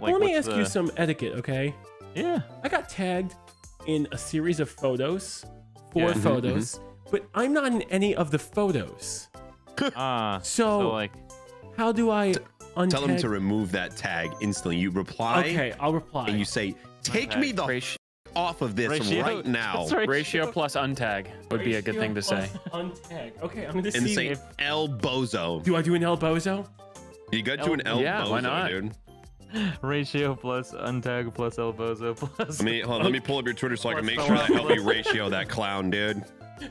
Like, Let me what's ask you some etiquette, okay? Yeah. I got tagged in a series of photos, four Yeah. Mhm, photos, but I'm not in any of the photos. Ah. So, so like, how do I untag? Tell them to remove that tag instantly. You reply Okay, I'll reply. and you say, "Take me the f- Ratio, off of this Ratio- right now," That's right. ratio plus untag would be a good thing to say. Untag. Okay, I'm gonna and see. say if, "El Bozo." do I do an El Bozo? You got to an El yeah, Bozo, why not? dude. ratio plus untag plus elbozo plus. Let me hold on, let me pull up your Twitter so I can make sure I help you ratio that clown, dude.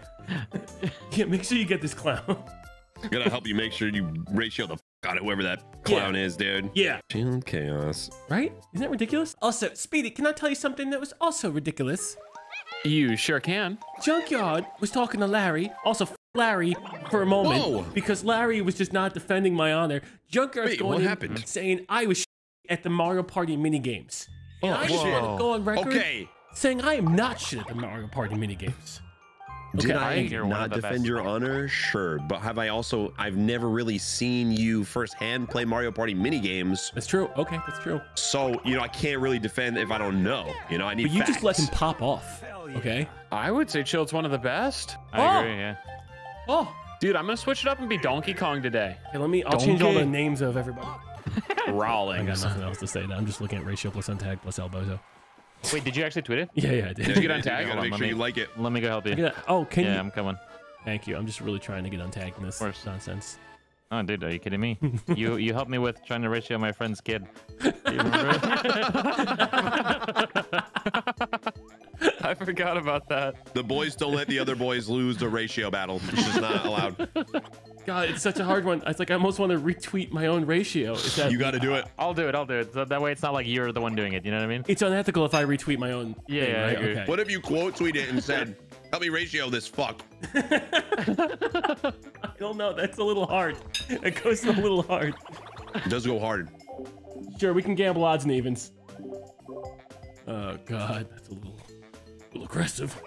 Yeah, make sure you get this clown. Gotta help you make sure you ratio the f- out of whoever that clown is, dude. yeah. ChilledChaos. Right? Isn't that ridiculous? Also, Speedy, can I tell you something that was also ridiculous? You sure can. Junkyard was talking to Larry, also f- Larry for a moment, Whoa. because Larry was just not defending my honor. Junkyard's Wait, going what in happened? saying I was at the Mario Party minigames. And I just want to go on record Okay. saying I am not shit at the Mario Party minigames. Did Okay, I you're not defend your honor? Sure, but have I also? I've never really seen you firsthand play Mario Party mini games, That's true. Okay, that's true. so you know I can't really defend if I don't know. You know I need. But you just let him pop off. Okay. I would say Chilled's one of the best. I Oh. agree. Yeah. Oh. Dude, I'm gonna switch it up and be Donkey Kong today. Okay, let me. I'll change all the names of everybody. I got Rawlings. nothing else to say. Now I'm just looking at ratio plus untag plus elbozo. Wait, did you actually tweet it? Yeah, yeah, I did. Did you get You gotta Hold on, make sure me- you like it. Let me go help you. Oh, can yeah, you? I'm coming. Thank you. I'm just really trying to get untagged in this course. nonsense. Oh, dude, are you kidding me? you you helped me with trying to ratio my friend's kid. Do you remember? I forgot about that. The boys don't let the other boys lose the ratio battle. It's just not allowed. God, it's such a hard one. It's like I almost want to retweet my own ratio. Is that You got to do it. I'll do it. I'll do it. So that way, it's not like you're the one doing it. You know what I mean? It's unethical if I retweet my own. Yeah, thing, yeah, I right? agree. Okay. What if you quote tweet it and said, "Help me ratio this fuck"? I don't know. That's a little hard. It goes a little hard. It does go hard. Sure, we can gamble odds and evens. Oh God, that's a little, little aggressive.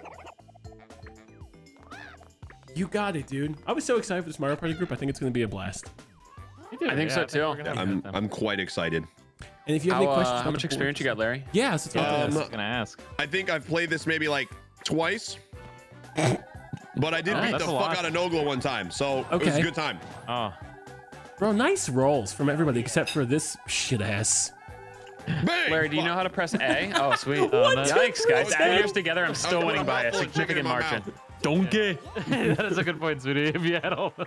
You got it, dude. I was so excited for this Mario Party group. I think it's going to be a blast. I think so, too. we're gonna have a I'm. I'm quite excited. And if you have How, any questions, uh, how much experience you got, Larry? Yeah, that's what I I was was Um, gonna ask. I think I've played this maybe like twice, but I did Oh, beat the fuck out of Nogla one time, so it was a good time. Oh, Bro, nice rolls from everybody except for this shit ass. Bang! Larry, do you Fuck. know how to press A? Oh, sweet. What? Yikes, guys. Okay. Eight years together, I'm still winning by a mouthful of chicken significant margin. mouth. Donkey. that is a good point, sweetie. If you had all.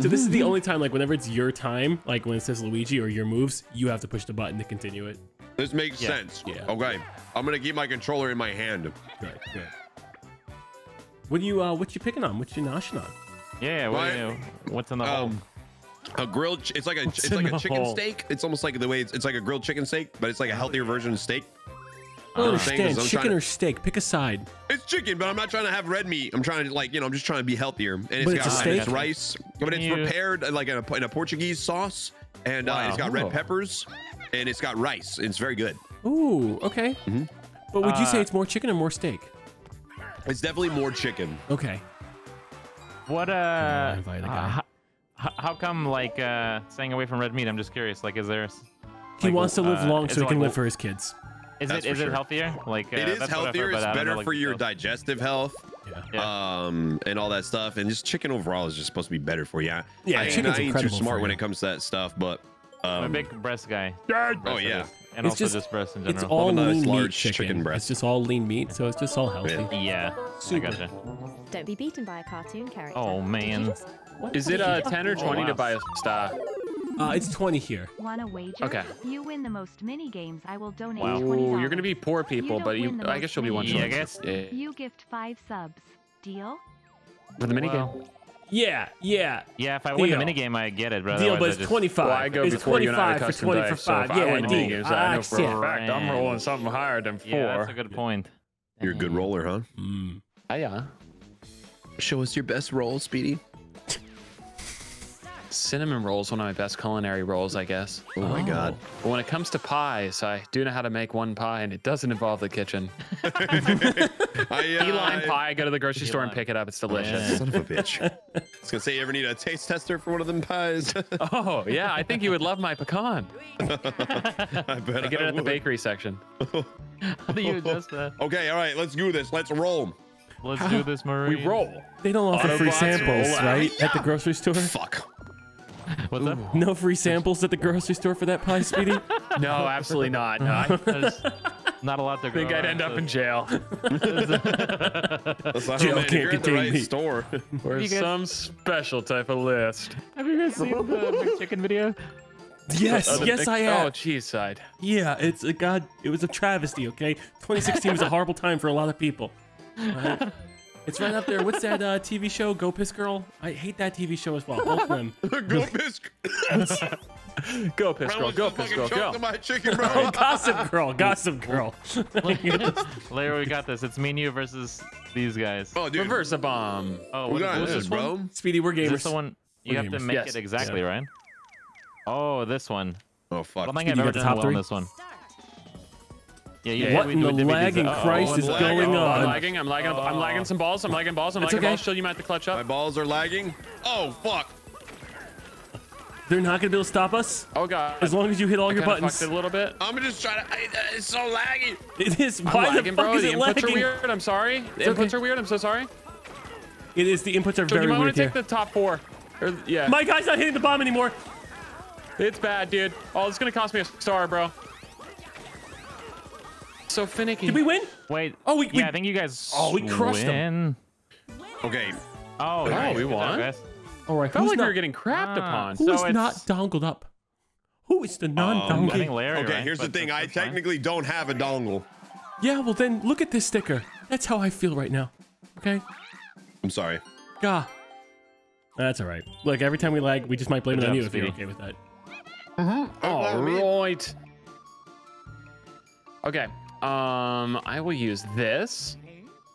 So this is the only time, like whenever it's your time, like when it says Luigi or your moves, you have to push the button to continue it. This makes Yeah. sense. Yeah. Okay, I'm gonna keep my controller in my hand. Good, good. What do you, uh, what you picking on? What you noshing on? Yeah. What, Right. you know, what's in the hole? Um, a grilled. It's like a. What's it's like a chicken hole? steak. It's almost like the way it's, it's like a grilled chicken steak, but it's like a healthier version of steak. I don't understand. is Chicken to- or steak? Pick a side. It's chicken, but I'm not trying to have red meat. I'm trying to like you know I'm just trying to be healthier. And it's But it's got a and it's steak? rice, but it's You- prepared uh, like in a, in a Portuguese sauce, and uh, it's Wow. got red Oh. peppers, and it's got rice. It's very good. Ooh, okay. But would you say Uh, it's more chicken or more steak? It's definitely more chicken. Okay. What uh? uh, how, how come like uh staying away from red meat? I'm just curious. Like, is there? s- He like, wants to live uh, long so he can like- live for his kids. Is That's it for sure. it healthier? Like uh, it is that's healthier. heard, It's but know, better like, for your digestive health. Yeah. Yeah. Um, and all that stuff, and just chicken overall is just supposed to be better for you. I- Yeah, I, ain't- chicken's I ain't too smart when it comes to that stuff, but um, I'm a um, big breast guy. oh yeah, and It's also just- just, breast in It's general. all Love a nice lean large meat chicken. chicken breast. It's just all lean meat, so it's just all healthy. Yeah. yeah, Super. I gotcha. Don't be beaten by a cartoon character. Oh, man. just- Is it uh, 10 or 20 wow. to buy a star? Uh, it's 20 here. Want a wager? Okay. You win the most mini games, I will donate Wow. twenty Ooh, you're gonna be poor people, don't but you, I guess you'll be one mini Yeah, I guess. Yeah. You gift five subs. Deal? For the minigame. Well, Yeah, yeah. yeah, if I win Deal. the minigame, I get it, bro. Deal, but I it's just- 25. Well, I go it's before you and I 25 for custom 20 dice, for so 5. if I yeah, win the deal. minigames, I know Ah, for shit. a fact I'm rolling something higher than four. Yeah, that's a good point. you're a good roller, huh? Mm. Ah, yeah. Show us your best roll, Speedy. Cinnamon rolls one of my best culinary rolls, I guess. Oh my god. But when it comes to pies, I do know how to make one pie, and it doesn't involve the kitchen. I, uh, Key lime pie, I go to the grocery Key store and pick it up. It's delicious. Yeah. Son of a bitch. I was gonna say, you ever need a taste tester for one of them pies? Oh yeah, I think you would love my pecan. I bet I get it I at the bakery section. How do you adjust that? Okay, all right, let's do this. Let's roll. Let's do this, Marie. We roll. They don't offer free samples, roll out. right? At the grocery store? Fuck. What's up? No free samples at the grocery store for that pie, Speedy? No, absolutely not. No, I There's not a lot to think go I'd around, end up in jail. That's not Jill man, can't you're the contain right me. store. Or guys- some special type of list. Have you guys seen the chicken video? Yes, Oh, yes, big- I oh, have. Oh, cheese side. Yeah, it's a god. It was a travesty. Okay, 2016 was a horrible time for a lot of people. Right? It's right up there. What's that uh, TV show? Go Piss Girl. I hate that TV show as well. Both of them. go piss. Go piss girl. Go piss fucking girl. choke Go. my chicken, bro. Gossip Girl. Gossip Girl. Larry, we got this. It's me and you versus these guys. Oh, dude. Reverse a bomb. Oh, We what, got what's this, this one? bro. Speedy, we're Is gamers. this the one? You We're have to make Yes. it exactly, right? Oh, this one. Oh, I fuck. don't think Speedy, I've you ever got the done top well on this one. Yeah, you Yeah, What we, in we the we did oh, lagging that. Christ Oh, is I'm going lagging. I'm lagging. I'm lagging. I'm lagging some balls. I'm lagging balls. I'm It's lagging okay. balls. Show you might have to clutch up. My balls are lagging. Oh, fuck. They're not gonna be able to stop us Oh god. as long as you hit all your Kinda buttons. fucked it a little bit. I'm just trying to. I, it's so laggy. It is. I'm Why the lagging, fuck bro. is The it inputs are weird. I'm sorry. The okay. inputs are weird. I'm so sorry. It is. The inputs are So very you might want to take the top four. Or, yeah. My guy's not hitting the bomb anymore. It's bad, dude. Oh, it's gonna cost me a star, bro. So finicky. Did we win? Wait. Oh, we- yeah, we- I think you guys. Oh, we crushed win. Okay. Oh, Oh, nice. we won? guys. All right. Felt like not, we were getting crapped Ah. upon. who so is not dongled up? Who is the non-dongle? think Larry. Okay, right? here's the thing. I that's fine. technically don't have a dongle. yeah. Well, then look at this sticker. That's how I feel right now. Okay. I'm sorry. Gah. That's all right. Look, every time we lag, we just might blame Good it on job, you if you're okay with that. Mm-hmm. All right. Okay. Um, I will use this.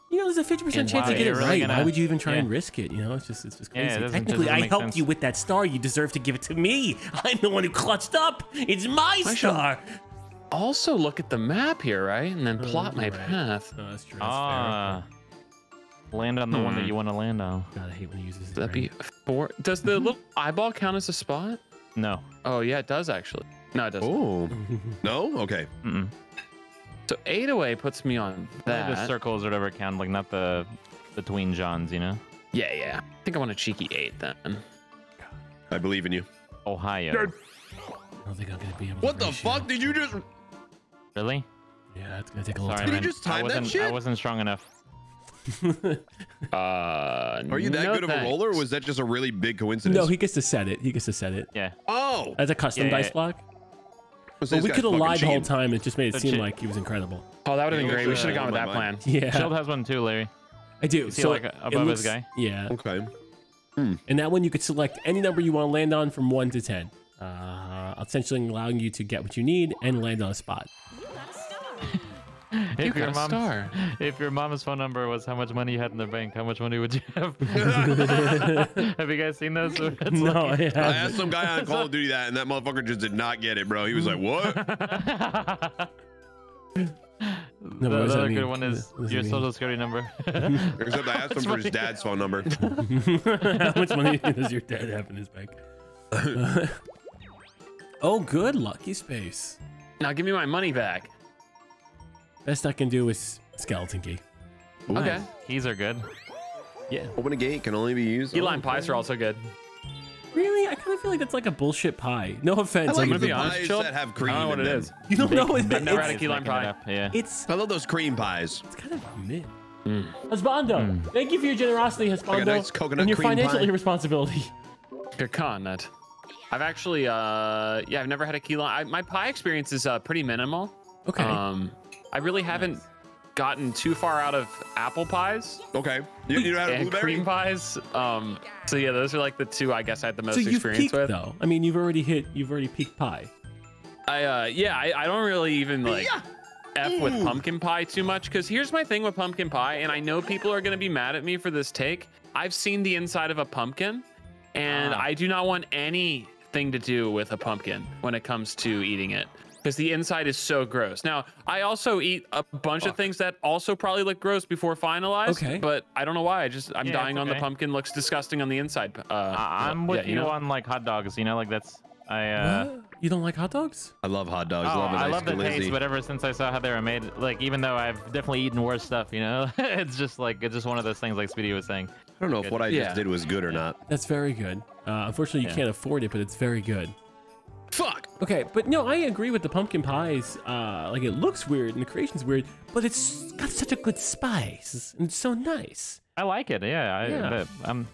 You know, there's a 50% chance to why? get it really right. gonna- Why would you even try and risk it? You know, it's just, it's just Yeah, it crazy. Technically, I helped sense. you with that star. You deserve to give it to me. I'm the one who clutched up. It's my should- star. Also, look at the map here, right? And then plot my right. path. Oh, that's true. That's Ah. Land on the one that Hmm. you want to land on. God, I hate when he uses his That'd be brain. four. Does the little eyeball count as a spot? No. Oh yeah, it does actually. No, it doesn't. Oh. No? Okay. Mm-mm. So eight away puts me on Only that. The circles or whatever count, like not the between Johns, you know? Yeah, yeah. I think I want a cheeky eight then. I believe in you. Ohio. I don't think I'm gonna be able. What to the ratio. fuck? Did you just. Really? Yeah, it's gonna take a little Sorry, Did he man. just I time that wasn't, I shit? wasn't strong enough. Uh, Are you that no good of a roller, or was that just a really big coincidence? no, he gets to set it. He gets to set it Yeah. Oh! as a custom Yeah, yeah, dice yeah. block. Was But we could have lied the whole time. It just made it So seem chi- like he was incredible. Oh, that would have been Yeah, great. We should have gone with that mind. plan. Yeah, Chilled has one too, Larry. I do. You see, so like, it above his looks- guy? Yeah, Okay. and that one you could select any number you want to land on from one to ten, uh, essentially allowing you to get what you need and land on a spot. If You your got a mom's star. if your mom's phone number was how much money you had in the bank, how much money would you have? have you guys seen those? It's no, like- I I asked some guy on Call of Duty that, and that motherfucker just did not get it, bro. He was like, "What?" No, the but what does that other good one is What does it your mean? social security number. Except I asked him for his dad's phone number. How much money does your dad have in his bank? oh, good, lucky space. Now give me my money back. Best I can do is skeleton key. Okay. Keys are good. Yeah. Open a gate can only be used. Key on- lime pies are also good. Really? I kind of feel like that's like a bullshit pie. No offense. I like I'm gonna be honest, pies that have I cream don't know what in it them. you don't know what I've never had a it's, key lime Making it pie. Yeah. it's I love those cream pies. it's kind of mid. Husbando, thank you for your generosity, Husbando, nice coconut and your cream financial pie. irresponsibility. Pecan nut. I've actually, uh, yeah, I've never had a key lime. I, my pie experience is uh, pretty minimal. Okay. Um, I really haven't gotten too far out of apple pies Okay. You, you know how to and blueberry? cream pies. Um, so yeah, those are like the two I guess I had the most so you've experience peaked with. though. I mean, you've already hit. You've already peaked pie. I uh yeah, I, I don't really even like F with pumpkin pie too much because here's my thing with pumpkin pie, and I know people are gonna be mad at me for this take. I've seen the inside of a pumpkin, and Ah. I do not want anything to do with a pumpkin when it comes to eating it. Because the inside is so gross. Now, I also eat a bunch of things that also probably look gross before finalized. Okay. But I don't know why. I just I'm Yeah, dying it's on the pumpkin. Looks disgusting on the inside. Uh, I- I'm yeah, with you, know? on like hot dogs. You know, like that's I. uh What? You don't like hot dogs? I love hot dogs. Oh, love a I nice love the glizzy. taste, but ever since I saw how they were made, like even though I've definitely eaten worse stuff, you know, it's just like it's just one of those things, like Speedy was saying. I don't know if what I Yeah. just did was good or not. That's very good. Uh, unfortunately, you Yeah. can't afford it, but it's very good. Fuck. Okay, but no, I agree with the pumpkin pies. Uh, like it looks weird and the creation's weird, but it's got such a good spice and it's so nice. I like it. Yeah, I, Yeah. but I'm.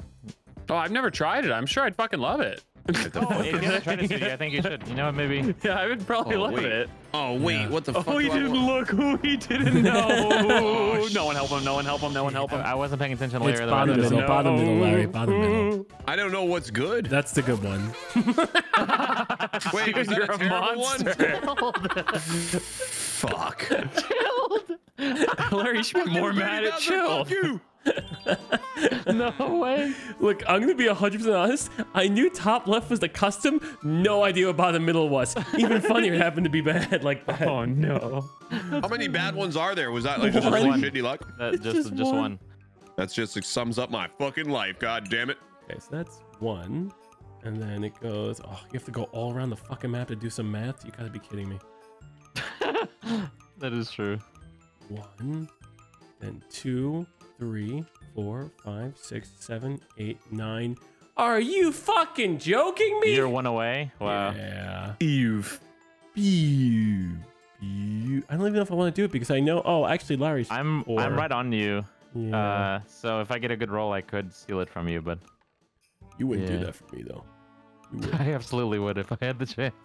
Oh, I've never tried it. I'm sure I'd fucking love it. Oh, if you haven't tried it, Speedy, I think you should. You know what? Maybe. Yeah, I would probably Oh, love wait. it. Oh wait, Yeah. what the fuck? Oh, he do I didn't want? look who he didn't know. Oh, no one help him. No one help him. No one help him. I wasn't paying attention It's later. bottom otherwise- middle, bottom middle, Larry, bottom middle. I don't know what's good. That's the good one. Wait, was You're a a terrible monster. one? Fuck. Larry, you should be more mad at Chill. Fuck you. no way. Look, I'm gonna be 100% honest. I knew top left was the custom. No idea what bottom middle was. Even funnier, it happened to be bad like that. Oh no. How many bad ones are there? Was that like just a really One. shitty luck? That just just just, one. one. That's just it sums up my fucking life. God damn it. Okay, so that's one. And then it goes, oh, you have to go all around the fucking map to do some math? You gotta be kidding me. That is true. One, then two, three, four, five, six, seven, eight, nine. Are you fucking joking me? You're one away. Wow. Yeah. Pew, pew. I don't even know if I want to do it because I know. Oh, actually, Larry's. I'm four. I'm right on you. Yeah. Uh, so if I get a good roll, I could steal it from you, but you wouldn't do that for me though. I absolutely would if I had the chance.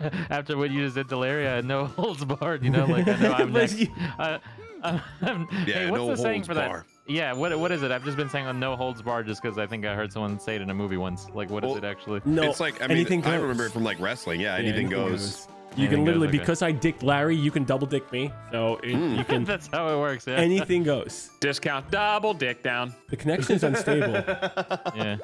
After what you just did to Larry, I had no holds barred. You know, like I know I'm next. you- I, I'm- Yeah, hey, what's no the saying holds for that? Yeah, what what is it? I've just been saying on no holds bar just because I think I heard someone say it in a movie once. Like, what is Well, it actually? No, it's like I mean anything I goes. remember it from like wrestling. Yeah, Yeah, anything, goes. You Anything can goes, literally okay. because I dicked Larry, you can double dick me. So it, Hmm. you can That's how it works. Yeah. anything goes. Discount double dick down. The connection is unstable, yeah.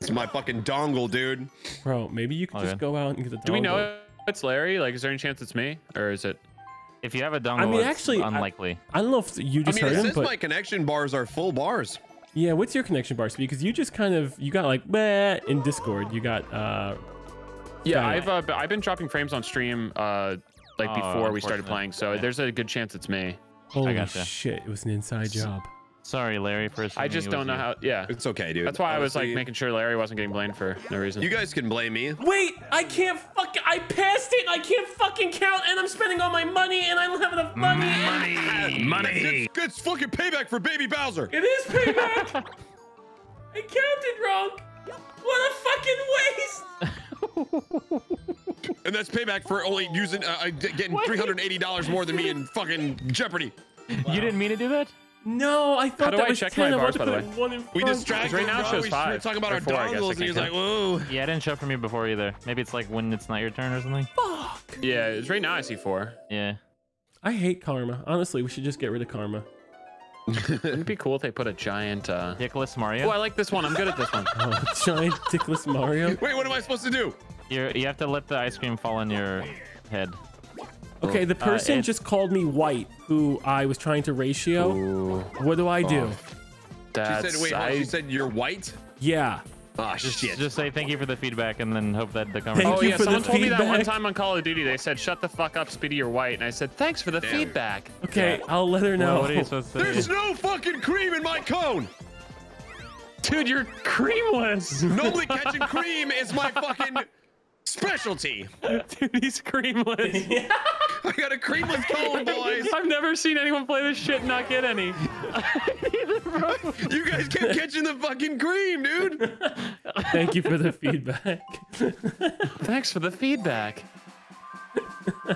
It's my fucking dongle, dude. bro. Maybe you could All just go out and get the. Dongle. Do we dongle. know it's Larry? Like, is there any chance it's me, or is it? If you have a dongle, I mean, it's actually, unlikely. I don't know if you I just mean, it heard him, says but my connection bars are full bars. yeah. What's your connection bar speed? Because you just kind of you got like bleh in Discord. You got uh Yeah, Yeah. I've uh, b- I've been dropping frames on stream uh like Oh, before we started playing, so Yeah. there's a good chance it's me. holy gotcha. shit. It was an inside job. Sorry, Larry. For I just don't know you. how. Yeah, It's okay, dude. that's why I was like Honestly, making sure Larry wasn't getting blamed for no reason. You guys can blame me. Wait, I can't fuck. I passed it. I can't fucking count, and I'm spending all my money, and I don't have enough money. and- Money. It's, it's fucking payback for Baby Bowser. It is payback. I counted wrong. What a fucking waste. And that's payback for only using, uh, uh, getting $380 more than me in fucking Jeopardy. You didn't mean to do that. No, I thought do that I was check 10. my bars, to by the way? We front. distracted Right now it bro. shows five. We were talking about Or our four, I dongles, and can't he was like, whoa. Yeah, I didn't show up from you before either. Maybe it's like when it's not your turn or something. Fuck. Yeah, it's right now I see four. Yeah. I hate karma. Honestly, we should just get rid of karma. Wouldn't it be cool if they put a giant? uh Dickless Mario. Oh, I like this one. I'm good at this one. Oh, giant dickless Mario. Wait, what am I supposed to do? You're, you have to let the ice cream fall on your head. Okay, the person it- just called me white, who I was trying to ratio. What do I do? She That's said, wait, I, she said you're white? Yeah. Ah, Just, shit. just say thank you for the feedback and then hope that the Thank conversation. Oh yeah, for the someone told me that one time on Call of Duty. They said, "Shut the fuck up, Speedy, you're white," and I said, "Thanks for the Damn. feedback." Okay, I'll let her know. Well, what are you supposed to There's say? no fucking cream in my cone. Dude, you're creamless. Normally catching cream is my fucking specialty. Dude, he's creamless. I got a creamless cone, boys. I've never seen anyone play this shit and not get any. You guys kept catching the fucking cream, dude. Thank you for the feedback. Thanks for the feedback.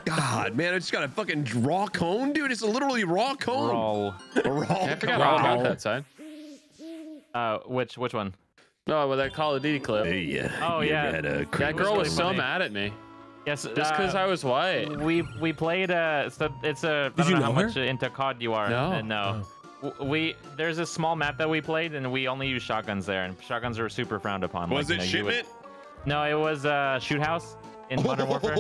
God, man, I just got a fucking raw cone, dude. It's literally raw cone. Roll. A raw I forgot cone. all about that side. Uh, which which one? Oh, well, that Call of Duty clip. Hey, uh, Oh, yeah. had a That girl was so funny. mad at me Yes, just because I was white. We we played. Uh, so it's a Did don't you know, how her? much into COD you are. No. Uh, no. W- We there's a small map that we played and we only use shotguns there and shotguns are super frowned upon. Was like, it you know, you would- shipment? No, it was uh shoot house. In Modern Warfare,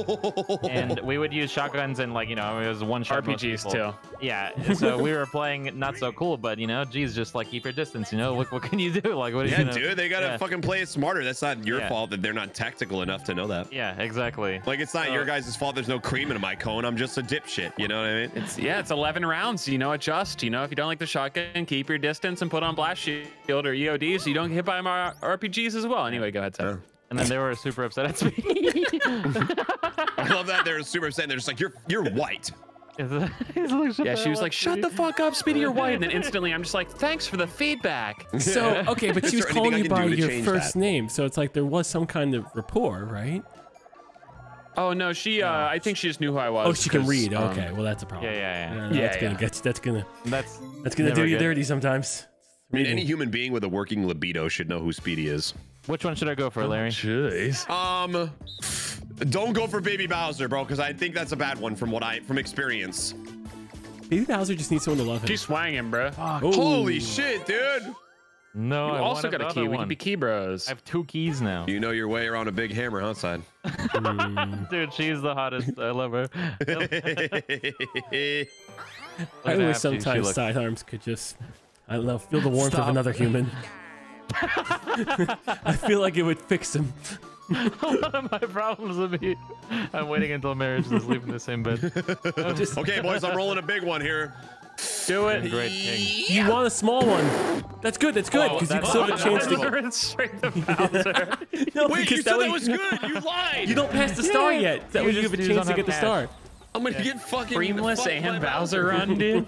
and we would use shotguns and like you know it was one shot. most RPGs too. Yeah, so we were playing not so cool, but you know, geez, just like keep your distance. You know, what, what can you do? Like, what? are you yeah, gonna- dude, they gotta yeah. fucking play it smarter. That's not your Yeah. fault that they're not tactical enough to know that. Yeah, exactly. Like it's not your Uh, guys' fault. There's no cream in my cone. I'm just a dipshit. You know what I mean? It's yeah, it's 11 rounds. You know, adjust. You know, if you don't like the shotgun, keep your distance and put on blast shield or EOD so you don't get hit by my RPGs as well. Anyway, go ahead, Seth. And then they were super upset at me. I love that they're super upset. They're just like, you're you're white. He's like, "Shut Yeah, she was like, "Shut the fuck up, Speedy, you're white." And then instantly, I'm just like, "Thanks for the feedback." So okay, but she was calling you by your first that? name, so it's like there was some kind of rapport, right? Oh no, she. Uh, I think she just knew who I was. Oh, she can read. um, Okay, well that's a problem. Yeah, yeah, yeah. Yeah, Yeah, that's gonna get that's gonna That's that's gonna never do you good. dirty sometimes. I mean, any human being with a working libido should know who Speedy is. Which one should I go for, Larry? Jeez. Um, don't go for Baby Bowser, bro, because I think that's a bad one from what I from experience. Baby Bowser just needs someone to love him. She's swanging, bro. Oh. Holy shit, dude! No, you I also got a key. other We can be key bros. I have two keys now. You know your way around a big hammer, huh, side? Dude, she's the hottest. I love her. I wish that, she- she sometimes looks- sidearms could just, I don't know, feel the warmth of another human. I feel like it would fix him. One of my problems would be I'm waiting until marriage to sleep in the same bed. Just, okay, boys, I'm rolling a big one here. Do it. Great king. you want a small one. That's good. That's good Oh, because you that's- still have a chance to. We're straight to Bowser. No, Wait, you because said way that was good. You lied. You don't pass the star Yeah. yet. That You way you just- have a chance to have get the cash. star. I'm gonna get fucking Creamless fucked and by Bowser run, dude.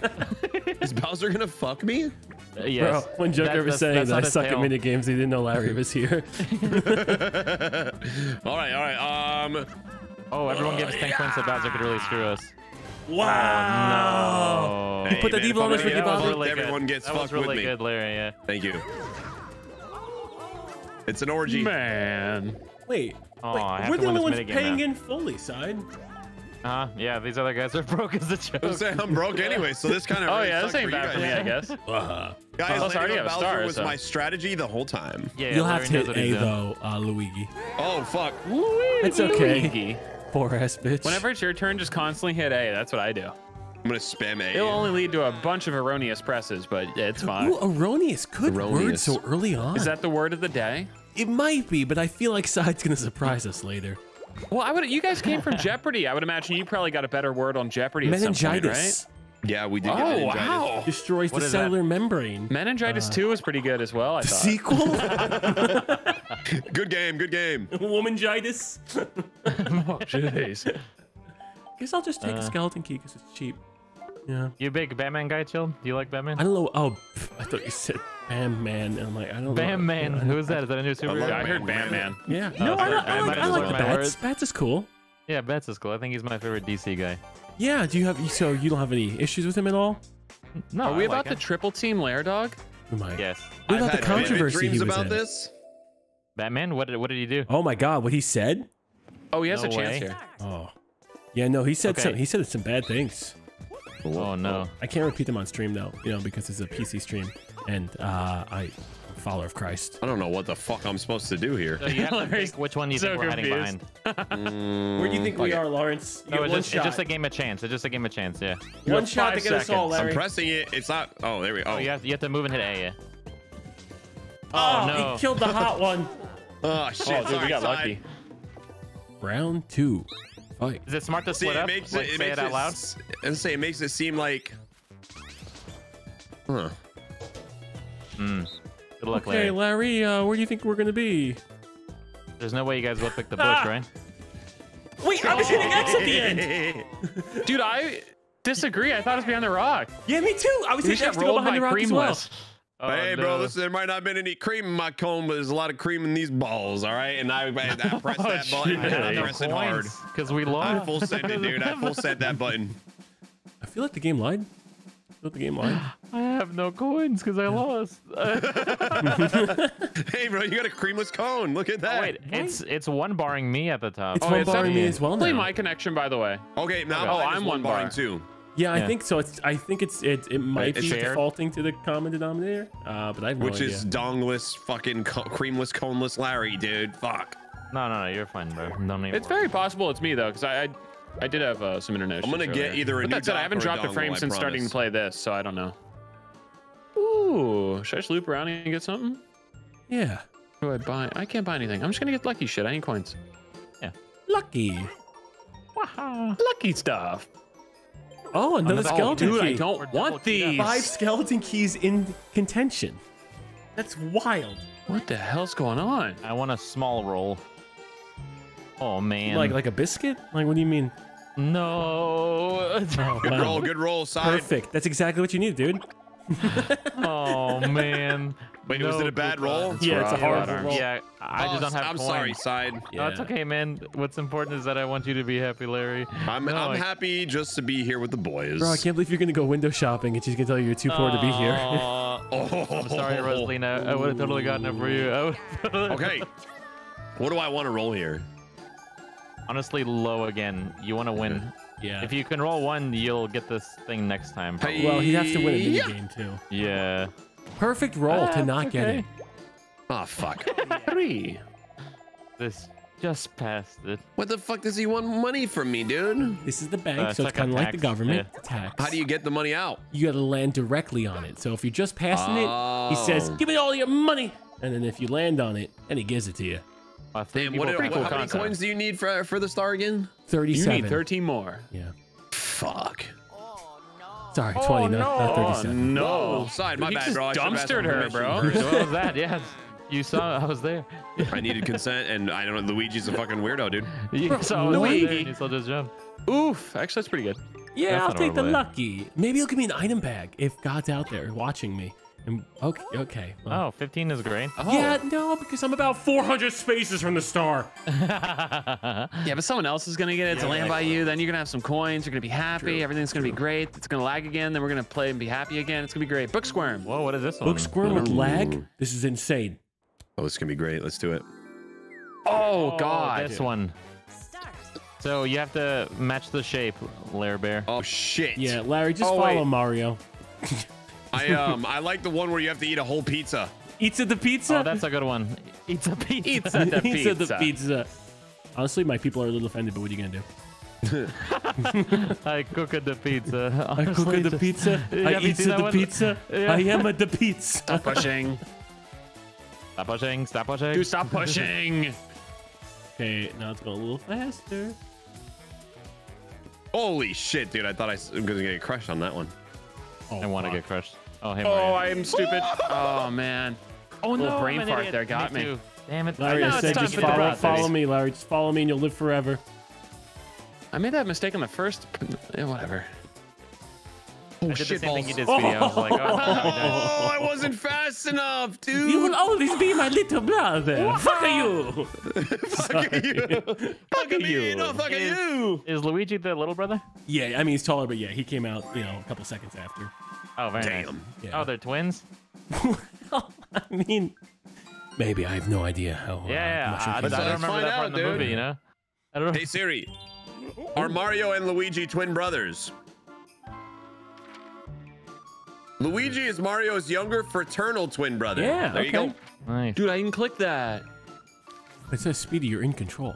Is Bowser gonna fuck me? Uh, yes. Bro, when Joker That- was that's- saying that's that I not his suck at tail. mini games, he didn't know Larry was here. all right, all right. Um, Oh, everyone gave us 10 points that Bowser could really screw us. Wow. No. You put the man, evil if on I'm us gonna with get that was Bowser? really Everyone good. gets that was fucked with me. good, Larry. Yeah. thank you. It's an orgy. Man. Wait, Oh, wait we're the only ones paying now. in fully, side. Uh, yeah, these other guys are broke as a joke. I was saying I'm broke anyway, so this kind of. Oh really yeah, this sucks ain't for you bad for me. I guess. Uh, Guys, Plus, I already Lady have a Bowser star, was so- my strategy the whole time. Yeah, you'll Larry have to hit A though, uh, Luigi. Oh fuck. Luigi. It's okay. Luigi. Poor ass bitch. Whenever it's your turn, just constantly hit A. That's what I do. I'm gonna spam A. It'll only lead to a bunch of erroneous presses, but it's fine. Ooh, erroneous. Good word so early on. Is that the word of the day? It might be, but I feel like Side's gonna surprise us later. Well, I would. You guys came from Jeopardy. I would imagine you probably got a better word on Jeopardy at some point, Meningitis Yeah, we did. right? get Oh meningitis. wow! destroys What the is that? cellular membrane. Meningitis 2 was pretty good as well. I The thought. sequel? Good game. Good game. Womangitis. Oh, jeez. Guess I'll just take Uh. a skeleton key because it's cheap. Yeah. You a big Batman guy, Chill? Do you like Batman? I don't know. Oh, pff, I thought you said Bam Man. And I'm like, I don't know. Bam Man. I- Who is that? Is that a new superhero? love Yeah, I heard Batman. Batman. Yeah. Oh, No, I, sorry. like- I, I like, might I like lost my Bats. words. Bats is cool. Yeah, Bats is cool. I think he's my favorite DC guy. Yeah. Do you have so you don't have any issues with him at all? No, Are we I about like the triple team Lair Dog? Who am I? Yes. What I've about the controversy dreams he was about in? this. Batman? What did, what did he do? Oh my God! What he said? Oh, he has No a chance way. here. Oh. Yeah. No, he said Okay. some. He said some bad things. Oh, no. I can't repeat them on stream though. You know because it's a PC stream, and uh, I, follower of Christ. I don't know what the fuck I'm supposed to do here. So you have to pick which one do you so think we're hiding confused. behind. Where do you think we are, Lawrence? You No, it's one just, shot. it's just a game of chance. It's just a game of chance, yeah. You one shot to five get us all, seconds. Larry. I'm pressing it. It's not. Oh, there we go. Oh, you have, you have to move and hit A, yeah. Oh, no. he killed the hot one. Oh shit! Oh, dude, we got lucky. Round two. Fight. Is it smart to See, split it up? makes like, it. It say makes it out loud? s- I was say it makes it seem like. Huh. Mm. Good luck, Okay, Larry. Larry, uh, where do you think we're gonna be? There's no way you guys will pick the bush, Ah! right? Wait, I was hitting X at the end. Dude, I disagree. I thought it was behind the rock. Yeah, me too. I was You hitting just X got to go behind the rock as well. creamless. Oh, hey, bro, listen, there might not have been any cream in my cone, but there's a lot of cream in these balls, all right? And I, I, I oh, pressed that Oh, button, shit. and I No pressed it hard. Because we I lost. full sent it, dude. I full sent that button. I feel like the game lied. I the game lied. I have no coins because I lost. Hey, bro, you got a creamless cone. Look at oh, that. Oh, wait, it's it's one barring me at the top. It's Oh, one it's barring me as well Probably my connection, by the way. Okay, now Okay. Oh, I'm one one barring bar. two. Yeah, I Yeah. think so. It's. I think it's. It. It might It's be shared. defaulting to the common denominator. Uh, but I have no Which idea. is dongless, fucking co- creamless, coneless Larry, dude. Fuck. No, no, no, you're fine, bro. Don't even It's worry. very possible it's me though, because I, I I did have uh, some internet. I'm gonna get earlier. either a But new that said, I haven't dropped a dongle, frame since starting to play this, so I don't know. Ooh, should I just loop around and get something? Yeah. What do I buy? I can't buy anything. I'm just gonna get lucky shit. I need coins. Yeah. Lucky. Lucky stuff. Oh, another Another- oh, skeleton Dude, I don't want keyed these. Five skeleton keys in contention. That's wild. What the hell's going on? I want a small roll. Oh man. Like like a biscuit? Like what do you mean? no. Good Wow. roll, good roll, side. Perfect. That's exactly what you need, dude. oh man. Wait, was it a bad roll? luck. Yeah, it's a Rough. horrible Arms. roll. Yeah, I Oh, just don't have I'm coins. sorry, side. No, it's okay, man. What's important is that I want you to be happy, Larry. I'm, No, I'm I- happy just to be here with the boys. Bro, I can't believe you're gonna go window shopping and she's gonna tell you you're too poor to be here. Oh, I'm sorry, Rosalina. I would have totally gotten it for you. Totally- Okay. What do I want to roll here? Honestly, low again. You want to win. yeah. If you can roll one, you'll get this thing next time. probably. well, he has to win a mini Yeah. game too. Yeah. Perfect roll Ah, to not get it. Oh, fuck. Three. This just passed it. what the fuck does he want money from me, dude? This is the bank, Uh, so it's it's like a kind of like the government yeah. tax. How do you get the money out? You gotta land directly on it. So if you're just passing it, he says, Oh. "Give me all your money," and then if you land on it, then he gives it to you. Well, Damn, people what, pretty what, how many coins do you need for for the star again? You need 13 more. Yeah. Fuck. Sorry, oh, twenty, not, not Oh thirty-seven. no! Oh, side, my he bad, bro. I dumpstered her, bro. what was that? Yeah. You saw I was there. I needed consent, and I don't know. Luigi's a fucking weirdo, dude. You saw I was Luigi. there and you still just jump. Oof. Actually, that's pretty good. Yeah, That's I'll take the horrible, lucky. Maybe he'll give me an item bag if God's out there watching me. And okay, okay. well- Oh, 15 is great. Oh. Yeah, no, because I'm about 400 spaces from the star. Yeah, but someone else is gonna get it to land by you. Then you're gonna have some coins. You're gonna be happy. Everything's gonna be great. It's gonna lag again. Then we're gonna play and be happy again. It's gonna be great. Book squirm. Whoa, what is this one? Book squirm with lag. This is insane. Oh, this can be great. Let's do it. Oh, Oh, God. This one. So you have to match the shape, Lair Bear. Oh shit. Yeah, Larry, just Oh, follow wait. Mario. I um I like the one where you have to eat a whole pizza. Eats at the pizza. Oh, that's a good one. Eats a pizza. Eats at the Eats at the pizza. pizza. Honestly, my people are a little offended, but what are you gonna do? I cook at the pizza. I cook at the pizza. I have eat at the one? pizza. Yeah. I am at the pizza. Stop pushing. Stop pushing. Stop pushing. Dude, stop pushing. Okay, now it's going a little faster. Holy shit, dude! I thought I was gonna get crushed on that one. Oh, I want to get crushed. Oh, hey, Oh, I am stupid. Oh man. oh no. little brain I'm an fart idiot. there got me. too. Damn it. Larry, Now I said just follow, follow me, Larry. Just follow me and you'll live forever. I made that mistake on the first. eh, whatever. Oh I did the shit same thing balls. you did, Speedy. I was like, oh, Oh, I wasn't fast enough, dude. You will always be my little brother. Fuck you. Fuck you. Fuck me. No, fuck Is- you. is Luigi the little brother? Yeah, I mean he's taller, but yeah, he came out, you know, a couple seconds after. Oh, very nice. Damn. Yeah. Oh, they're twins? I mean, maybe I have no idea how. Uh, Yeah, mushroom I, I don't about. let's remember find that part out, in the dude. movie, you know? I don't know. Hey Siri, are Mario and Luigi twin brothers? Luigi is Mario's younger fraternal twin brother. Yeah, there you okay. go. Nice. Dude, I didn't click that. It says Speedy, you're in control.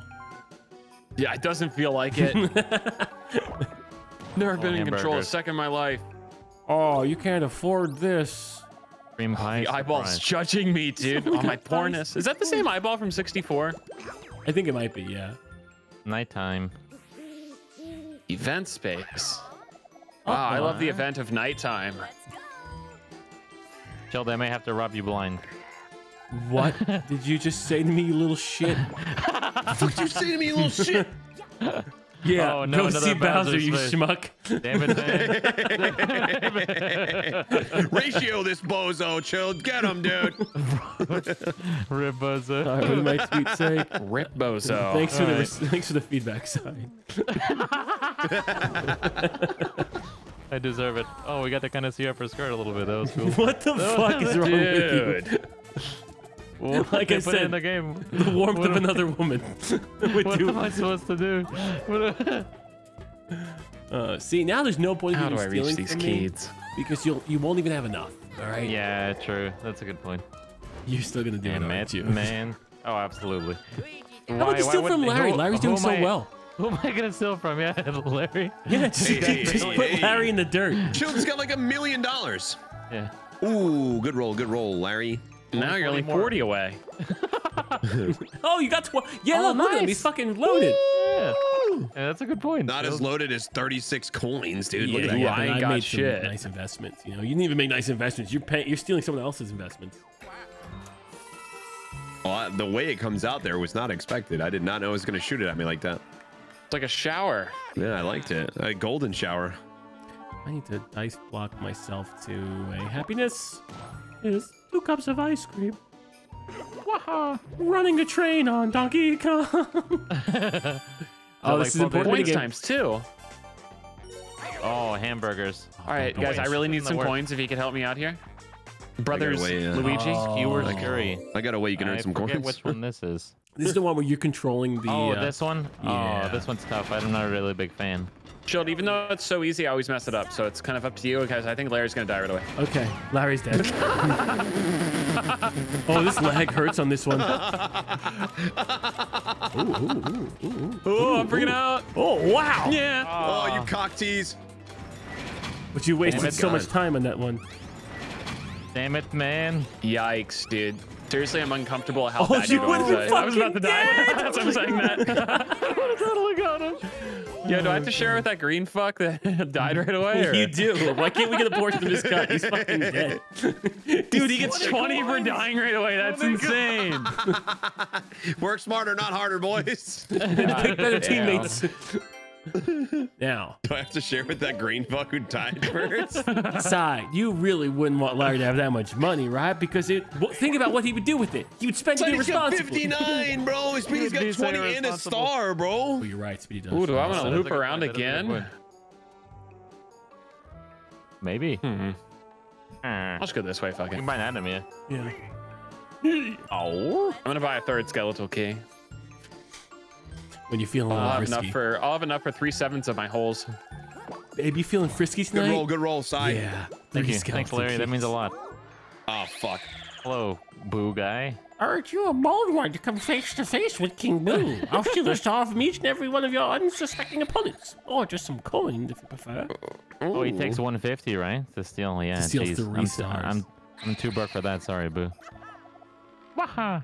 Yeah, it doesn't feel like it. Never been in control a hamburgers. second in my life. Oh, you can't afford this. Cream pie. The eyeball's surprise. judging me, dude, on my poorness. Is that the same eyeball from 64? I think it might be, yeah. Nighttime. Event space. Wow, I love the event of nighttime. Chill, they may have to rob you blind. What did you just say to me, you little shit? What did you say to me, little shit? Yeah, Oh, no, go another see Bowser, Bowser's you face. schmuck. Damn it, man. Ratio this bozo, chill. Get him, dude. Rip buzzer. All right, what did my tweet say? Rip Bozo. thanks for the thanks for the feedback sign. I deserve it. Oh, we got to kind of see up her skirt a little bit. That was cool. What the fuck is wrong with Dude. Well, Like they I put it in said, the game. The warmth What of am- another woman. What do. am I supposed to do? Uh, see, now there's no point How in do you I reach stealing these from me kids? because you'll you won't even have enough. All right. yeah, true. That's a good point. You're still gonna do Damn it, it, you? man. Oh, absolutely. How about you steal from Larry? Larry's doing so well. Who am I gonna steal from? Yeah, Larry. Yeah, just, Hey, hey, just hey, put hey. Larry in the dirt. Child's got like a million dollars. Yeah. Ooh, good roll, good roll, Larry. Now you're only 40 more. 40 away. Oh, you got 12. Yeah, Oh, look, look at him. He's fucking loaded. Yeah. Yeah, that's a good point. Not as loaded as 36 coins, dude. Look yeah, at that. Yeah, I ain't I got made some shit. nice investments. You know, you didn't even make nice investments. You're paying, you're stealing someone else's investments. Well, I- the way it comes out there was not expected. I did not know it was going to shoot it at me like that. It's like a shower. Yeah, I liked it. A golden shower. I need to dice block myself to a happiness is two cups of ice cream. Waha! Running a train on Donkey Kong. oh, like this is important. Points times two. Oh, hamburgers. All right, guys, I really need some that coins if you could help me out here. Brothers away, uh, Luigi. Skewers Oh. curry. I got a way you can I earn some forget coins. which one this is. This is the one where you're controlling the. oh, uh, this one? yeah. Oh, this one's tough. I'm not a really big fan. Chilled, even though it's so easy, I always mess it up. So it's kind of up to you guys. I think Larry's gonna die right away. Okay, Larry's dead. oh, this leg hurts on this one. Ooh, ooh, ooh, ooh, ooh. Oh, I'm freaking out. Oh, wow! Yeah. Oh, you cock tease. But you wasted so much time on that one. Damn it, man. Yikes, dude. Seriously, I'm uncomfortable at how Oh, bad you you're going would've been. I was about to die. why I'm saying that. totally got him. Yo, do I have to share with that green fuck that died right away? Or? You do. Why can't we get a portion of his cut? He's fucking dead. Dude, he gets 20 for dying right away. Oh, That's insane. Work smarter, not harder, boys. Pick better teammates. Now, do I have to share with that green fuck who died first? Side, you really wouldn't want Larry to have that much money, right? Because it. Well, think about what he would do with it. He would spend it He's got irresponsibly. 59, bro. Speedy's got 20 and a star, bro. Oh, you're right. Speedy does. Ooh, do I want That to loop good around point, that is a good again? point. Maybe. Hmm. Hmm. I'll just go this way, fuck You it. can buy an item, yeah. Yeah. Oh. I'm gonna buy a third skeletal key. When you feeling a I'll little have enough frisky. for I'll have enough for three sevenths of my holes. Babe, you feeling frisky tonight? Good tonight? roll, good roll, side. Yeah. Thank you. Thanks, skeleton Larry. That means a lot. Oh, fuck. Hello, boo guy. Aren't you a bold one to come face to face with King Boo? I'll steal a star from each and every one of your unsuspecting opponents. Or just some coins if you prefer. Oh, he takes 150, right? To steal, yeah. To steal jeez. three I'm, stars. I'm, I'm too broke for that. Sorry, boo. Waha.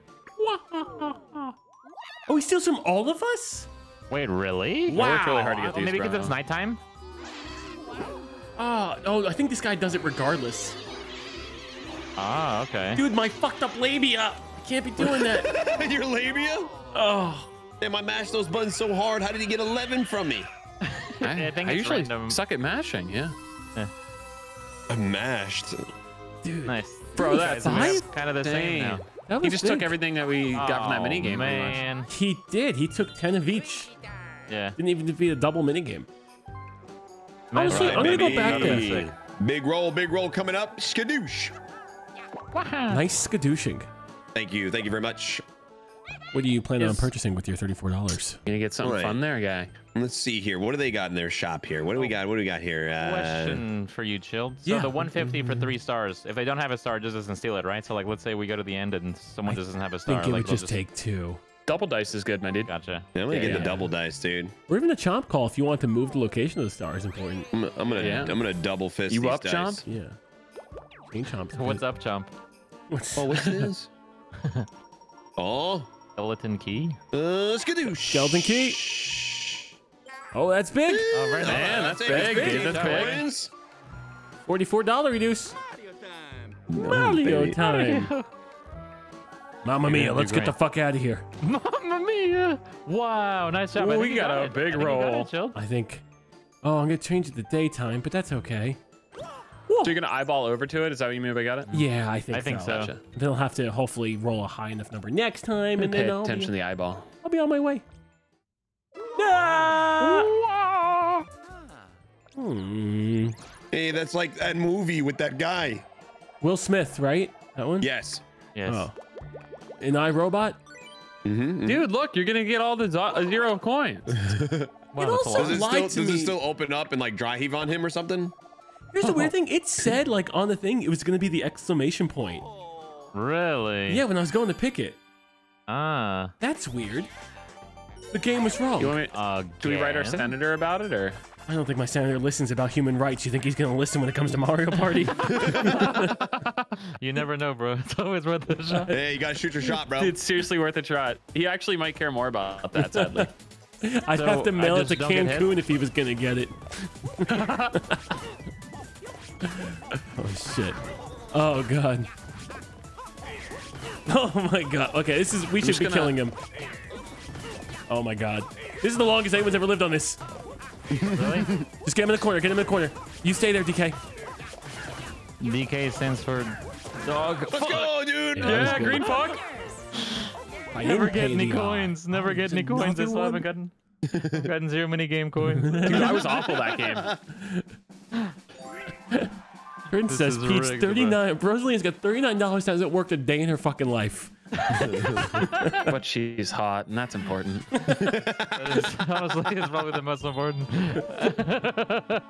Oh, he steals from all of us? Wait, really? Wow. I worked really hard to get these, maybe because it's nighttime? Oh, oh, I think this guy does it regardless. Ah, okay. Dude, my fucked up labia. I can't be doing that. Your labia? oh. Damn, I mashed those buttons so hard. How did he get 11 from me? I, I think I usually random. suck at mashing. Yeah. I mashed. Dude. Nice. Bro, that's kind of the same now. That He just big. took everything that we got from that Oh, mini game. man. He did. He took 10 of each. Yeah. Didn't even defeat a double minigame. Nice. Honestly, I'm gonna go back there. Big roll, big roll coming up. Skadoosh. Nice skadooshing. Thank you. Thank you very much. What are you planning on purchasing with your $34? You Gonna get something Right. fun there, guy. Let's see here. What do they got in their shop here? What do we got? What do we got here? Uh, Question for you, Chilled. So Yeah. the 150 for three stars. If they don't have a star, it just doesn't steal it, right? So like, let's say we go to the end and someone doesn't have a star. I think it like, would they'll just take two. Double dice is good, my dude. Gotcha. yeah, I'm gonna Yeah, get yeah. the double dice, dude. Or even a chomp call if you want to move the location of the star is important. I'm, I'm gonna Yeah. I'm gonna double fist You these up, dice. Chomp? Yeah. Green chomp. What's up, Chomp? What's Oh, what's this? oh, Skeleton key. uh, skadoosh. Skeleton key. Oh, that's big. Oh, very Man, nice. that's big, dude. That's big. Coins. $44 reduce. Mario time. Mamma mia, let's get the fuck out of here. Mamma mia! Wow, nice job. Ooh, we you got a it. big I think roll. it, I think. Oh, I'm gonna change it to daytime, but that's okay. So you're gonna eyeball over to it? Is that what you mean by got it? Yeah, I think I think so. Gotcha. They'll have to hopefully roll a high enough number next time, and Pay then I'll attention to be, the eyeball. I'll be on my way. Ah! Hmm. Hey, that's like that movie with that guy. Will Smith, right? That one? Yes. Yes. Oh. An iRobot? Mm-hmm. Dude, look, you're gonna get all the uh, zero coins. Wow, It also- Does it lied still to does me. it still open up and like dry heave on him or something? Here's the weird thing. It said, like, on the thing, it was gonna be the exclamation point. Really? Yeah, when I was going to pick it. Ah. That's weird. The game was wrong. You want me? Uh, do we write our senator about it or? I don't think my senator listens about human rights. You think he's gonna listen when it comes to Mario Party? You never know, bro. It's always worth a shot. Hey, you gotta shoot your shot, bro. It's seriously worth a try. He actually might care more about that, sadly. I'd So, have to I mail it to don't get hit? Cancun if he was gonna get it. oh shit. Oh god. Oh my god. Okay, this is we should be gonna- killing him. Oh my god. This is the longest anyone's ever lived on this. Really? Just get him in the corner, get him in the corner. You stay there, DK. DK stands for dog. Let's go, dude. Yeah, yeah, green fuck. I Never get any the coins. Never get any Another coins. I still one? haven't gotten, gotten zero mini game coins. Dude, I was awful that game. Princess Peach, rigged, 39. Rosalina's got $39 hasn't worked a day in her fucking life. But she's hot, and that's important. That is, honestly, it's probably the most important.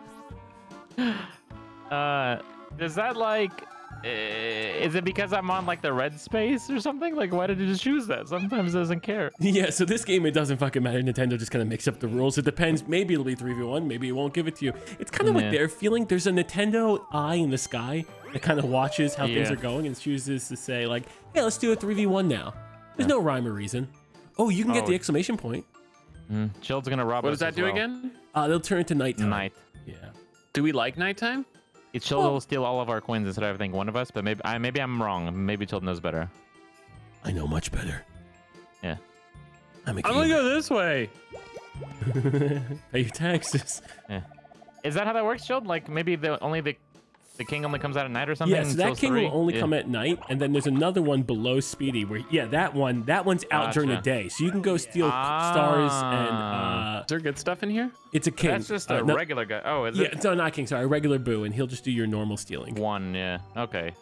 uh, is that like? Uh, is it because I'm on like the red space or something? Like, why did you just choose that? Sometimes it doesn't care. Yeah, so this game, it doesn't fucking matter. Nintendo just kind of makes up the rules. It depends. Maybe it'll be 3v1. Maybe it won't give it to you. It's kind of like Yeah. their feeling. There's a Nintendo eye in the sky that kind of watches how things are going and chooses to say, like, hey, let's do a 3v1 now. There's no rhyme or reason. Oh, you can get Oh. the exclamation point. Mm. Chill's gonna rob What us does that as do well. again? Uh, they'll turn into nighttime. Night. Yeah. Do we like nighttime? It Chill will steal all of our coins instead of I think one of us, but maybe I maybe I'm wrong. Maybe Chill knows better. I know much better. Yeah. I'm a I'm gonna go this way. Pay your taxes. Is that how that works, Chill? Like maybe the only the the king only comes out at night or something? Yeah, so that king three? will only Yeah. come at night, and then there's another one below Speedy where, yeah, that one, that one's out during the day, so you can go steal stars and Ah. uh, Is there good stuff in here? it's a king. That's just Uh, a no- regular guy. Oh, is Yeah, it? no, not king. Sorry, a regular boo, and he'll just do your normal stealing. One, yeah. Okay.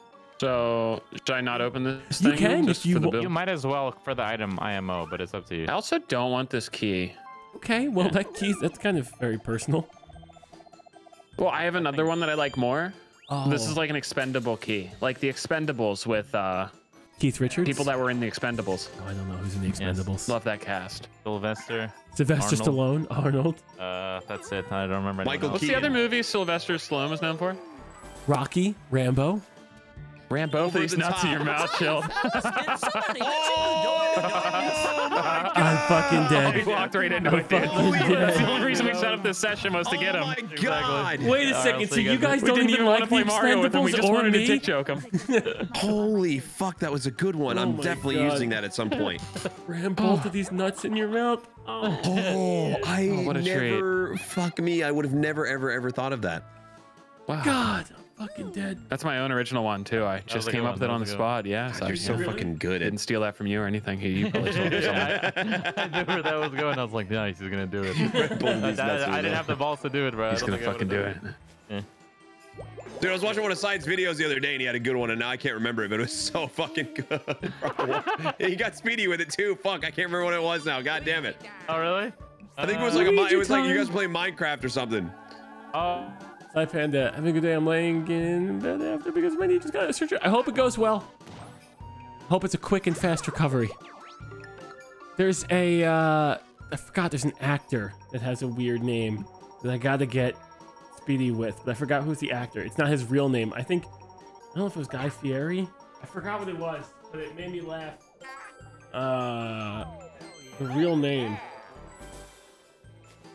So should I not open this You can just if you for the wa- You might as well for the item IMO, but it's up to you. I also don't want this key. Okay, well that key, that's kind of very personal. Well, I have another one that I like more. Oh, This is like an expendable key, like the Expendables with uh, Keith Richards. people that were in the Expendables. oh, I don't know who's in the Expendables. Love that cast. Sylvester. Sylvester Arnold. Stallone, Arnold, Uh, that's it. I don't remember. Michael else. What's the other movie Sylvester Stallone was known for? Rocky, Rambo. Ram both Over of these the nuts in your mouth, chill. Oh, oh, I'm fucking He dead. walked right into it, dude. fucking dead. the only reason we set up this session was to get oh, him. oh my god! Wait a second, I'll so you you guys. guys don't didn't even even like the play Mario with. We Expendables just or wanted to me? dick joke him. Holy fuck, that was a good one. Oh I'm definitely God. using that at some point. Ram both of these nuts in your mouth. Oh. Oh, I what a treat. never. Fuck me. I would have never, ever, ever thought of that. Wow. God, I'm fucking dead. That's my own original one too. I just came up with it on the was a good spot. Yeah, so You're so I fucking good didn't steal that from you or anything. You- You probably stole it or something. Yeah, I, I knew where that was going. I was like, nice, he's gonna do it. I, these nuts in I didn't have the balls to do it, bro. He's gonna fucking do would've it. Dude, I was watching one of Side's videos the other day and he had a good one, and now I can't remember it, but it was so fucking good. he got speedy with it too. Fuck, I can't remember what it was now. God damn it. Oh, really? I think it was uh, like a, mi- it was like you guys playing Minecraft or something. Oh, Hi Panda, having a good day. I'm laying in bed after because my knee just got a surgery. I hope it goes well. Hope it's a quick and fast recovery. There's a, uh, I forgot there's an actor that has a weird name that I gotta get Speedy with, but I forgot who's the actor. It's not his real name. I think, I don't know if it was Guy Fieri. I forgot what it was, but it made me laugh. Uh, the real name.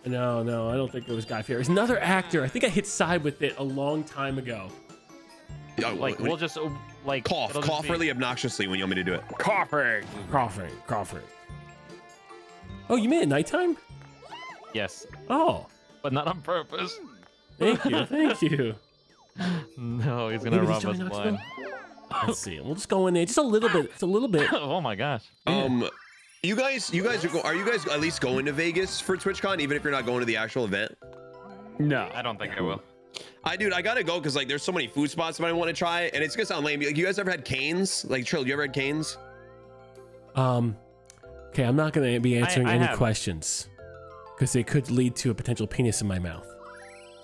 No, no, I don't think it was Guy Fieri. It's another actor. I think I hit side with it a long time ago. Oh, like we'll just uh, like cough, cough be- really obnoxiously when you want me to do it. Coughing. coughing, coughing. Oh, you made it nighttime? Yes, Oh, but not on purpose. thank you, thank you. No, he's gonna Maybe rob he's us trying not to blind. go. Let's see. We'll just go in there, just a little bit. It's a little bit. oh my gosh. Um, you guys, you guys are, go- are you guys at least going to Vegas for TwitchCon, even if you're not going to the actual event? No. I don't think I will. I dude, I gotta go because like there's so many food spots that I want to try, and it's gonna sound lame. Like, you guys ever had Cane's? Like Trill, you ever had Cane's? Um, okay, I'm not gonna be answering I any have. questions because it could lead to a potential penis in my mouth.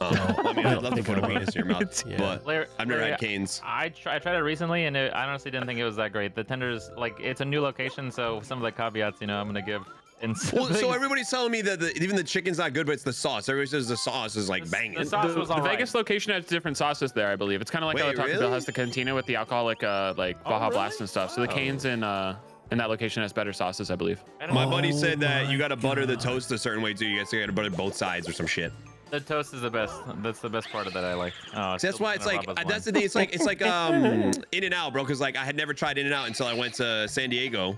Um, I mean, I'd love to think put a I will. penis in your mouth, Yeah. but Larry- I've never Larry, had Cane's. I, try, I tried it recently, and it, I honestly didn't think it was that great. The tenders, like, it's a new location, so some of the caveats, you know, I'm gonna give. And Well, so everybody's telling me that the, even the chicken's not good, but it's the sauce. Everybody says the sauce is like banging. the sauce the, was the all right. Vegas location has different sauces there, I believe. It's kind of like how Wait, Taco Bell has the cantina with the alcoholic, uh, like Oh, Baja really? Blast and stuff. So the Cane's in uh in that location has better sauces, I believe. I My know. buddy said that my you got to butter the toast a certain way too. You guys got to butter both sides or some shit. The toast is the best. That's the best part of that I like. Oh, that's why it's like that's the thing. It's like it's like um In and Out, bro. Because like I had never tried In and Out until I went to San Diego,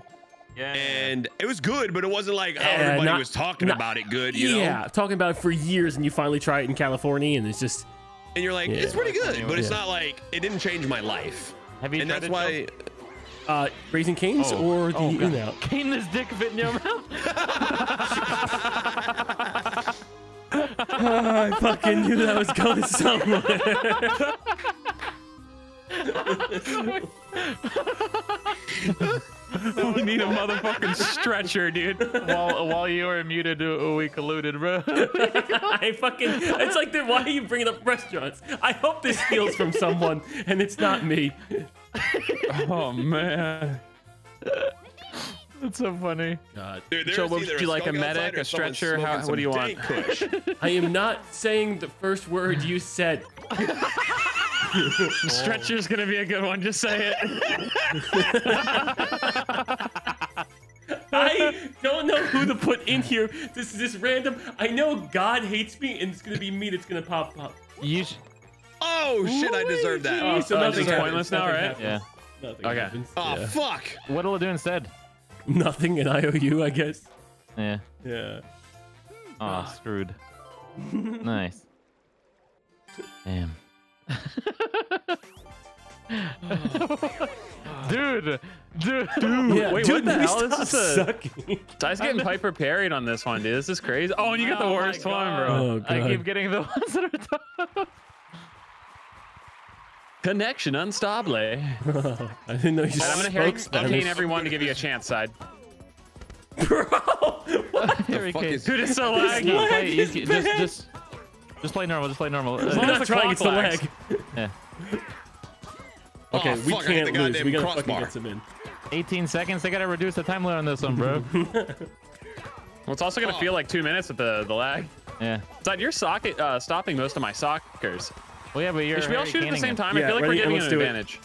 yeah. and it was good, but it wasn't like how Yeah, everybody not- was talking not- about it. Good, you know. yeah, know. talking about it for years, and you finally try it in California, and it's just And you're like, Yeah. it's pretty good, but it's Yeah. not like it didn't change my life. Have you And tried that's it, why. Joe? uh, Raising Cane's Oh. or the Oh, In God. and Out. Cane this dick fit in your mouth. I fucking knew that was going somewhere. we need a motherfucking stretcher, dude. while while you were muted, uh, we colluded, bro. I fucking. It's like, then why are you bringing up restaurants? I hope this steals from someone, and it's not me. Oh man. That's so funny. God. Dude, there's So, what either would you like, a medic, a stretcher? How- what do you want? I am not saying the first word you said. Stretcher's gonna be a good one. Just say it. I don't know who to put in here. This is just random. I know God hates me, and it's gonna be me that's gonna pop up. You sh- Oh shit! I deserve that. Oh, so Oh, nothing it's happens. pointless now, right? happens. yeah. Nothing Okay. happens. Oh Yeah. fuck! What'll it do instead? Nothing, and IOU, I guess. Yeah. Yeah. Oh, screwed. nice. Damn. dude, dude, dude, Yeah, Wait, dude, what the hell? This stop is a- sucking. Guy's getting Piper parried on this one, dude. This is crazy. Oh, and you got the Oh worst one, bro. Oh, I keep getting the ones that are top. Connection unstable. I didn't know you I'm gonna spoke hurricane Spanish. everyone to give you a chance, side. Bro, what? Harry fuck Kane. is- Dude, it's so laggy. lag play- you is can- bad. just, just, just play normal. Just play normal. I'm Uh, long as the trying, it's the lags. lag. yeah. Okay, Oh, we fuck, can't the lose. goddamn We gotta fucking get some in. 18 seconds. They gotta reduce the time limit on this one, bro. Well, it's also gonna feel like two minutes with the the lag. yeah. Side, you're socket uh, stopping most of my sockers. Well, yeah, but you're. Should we all shoot at the same time? Yeah, I feel like we're ready, getting let's an do it. advantage.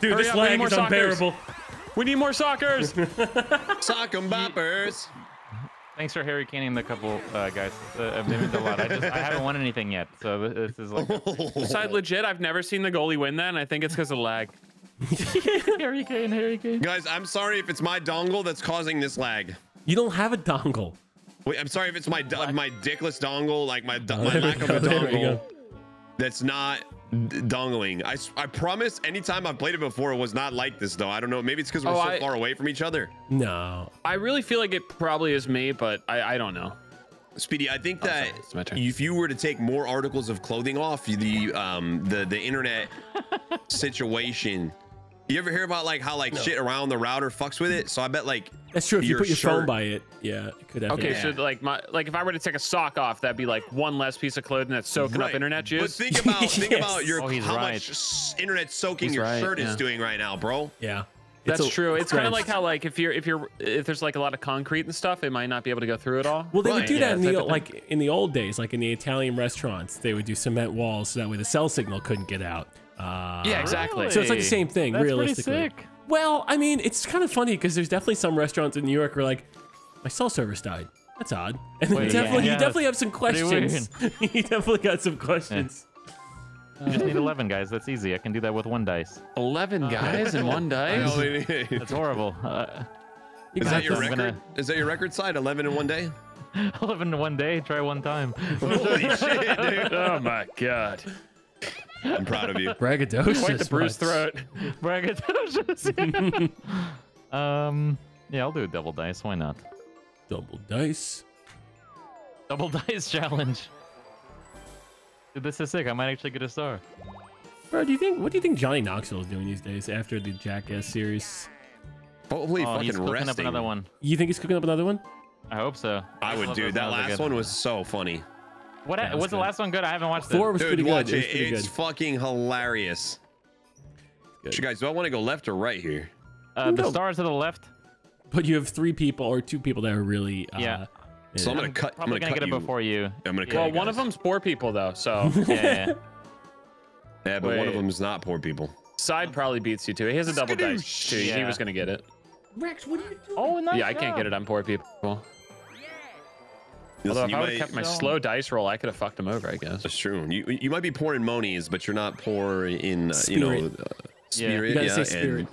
Dude, Hurry this up, we need lag more is sockers. unbearable. We need more sockers. Sock 'em boppers. Thanks for Harry Caning the couple uh, guys. Uh, they meant a lot. I just I haven't won anything yet, so th- this is like Side legit, I've never seen the goalie win that, and I think it's because of lag. Harry Kane, Harry Kane. Guys, I'm sorry if it's my dongle that's causing this lag. You don't have a dongle. Wait, I'm sorry if it's my my dickless dongle, like my my there we lack of go, a there we dongle go. That's not dongling. I promise anytime I've played it before it was not like this though. I don't know. Maybe it's because we're Oh, so I- far away from each other. No. I really feel like it probably is me, but I, I don't know. Speedy, I think that sorry, my turn. if you were to take more articles of clothing off the um the the internet situation, you ever hear about like how like shit around the router fucks with it? So I bet like That's true. If you Your put your phone by it, yeah, it could have. Okay, Yeah. so like my like if I were to take a sock off, that'd be like one less piece of clothing that's soaking up Right. internet But juice. think about think Yes. about your Oh, how right. much internet soaking He's your right, shirt yeah. is doing right now, bro. Yeah. That's a- true. It's kind of like how like if you're if you're if there's like a lot of concrete and stuff, it might not be able to go through it all. Well, they would Right, do yeah, that in the like in the old days, like in the Italian restaurants. They would do cement walls so that way the cell signal couldn't get out. Uh, Yeah, exactly. So it's like the same thing, That's realistically. pretty sick. Well, I mean, it's kind of funny because there's definitely some restaurants in New York where like my cell service died. That's odd. And Wait, definitely, yeah. you definitely have some questions. you definitely got some questions. You just need 11 guys. That's easy. I can do that with one dice. Eleven guys in one dice. That's horrible. Uh, You Is that your I'm record? gonna- Is that your record side? 11 in one day? 11 in one day. Try one time. Holy shit, dude. Oh my god! I'm proud of you. braggadocious. Quite the bruised much. throat. Braggadocious. yeah. um, yeah, I'll do a double dice. Why not? Double dice. Double dice challenge. Dude, this is sick. I might actually get a star. Bro, do you think? What do you think Johnny Knoxville is doing these days after the Jackass series? Probably Oh, he's fucking cooking up resting. another one. You think he's cooking up another one? I hope so. I would, Those dude. That last one was so funny. What? Yeah, was was the good. last one good? I haven't watched Four it. was Dude, pretty good. It was it. pretty It's good. fucking hilarious. Good. So, guys, do I want to go left or right here? Uh, the stars to the left. but you have three people or two people that are really. Uh, Yeah. So I'm gonna cut. I'm Probably gonna, gonna, cut get it before you. I'm gonna cut Well, you one of them's poor people though, so Yeah, yeah, yeah. Yeah, but one of them is not poor people. side probably beats you too. He has a double dice too. He was gonna get it. Rex, what are you doing? Oh, nice. Yeah, I can't get job. it on poor people. Although if I would have kept my So- slow dice roll, I could have fucked him over. I guess. That's true. You you might be poor in monies, but you're not poor in uh, you know Spirit. uh, Yeah. You gotta yeah, say spirit. And,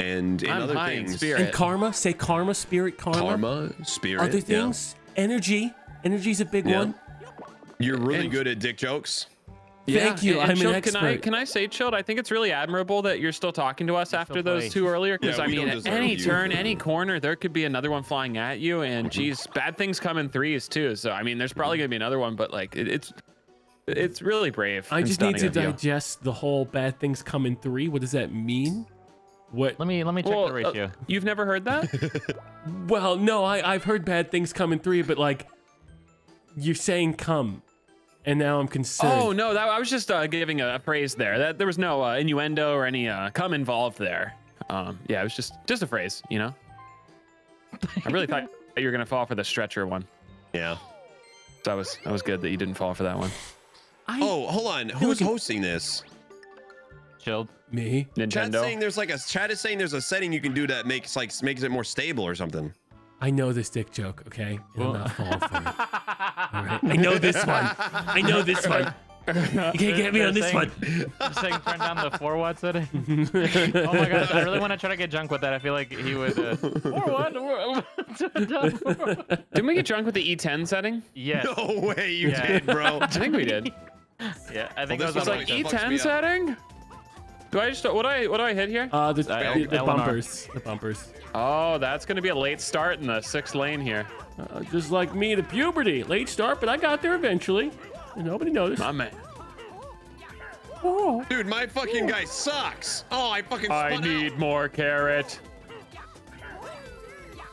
and in I'm other high in things, spirit. And karma, say karma, spirit, karma. karma, spirit. Other yeah. things, energy. Energy's a big Yeah. one. You're really And- good at dick jokes. Thank you. and- I'm and an Chilled, expert. Can I, can I say, Chilled? I think it's really admirable that you're still talking to us after still those play. two earlier. Because Yeah, I mean, at any you. turn, any corner, there could be another one flying at you. And mm-hmm. geez, bad things come in threes too. So I mean, there's probably mm-hmm. gonna be another one, but like, it, it's it's really brave. I just need to stunning of you. digest the whole bad things come in three. What does that mean? What? Let me let me check Well, the uh, ratio. you've never heard that? Well, no, I, I've heard bad things come in three, but like, you're saying come, and now I'm concerned. oh no, that I was just uh, giving a, a phrase there. That there was no uh, innuendo or any uh, come involved there. Um, yeah, it was just just a phrase, you know. I really thought you were gonna fall for the stretcher one. Yeah. So that was that was good that you didn't fall for that one. I, Oh, hold on. Who's hosting this? Chilled. me. Chat's Nintendo. saying there's like a chat is saying there's a setting you can do that makes like makes it more stable or something. I know this dick joke, okay? And I'm not falling for it. All right. I know this one. I know this one. You can't get me on this one. You're saying turn down the four watt setting. oh my god, I really want to try to get drunk with that. I feel like he would. Uh, four watt. four- turn down four watt. Didn't we get drunk with the E10 setting? Yes. No way you Yeah. did, bro. I think we did. Yeah, I think Well, it this was was like E- show. fucks me E10 up. Setting? Do I just what do I what do I hit here? Uh, the, Uh, the, the bumpers. The bumpers. Oh, that's gonna be a late start in the sixth lane here. Uh, just like me, the puberty. Late start, but I got there eventually. And nobody noticed. My man. Dude, my fucking guy sucks. Oh, I fucking I spun need out. more carrot.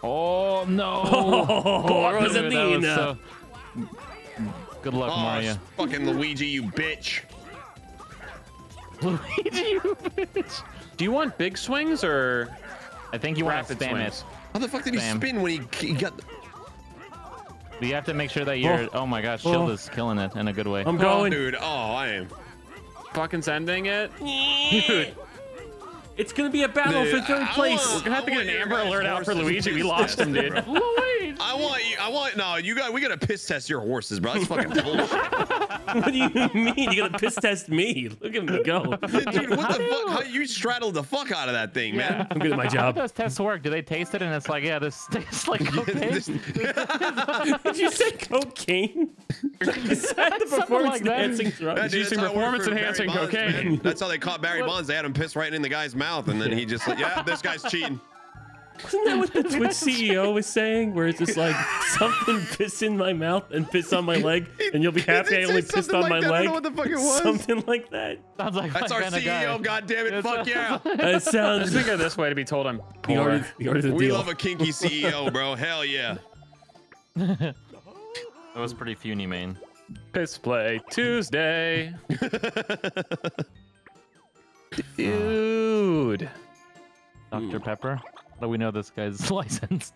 Oh no! Oh, Dude, that was Rosalina. so- Good luck, Oh, Mario. fucking Luigi, you bitch. Luigi, you bitch. Do you want big swings or I think you want to rapid spam swings? it. How the fuck did he spin when he, he got? You have to make sure that you're. Oh. oh, my gosh, Shield Oh. is killing it in a good way. I'm oh, going. Dude, oh, I am. Fucking sending it? Dude, It's gonna be a battle Dude, for third I place. want- we're gonna have to get an Amber Alert out for Luigi. We lost him, dude. Luigi! I want you. I want no. You got. We gotta piss test your horses, bro. That's fucking bullshit, what do you mean? You're gonna piss test me? Look at me go. dude. What the fuck? How you straddled the fuck out of that thing, man? I'm good at my job. How do those tests work? Do they taste it and it's like, yeah, this tastes like cocaine? Did you say cocaine? Is that the performance like that. enhancing drug? That- dude, using that's how it worked performance enhancing Bonds, cocaine. man. That's how they caught Barry Bonds. They had him piss right in the guy's mouth, and then he just like, yeah, this guy's cheating. Isn't that what the Twitch CEO was saying? Where it's just like something piss in my mouth and piss on my leg, and you'll be happy I only pissed something on my like that. I leg. don't know what the fuck it was. Something like that. Sounds like That's our kind of guy. CEO. God damn it! Fuck a- yeah. That Let's sounds. think of this way to be told I'm We poor. already, we already the We deal. love a kinky CEO, bro. Hell yeah. That was pretty puny, man. Piss play Tuesday. Dude. Dr. Pepper? How do we know this guy's licensed?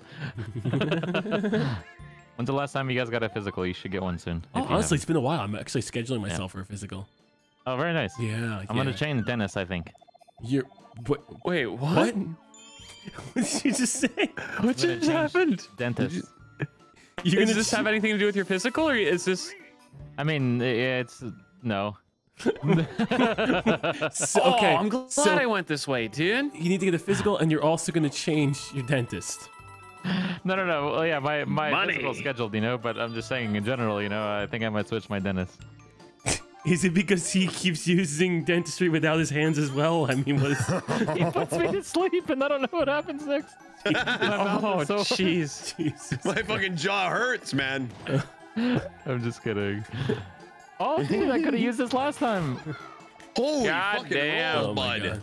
When's the last time you guys got a physical? You should get one soon. Oh, honestly, haven't. it's been a while. I'm actually scheduling myself for a physical. Oh, very nice. Yeah, I'm gonna yeah. change dentist, I think. You're what? Wait, what? What? what did you just say? What I'm just change happened? Dentist. You're Does gonna this have anything to do with your physical, or is this? I mean, i- it's no. So, Oh, I'm glad so I went this way, dude. you need to get a physical, and you're also gonna change your dentist. No, no, no. Well, yeah, my my Money. physical scheduled, you know. But I'm just saying in general, you know, I think I might switch my dentist. Is it because he keeps using dentistry without his hands as well? I mean, what is? he puts me to sleep, and I don't know what happens next. Oh, oh is so- jeez. Jesus. My fucking jaw hurts, man. I'm just kidding. Oh, dude, I could have used this last time. Holy God fucking damn. rolls, Oh my bud.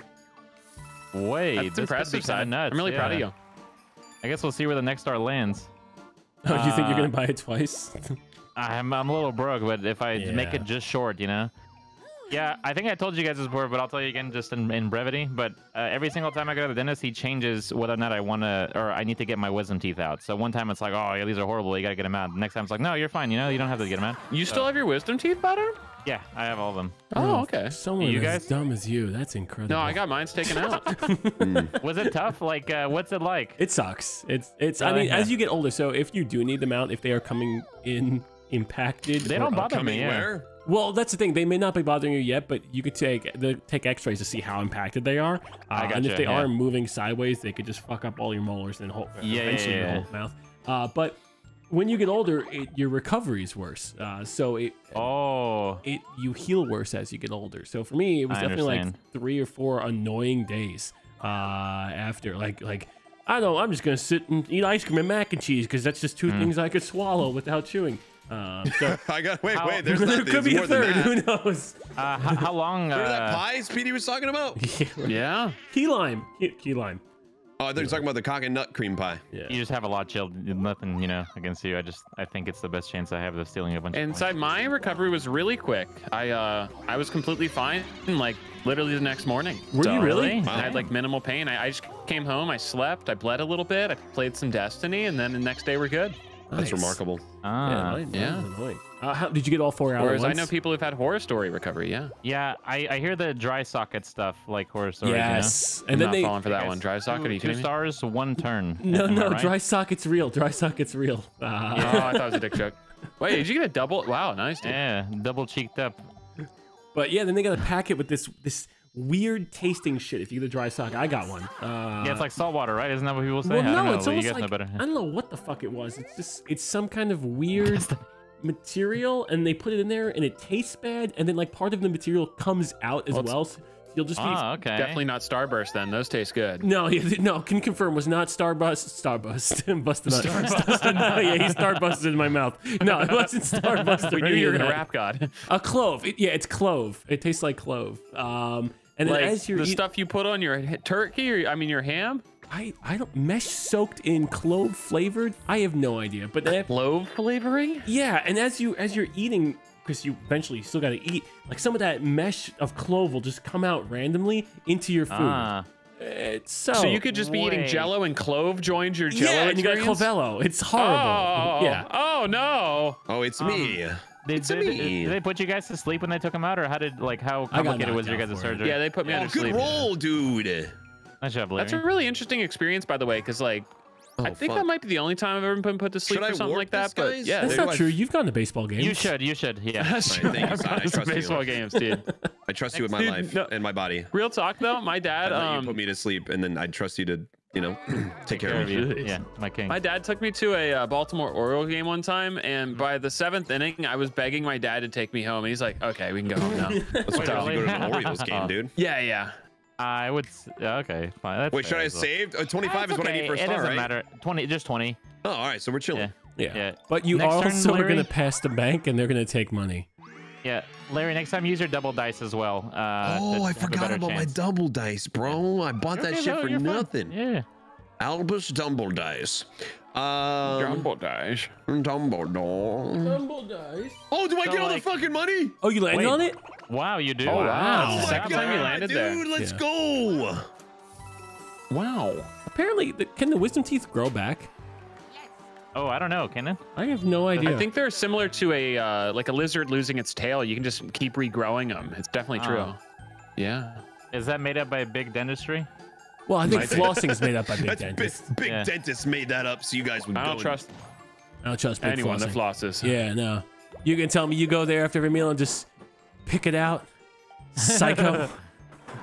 God. Wait, That's this impressive, side. nuts. I'm really proud of you. I guess we'll see where the next star lands. Oh, you think you're Uh, gonna buy it twice? I'm I'm a little broke, but if I make it just short, you know. Yeah, I think I told you guys this before, but I'll tell you again just in, in brevity. But uh, every single time I go to the dentist, he changes whether or not I want to or I need to get my wisdom teeth out. So one time it's like, oh, yeah, these are horrible. You got to get them out. The next time it's like, no, you're fine. You know, you don't have to get them out. You still have your wisdom teeth Butter? Yeah, I have all of them. Oh, okay. Someone You as guys? dumb as you. That's incredible. No, I got mine's taken out. Was it tough? Like, uh, what's it like? It sucks. It's it's. I Oh, mean, yeah. as you get older, so if you do need them out, if they are coming in impacted, They don't bother me. Yeah. where? Well, that's the thing. They may not be bothering you yet, but you could take the take X-rays to see how impacted they are. Uh, I and if they yeah. are moving sideways, they could just fuck up all your molars and whole, Yeah, yeah, eventually your whole mouth. Uh, but when you get older, it, your recovery is worse. Uh, so it Oh, it you heal worse as you get older. So for me, it was I definitely understand. like three or four annoying days uh, after. Like like I don't know. I'm just gonna sit and eat ice cream and mac and cheese because that's just two Mm. things I could swallow without chewing. Um, so I got wait, How- wait. There's there could be a more than third. Who knows? uh, how, how long? Remember that Uh, pie Speedy was talking about? yeah. Key lime. Key, key lime. Oh, they're talking about the cock and nut cream pie. Yeah. you just have a lot chilled. Nothing, you know, against you. I just, I think it's the best chance I have of stealing a bunch. of Inside my recovery was really quick. I uh I was completely fine like literally the next morning. Were you really? I had like minimal pain. I, I just came home, I slept, I bled a little bit, I played some Destiny, and then the next day we're good. That's Nice. remarkable. Yeah, Ah, mine- Yeah. mine annoying. Uh, how, did you get all four out Whereas I know people who've had horror story recovery. Yeah, yeah. I, I hear the dry socket stuff, like horror stories. Yes, I'm and then not they. falling for that Yes. one. Dry socket, are you two kidding me? stars, one turn. No, no, right? dry socket's real. Dry socket's real. Uh, Oh, I thought it was a dick joke. Wait, did you get a double? Wow, nice. Dude. Yeah, double cheeked up. But yeah, then they got a packet with this this weird tasting shit. If you get a dry sock, I got one. Uh, Yeah, it's like salt water, right? Isn't that what people say? well, I don't no, know. it's you almost guys like better. I don't know what the fuck it was. It's just it's some kind of weird material, and they put it in there, and it tastes bad, and then like part of the material comes out as Well, well. So you'll just be Ah, okay. Definitely not Starburst then. Those taste good. No, no, can confirm was not Starbust. Starbust. Busted out. Starbust. no, yeah, he Starbusted in my mouth. No, it wasn't Starbust. We knew you were gonna rap God. A clove. It- yeah, it's clove. It tastes like clove. Um, and then like as you're the eat- stuff you put on your turkey, or I mean your ham. I I don't mesh soaked in clove flavored. I have no idea. But then, Clove flavoring? yeah, and as you as you're eating, because you eventually still got to eat, like some of that mesh of clove will just come out randomly into your food. Ah, It's so. So you could just be eating Jello and clove joined your Jello yeah, and you got experience? Clovello. It's horrible. Oh, Yeah. Oh no. Oh, it's me. Did, It's did, me. did they put you guys to sleep when they took them out, or how did like how I got complicated was your guys' for it. surgery? Yeah, they put me Oh, under good sleep. roll, dude. I should have That's a really interesting experience, by the way, because like I Oh, think fuck. that might be the only time I've ever been put to sleep Should or something like that. But yeah, That's not I- true. You've gone to baseball games. You should. You should. Yeah. that's Right, true. thank you, son. I I've gone to trust you. baseball games, dude. I trust you with my Dude, life no. and my body. Real talk though, my dad, let um, you put me to sleep, and then I trust you to, you know, take care of me. you. Yeah, my king. My dad took me to a uh, Baltimore Oriole game one time, and Mm-hmm. by the seventh inning, I was begging my dad to take me home. And he's like, "Okay, we can go home now." That's why really? you go to an Orioles game, dude. yeah, yeah. I would. yeah, Okay, fine. That's Wait, should fair I well. save? Uh, 25 is That's what I need for a It star, doesn't right? matter. Twenty, just twenty. Oh, all right. So we're chilling. Yeah. Yeah. Yeah. But you Next turn, also are going to pass the bank and they're going to take money. Yeah, Larry. Next time, use your double dice as well. Uh, oh, I forgot better about my double dice, bro. I bought that shit no, for you're fine. nothing. Yeah. Albus Dumble Dice. Um, Jumbo dash. Dumbledore. Double dice. Oh, do I So, get all like- the fucking money? Oh, you landed Wait. on it? Wow, you do. Oh, wow. Oh It's the second time you landed dude, there. let's Yeah. go. Wow. Apparently, the, can the wisdom teeth grow back? Oh, I don't know, can it? I have no idea. I think they're similar to a uh, like a lizard losing its tail. You can just keep regrowing them. It's definitely true. Oh. Yeah. Is that made up by a big dentistry? well, I think Might flossing is made up by big That's dentists. big, big Yeah. dentist made that up so you guys would I go. don't and- trust I don't trust big anyone flossing. that flosses. Yeah, no. You can tell me you go there after every meal and just pick it out. Psycho.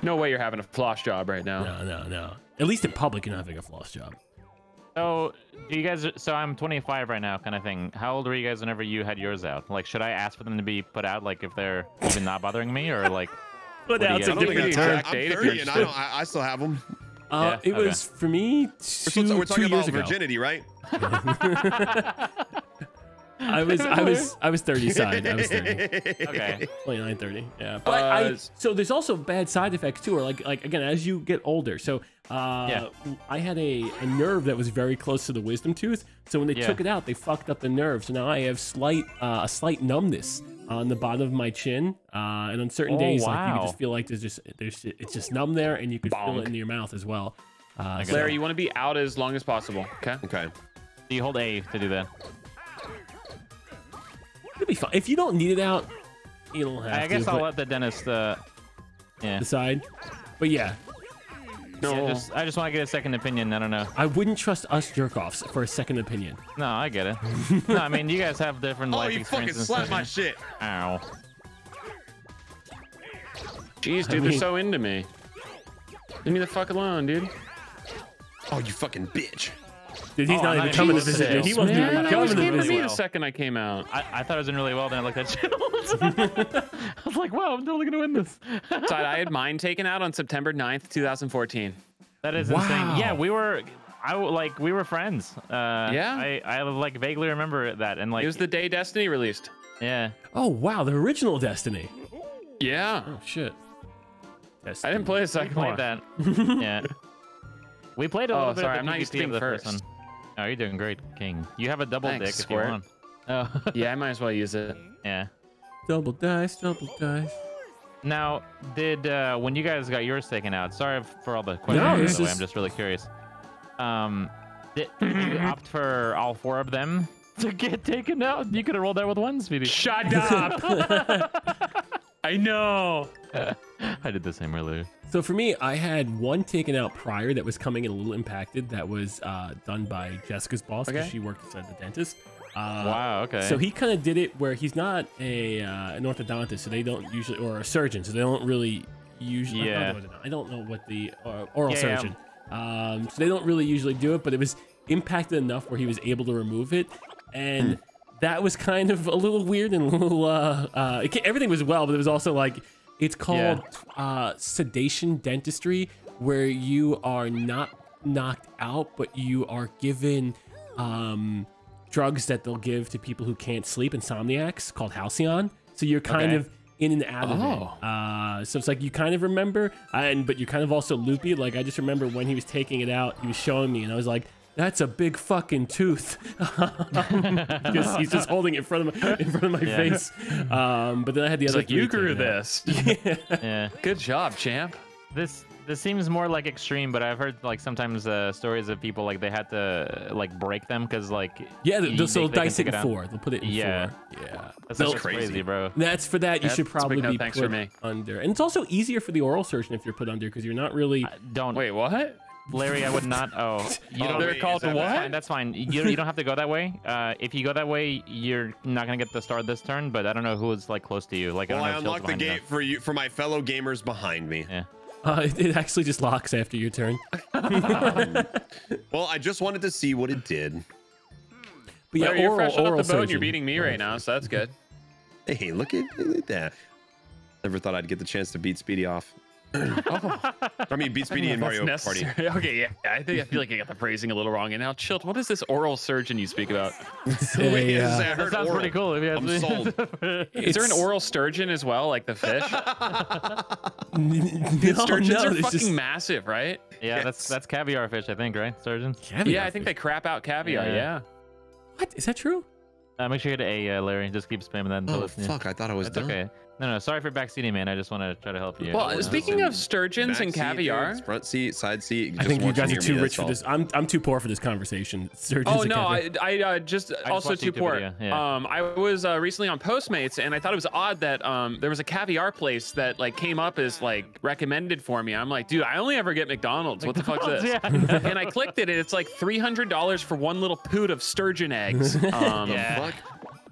No way you're having a floss job right now. no, no, no. At least in public, you're not having a floss job. So, do you guys? So I'm 25 right now, kind of thing. How old were you guys whenever you had yours out? Like, should I ask for them to be put out, like if they're even not bothering me, or like? But do you that's guys- a I don't different term. exact I'm date 30 and I, don't, I, I still have them. Uh, Yeah, it okay. was for me We're, two, still, we're two talking years about ago. virginity, right? I was I was I was 30 side. I was 30. Okay. 29, 30. Yeah. But I, Uh, so there's also bad side effects too, or like like again as you get older. So uh, Yeah. I had a, a nerve that was very close to the wisdom tooth. So when they Yeah. took it out, they fucked up the nerve. So now I have slight uh, a slight numbness on the bottom of my chin, uh, and on certain Oh, days, like you can just feel like there's just there's it's just numb there, and you can feel it in your mouth as well. Uh, got so- Larry, you want to be out as long as possible. Okay. Okay. Do you hold A to do that? It'll be fine if you don't need it out. You don't have I to. guess I'll let the dentist. Uh, yeah. decide. But yeah, Yeah, just, I just want to get a second opinion. I don't know. I wouldn't trust us jerk offs for a second opinion. No, I get it. no, I mean you guys have different Oh, life you fucking experiences. slapped my shit. Ow. Jeez, dude, mean- they're so into me. Leave me the fuck alone, dude. Oh, you fucking bitch. Dude, he's Oh, not even coming to even visit you. He wasn't Man, even I coming always to came to visit me you. the second I came out. I, I thought I was doing really well. Then I looked at Shields. I was like, wow, I'm totally gonna win this. So I had mine taken out on September 9th, 2014. That is Wow. insane. Yeah, we were. I w- like we were friends. Uh, Yeah. I, I like vaguely remember that and like It was the day Destiny released. yeah. Oh wow, the original Destiny. Yeah. Oh shit. I didn't play a second Played one. that. yeah. We played a Oh, little bit. sorry, of I'm the not used to of being the first first. one. Oh, you're doing great, King. You have a double Thanks, dick Squirt. if you want. Oh, Yeah, I might as well use it. yeah. Double dice, double dice. Now, did uh, when you guys got yours taken out? Sorry for all the questions. No, by this the way, is- I'm just really curious. Um, did, did you opt for all four of them to get taken out? You could have rolled that with one, Speedy. Shut up. I know. I did the same earlier. So for me, I had one taken out prior that was coming in a little impacted. That was uh, done by Jessica's boss because Okay. she worked inside the dentist. Uh, Wow. Okay. So he kind of did it where he's not a uh, an orthodontist, so they don't usually, or a surgeon, so they don't really usually. Yeah. I don't know what the uh, oral Yeah, yeah. surgeon. Um, so they don't really usually do it, but it was impacted enough where he was able to remove it, and that was kind of a little weird and a little. Uh, uh, it, everything was well, but it was also like it's called uh, sedation dentistry, where you are not knocked out, but you are given. Um, drugs that they'll give to people who can't sleep, insomniacs, called Halcion. So you're kind Okay. of in and out of Oh. it. Uh, so it's like you kind of remember, and but you're kind of also loopy. Like I just remember when he was taking it out, he was showing me, and I was like, "That's a big fucking tooth," because he's just holding it in front of my in front of my Yeah. face. Um, but then I had the It's other. like three you grew this. yeah. Good job, champ. This this seems more like extreme, but I've heard like sometimes uh, stories of people like they had to like break them because like Yeah, you- they'll, so they- they'll they dice it take in four. They'll put it in Yeah. four. Yeah. That's They'll- just crazy, bro. That's for that. You That's should probably be thanks put for me. under, and it's also easier for the oral surgeon if you're put under because you're not really. Don't Wait, what? Larry, I would not. Oh, you Oh, don't. They're wait, called is that what? Fine, that's fine. You, you don't have to go that way. Uh, if you go that way, you're not gonna get the star this turn. But I don't know who is like close to you. Like I Well, don't I know. if Shield's unlocked the behind you gate for you for my fellow gamers behind me. Yeah. Uh, it, it actually just locks after your turn. Well, I just wanted to see what it did. But yeah, Larry, you're oral, fresh off the boat and you're beating me right now, so that's good. Hey, look at, look at that. Never thought I'd get the chance to beat Speedy off. I mean, beat Speedy in Mario That's Party. Okay, yeah. I think I feel like I got the phrasing a little wrong. And now, Chilt, what is this oral surgeon you speak about? It's Wait, a, is that- That sounds oral. pretty cool. If you I'm sold. Is there an oral sturgeon as well, like the fish? no, Sturgeons no, are fucking just massive, right? yeah, that's Yes. that's caviar fish, I think, right, Sturgeon? caviar yeah, I think they crap out caviar. Yeah. Yeah. What is that true? Uh, make sure you hit A, uh, Larry. Just keep spamming that until Oh it's. yeah. fuck! I thought I was That's done. okay. No, no. Sorry for backseating, man. I just want to try to help you. Well, speaking of sturgeons and Back seat, caviar. dudes, front seat, side seat. I think you guys are too rich for this. all. I'm I'm too poor for this conversation. Surgeons Oh and no, caviar. I, I uh, just also watched too YouTube poor. yeah. Um, I was uh, recently on Postmates and I thought it was odd that um there was a caviar place that like came up as like recommended for me. I'm like, dude, I only ever get McDonald's. What the fuck's this? Yeah. and I clicked it and it's like three hundred dollars for one little poot of sturgeon eggs. Um, Yeah. Fuck.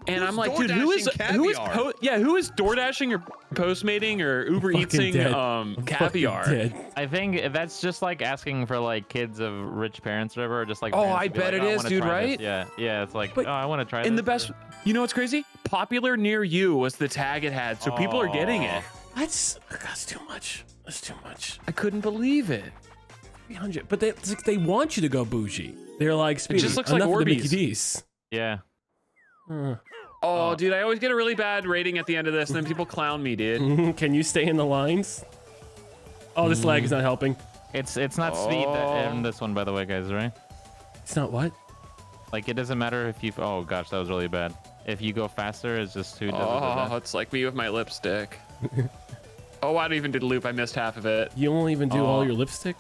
And Who's I'm like, dude, who is DoorDashing who is caviar? po- yeah, who is door dashing or postmating or Uber Fucking Eatsing dead. um I'm caviar? dead. I think that's just like asking for like kids of rich parents or whatever, or just like. Oh, I bet like, it "Oh, is, wanna dude, try this." right? Yeah, yeah. It's like, But oh, I want to try. And the this. best, you know what's crazy? Popular near you was the tag it had, so people are getting it. That's that's too much. That's too much. I couldn't believe it. 300. But they like they want you to go bougie. They're like, Speedy, just looks like enough of the Mickey Orbeez. Yeah. Uh, Oh, oh, dude, I always get a really bad rating at the end of this, and then people clown me, dude. Can you stay in the lines? Oh, this lag is not helping. It's it's not speed Oh. in this one, by the way, guys. Right? It's not what? Like it doesn't matter if you. Oh gosh, that was really bad. If you go faster, it's just who does it Oh, the it's like me with my lipstick. oh, I don't even did a loop. I missed half of it. You won't even do all Oh. your lipstick?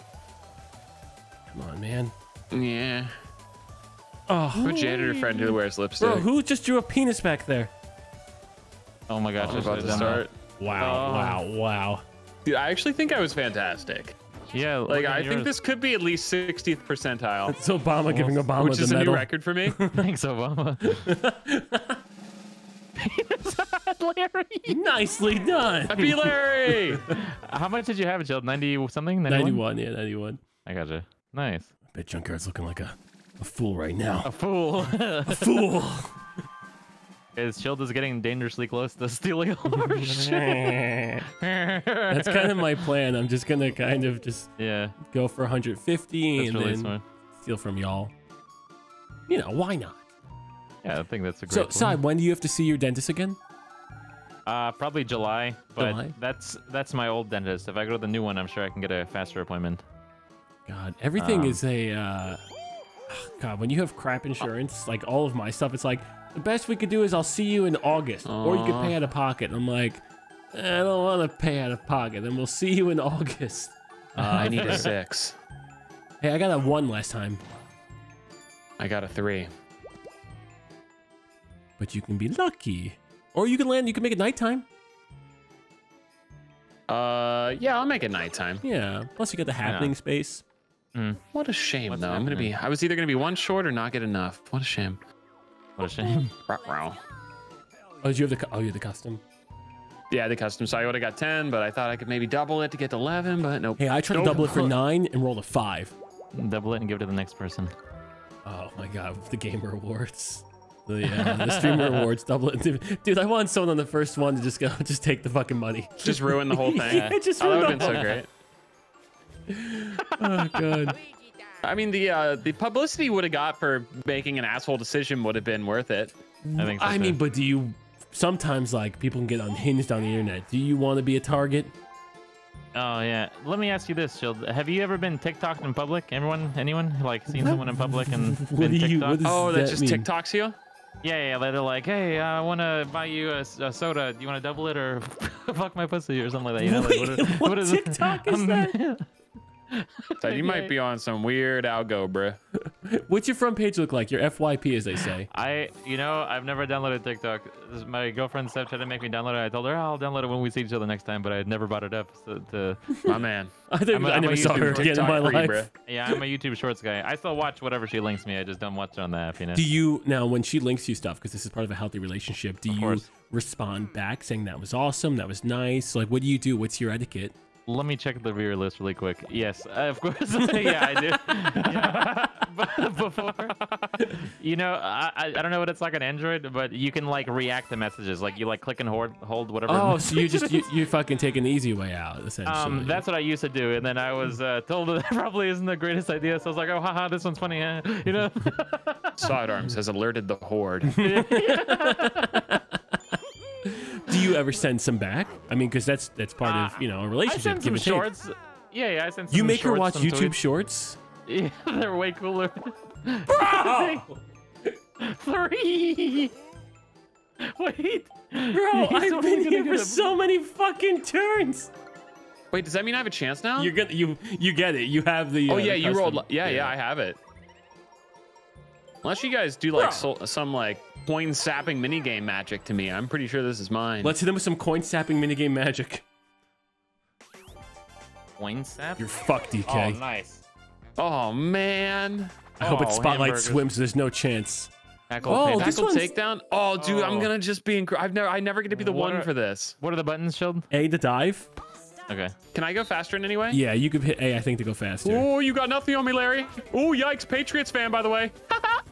Come on, man. Yeah. Oh, I'm a janitor friend who wears lipstick. bro, who just drew a penis back there? Oh my gosh, oh, I'm I about should've to start. Wow, Oh. wow, wow. Dude, I actually think I was fantastic. Yeah, Like, at I think this could be at least 60th percentile, It's Obama giving Obama which the is a new record for me. Thanks, Obama. Penis, Larry. Nicely done. Happy Larry! How much did you have, Jill? 90 something? 91? 91, yeah, 91. I gotcha. Nice. I bet Junkyard's looking like a, a fool right now. A fool. A fool. His shield is getting dangerously close to stealing all our shit. That's kind of my plan. I'm just gonna kind of just Yeah, go for 150 that's and really then smart. steal from y'all. You know, why not? Yeah, I think that's a great So. Side, when do you have to see your dentist again? Uh, probably July, but July? that's that's my old dentist. If I go to the new one, I'm sure I can get a faster appointment. God, everything Um, is a. Uh, God, when you have crap insurance, like all of my stuff, it's like the best we could do is I'll see you in August, or you could pay out of pocket. I'm like, I don't want to pay out of pocket. Then we'll see you in August. Uh, I need a six. Hey, I got a one last time, I got a three. but you can be lucky, or you can land. You can make it nighttime. Uh, yeah, I'll make it nighttime. Yeah. Plus, you got the happening space. What a shame, What's though. I'm gonna be. I was either gonna be one short or not get enough. What a shame. What a shame. Oh, did you have the? Oh, you have the custom. Yeah, the custom. So I would have got ten, but I thought I could maybe double it to get to eleven, but nope. Hey, I tried Nope. to double it for nine and rolled a five. Double it and give it to the next person. Oh my god, the gamer awards. The, uh, the streamer awards, double it. Dude, I want someone on the first one to just go, just take the fucking money. Just ruin the whole thing. Yeah, just oh, that would have been so great. Oh god. I mean, the uh, the publicity would have got for making an asshole decision would have been worth it. I think. So I too. mean, but do you sometimes like people can get unhinged on the internet? Do you want to be a target? Oh yeah. Let me ask you this, Shield. Have you ever been TikToked in public? Everyone? Anyone? Like seen someone in public and What been do you- TikToked? what is- Oh, does that that just mean? TikToks you? Yeah, yeah. They're like, hey, I want to buy you a soda. Do you want to double it or fuck my pussy or something like that? You know, like, Wait, is- what is TikTok is that? So you might be on some weird algo, bruh. What's your front page look like? Your FYP, as they say. I, you know, I've never downloaded TikTok. This my girlfriend Steph tried to make me download it. I told her "Oh, I'll download it when we see each other next time, but I had never brought it up. So to, My man. I, think, I'm a- I I'm a never saw her again in my free, life. bruh. yeah, I'm a YouTube Shorts guy. I still watch whatever she links me. I just don't watch it on the app, you know. Do you now when she links you stuff because this is part of a healthy relationship? Do you course. respond back saying that was awesome, that was nice? Like, what do you do? What's your etiquette? Let me check the viewer list really quick. Yes, uh, of course. yeah, I do. Yeah. But Before, you know, I, I don't know what it's like on Android, but you can like react to messages. Like you like click and hold, hold whatever. Oh, so you just you, you fucking taking the easy way out essentially. Um, that's what I used to do, and then I was uh, told that probably isn't the greatest idea. So I was like, "Oh, haha, this one's funny," huh? you know. Sidearms has alerted the horde. Do you ever send some back? I mean, because that's that's part of you know a Uh, I relationship. sent give some and take. shorts. Yeah, yeah, I send. Some You make her watch YouTube tweets. shorts. Yeah, they're way cooler. Bro, Three. Wait. bro, I've been here for so many fucking turns. Wait, does that mean I have a chance now? You're gonna you you get it. You have the. oh uh, yeah, the you rolled. li- Yeah, yeah, I have it. Unless you guys do like so, some like coin sapping minigame magic to me, I'm pretty sure this is mine. Let's hit him with some coin sapping minigame magic. Coin sap. You're fucked, Oh, DK. nice. Oh man. I hope it's Oh, spotlight hamburgers. swim, so there's no chance. Tackle, Oh, this Tackle takedown. Oh, dude, I'm Oh. gonna just be. Inc- I've never. I never get to be the What one are- for this. What are the buttons, Shield? A to dive. Okay. Can I go faster in any way? Yeah, you could hit A, I think, to go faster. Oh, you got nothing on me, Larry. Oh, yikes! Patriots fan, by the way.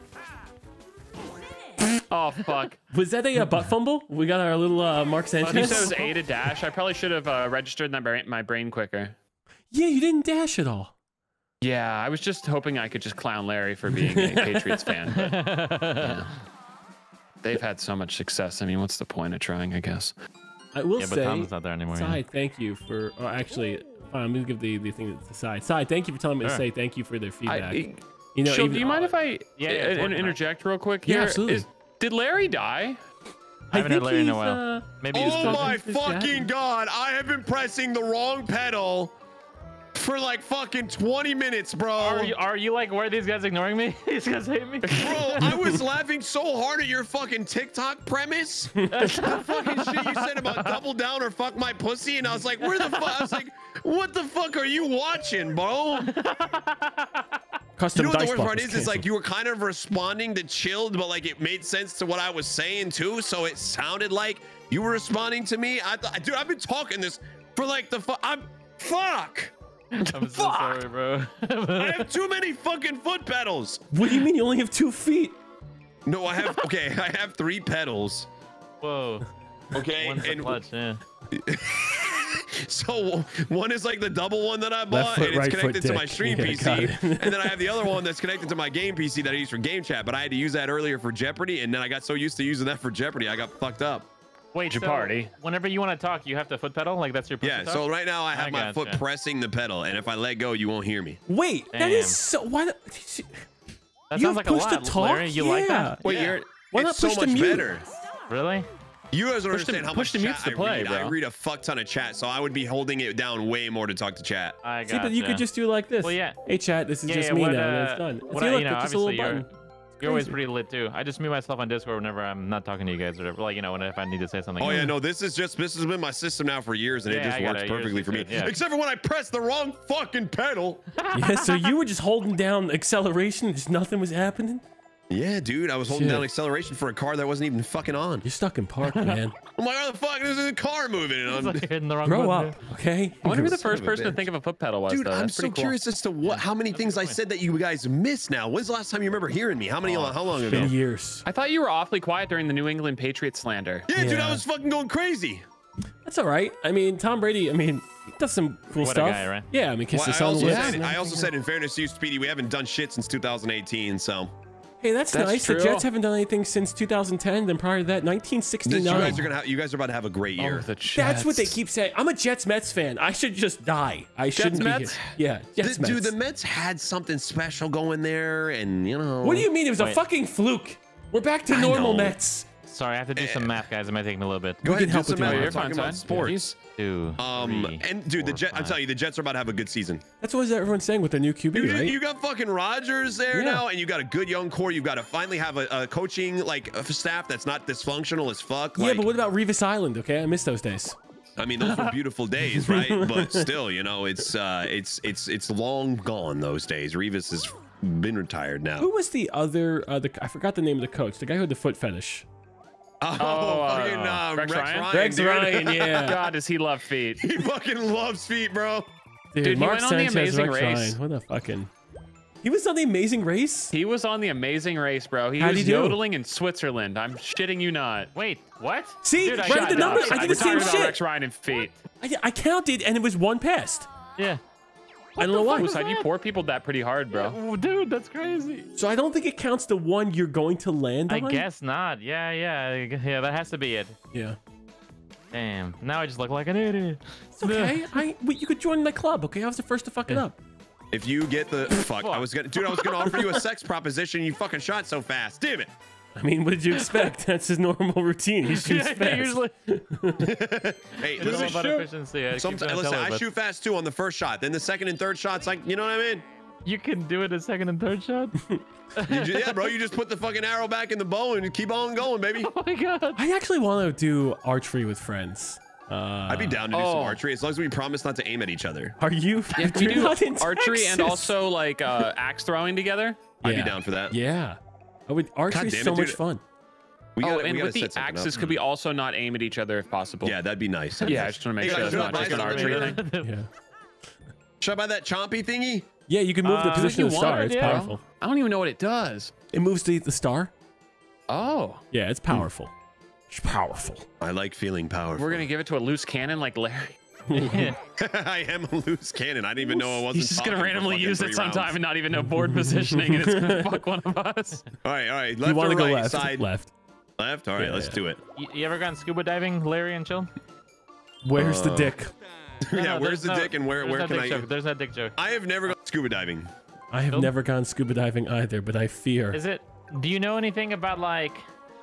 oh fuck. Was that a, uh butt fumble? We got our little uh, Mark You said it was A to dash. I probably should have uh, registered my brain, my brain quicker. yeah, you didn't dash at all. Yeah, I was just hoping I could just clown Larry for being a Patriots fan. But, yeah. They've had so much success. I mean, what's the point of trying? I guess. I will Yeah, but say, Tom's not there anymore. yeah. Thank you for. Oh, actually, fine, I'm gonna give the, the thing to Side. Side, thank you for telling me to say thank you for their feedback. I, you know, Shield, even- do you mind if I Yeah, yeah, it's working interject real quick? Yeah, absolutely. Is- Did Larry die? I haven't had Larry in a he's, while. uh, Maybe he's Oh my fucking god! I have been pressing the wrong pedal for like fucking 20 minutes, bro. Are you, are you like, why are these guys ignoring me? these guys hate me. Bro, I was laughing so hard at your fucking TikTok premise. the fucking shit you said about double down or fuck my pussy, and I was like, where the fuck? I was like, what the fuck are you watching, bro? Custom You know what the worst part is? Is like you were kind of responding to chilled, but like it made sense to what I was saying too. So it sounded like you were responding to me. I thought, dude, I've been talking this for like the fuck. I'm fuck. I'm so sorry, bro. I have too many fucking foot pedals. What do you mean you only have two feet? No, I have okay. I have three pedals. Whoa. Okay, One's and clutch, yeah. so one is like the double one that I bought, foot, and it's right connected to my stream Yeah, PC, and then I have the other one that's connected to my game PC that I use for game chat. But I had to use that earlier for Jeopardy, and then I got so used to using that for Jeopardy, I got fucked up. Wait, so Jeopardy. whenever you want to talk, you have to foot pedal? Like that's your push Yeah. So right now I have I my foot pressing the pedal, and if I let go, you won't hear me. Wait, that Damn. is so. Why? the- that you sounds have like a push to talk? Larry, you like Yeah. that? Wait, Yeah. you're Why it's not so push to much mute? better. Really? You guys don't Push the- understand how push much the mutes chat to I play, read. I read a fuck ton of chat, so I would be holding it down way more to talk to chat. I See, but you could just do like this. Well, yeah. Hey, chat. This is Yeah, just yeah, me what, now, and uh, it's done. what See, I- look, you know, it's just a little obviously you're- button. You're always pretty lit too. I just mute myself on Discord whenever I'm not talking to you guys or whatever. Like, you know, when if I need to say something. Oh yeah, no, this is just this has been my system now for years, and it just works it. Perfectly for me. yeah. Except for when I press the wrong fucking pedal. yeah, so you were just holding down acceleration, just nothing was happening. Yeah, dude, I was holding Shit. down acceleration for a car that wasn't even fucking on. You're stuck in park, man. I'm like, how the fuck is a car moving? And I'm, like hitting the wrong Grow button, up, okay? I wonder who the first person to think of a foot pedal was. dude, though. I'm That's so cool. curious as to what, how many things I said that you guys missed. Now, when's the last time you remember hearing me? How many? Oh, how long It's ago? been years. I thought you were awfully quiet during the New England Patriots slander. Yeah, dude, I was fucking going crazy. That's all right. I mean, Tom Brady. I mean, he does some cool What a stuff. guy, right? Yeah, I mean, kiss Well, the I also, said, and I also said, in fairness to you, Speedy, we haven't done shit since 2018. So Hey, that's, That's nice. true. The Jets haven't done anything since 2010. Then prior to that, this, 1969. you guys are gonna, have, you guys are about to have a great year. Oh, the That's what they keep saying. I'm a Jets Mets fan. I should just die. I shouldn't be Mets? here. Yeah, Jets The- dude, the Mets had something special going there, and you know. what do you mean? It was a fucking fluke. We're back to normal. Mets. Sorry, I have to do some math, guys. It might take me a little bit. Go ahead, can do help some with math. You're talking about sports. Two. Um, three, and dude, the four, Jet, I'm telling you, the Jets are about to have a good season. That's what everyone's saying with their new QB, Dude, right? you got fucking Rodgers there Yeah. now, and you got a good young core. You've got to finally have a, a coaching like a staff that's not dysfunctional as fuck. yeah, like, but what about Revis Island? Okay, I miss those days. I mean, those were beautiful days, right? But still, you know, it's uh, it's it's it's long gone. Those days. Revis has been retired now. Who was the other? Uh, the I forgot the name of the coach. The guy who had the foot fetish. Oh, Oh, uh, fucking uh, Rex Rex, Ryan? Ryan. Rex dude. Ryan, yeah. God, does he love feet? he fucking loves feet, bro. Dude, Dude, he Mark went on The Amazing Rex Race. Ryan. What a fucking. He was on the Amazing Race. He was on the Amazing Race, bro. He How'd was he yodeling in Switzerland. I'm shitting you not. Wait, what? See, Dude, I right the down. numbers. I We're did the same We're talking about shit. Rex Ryan and feet. I, I counted and it was one past. Yeah. I don't know why. Side, you poor people that pretty hard, bro. Oh, dude, that's crazy. So I don't think it counts the one you're going to land I on. guess not. Yeah, yeah, yeah. That has to be it. Yeah. Damn. Now I just look like an idiot. It's okay. I wait, you could join my club. Okay, I was the first to fuck it up. If you get the fuck, I was gonna, dude, I was gonna offer you a sex proposition. You fucking shot so fast. Damn it. I mean, what did you expect? That's his normal routine. He shoots Yeah, fast. usually. Hey, It's all listen, about efficiency. I keep Sometimes, trying to listen, tell her, I but shoot fast too on the first shot. Then the second and third shots, like, you know what I mean? You can do it a second and third shot. You ju- yeah, bro, you just put the fucking arrow back in the bow and keep on going, baby. oh my god. I actually want to do archery with friends. Uh, I'd be down to do some Oh. archery as long as we promise not to aim at each other. Are you? Yeah, we do not in archery and also like uh, axe throwing together? I'd be down for that. Yeah. I would. Archery is so it, much dude. fun. We oh, gotta- we and gotta with the set up. axes, could we also not aim at each other if possible? Yeah, that'd be nice. Yeah, I just want to make Hey, sure guys, that's not just an archery thing. Yeah. Should I buy that chompy thingy? Yeah, you can move the Uh, position of the star. want It's yeah. powerful. I don't even know what it does. It moves the, the star. Oh, Yeah, it's powerful. It's powerful. I like feeling powerful. we're gonna give it to a loose cannon like Larry. Yeah. I am a loose cannon. I didn't even know I wasn't. He's just gonna randomly use it sometime rounds. and not even know board positioning, and it's gonna fuck one of us. All right, all right. you want to go right? left? Side Left. left. All right, Yeah, let's yeah. do it. You, you ever gone scuba diving, Larry and Chill? Where's the Uh, dick? No, yeah, no, where's the no- dick and where where no can I? Joke. There's no dick joke. I have never gone scuba diving. I have Nope. never gone scuba diving either, but I fear. Is it? Do you know anything about like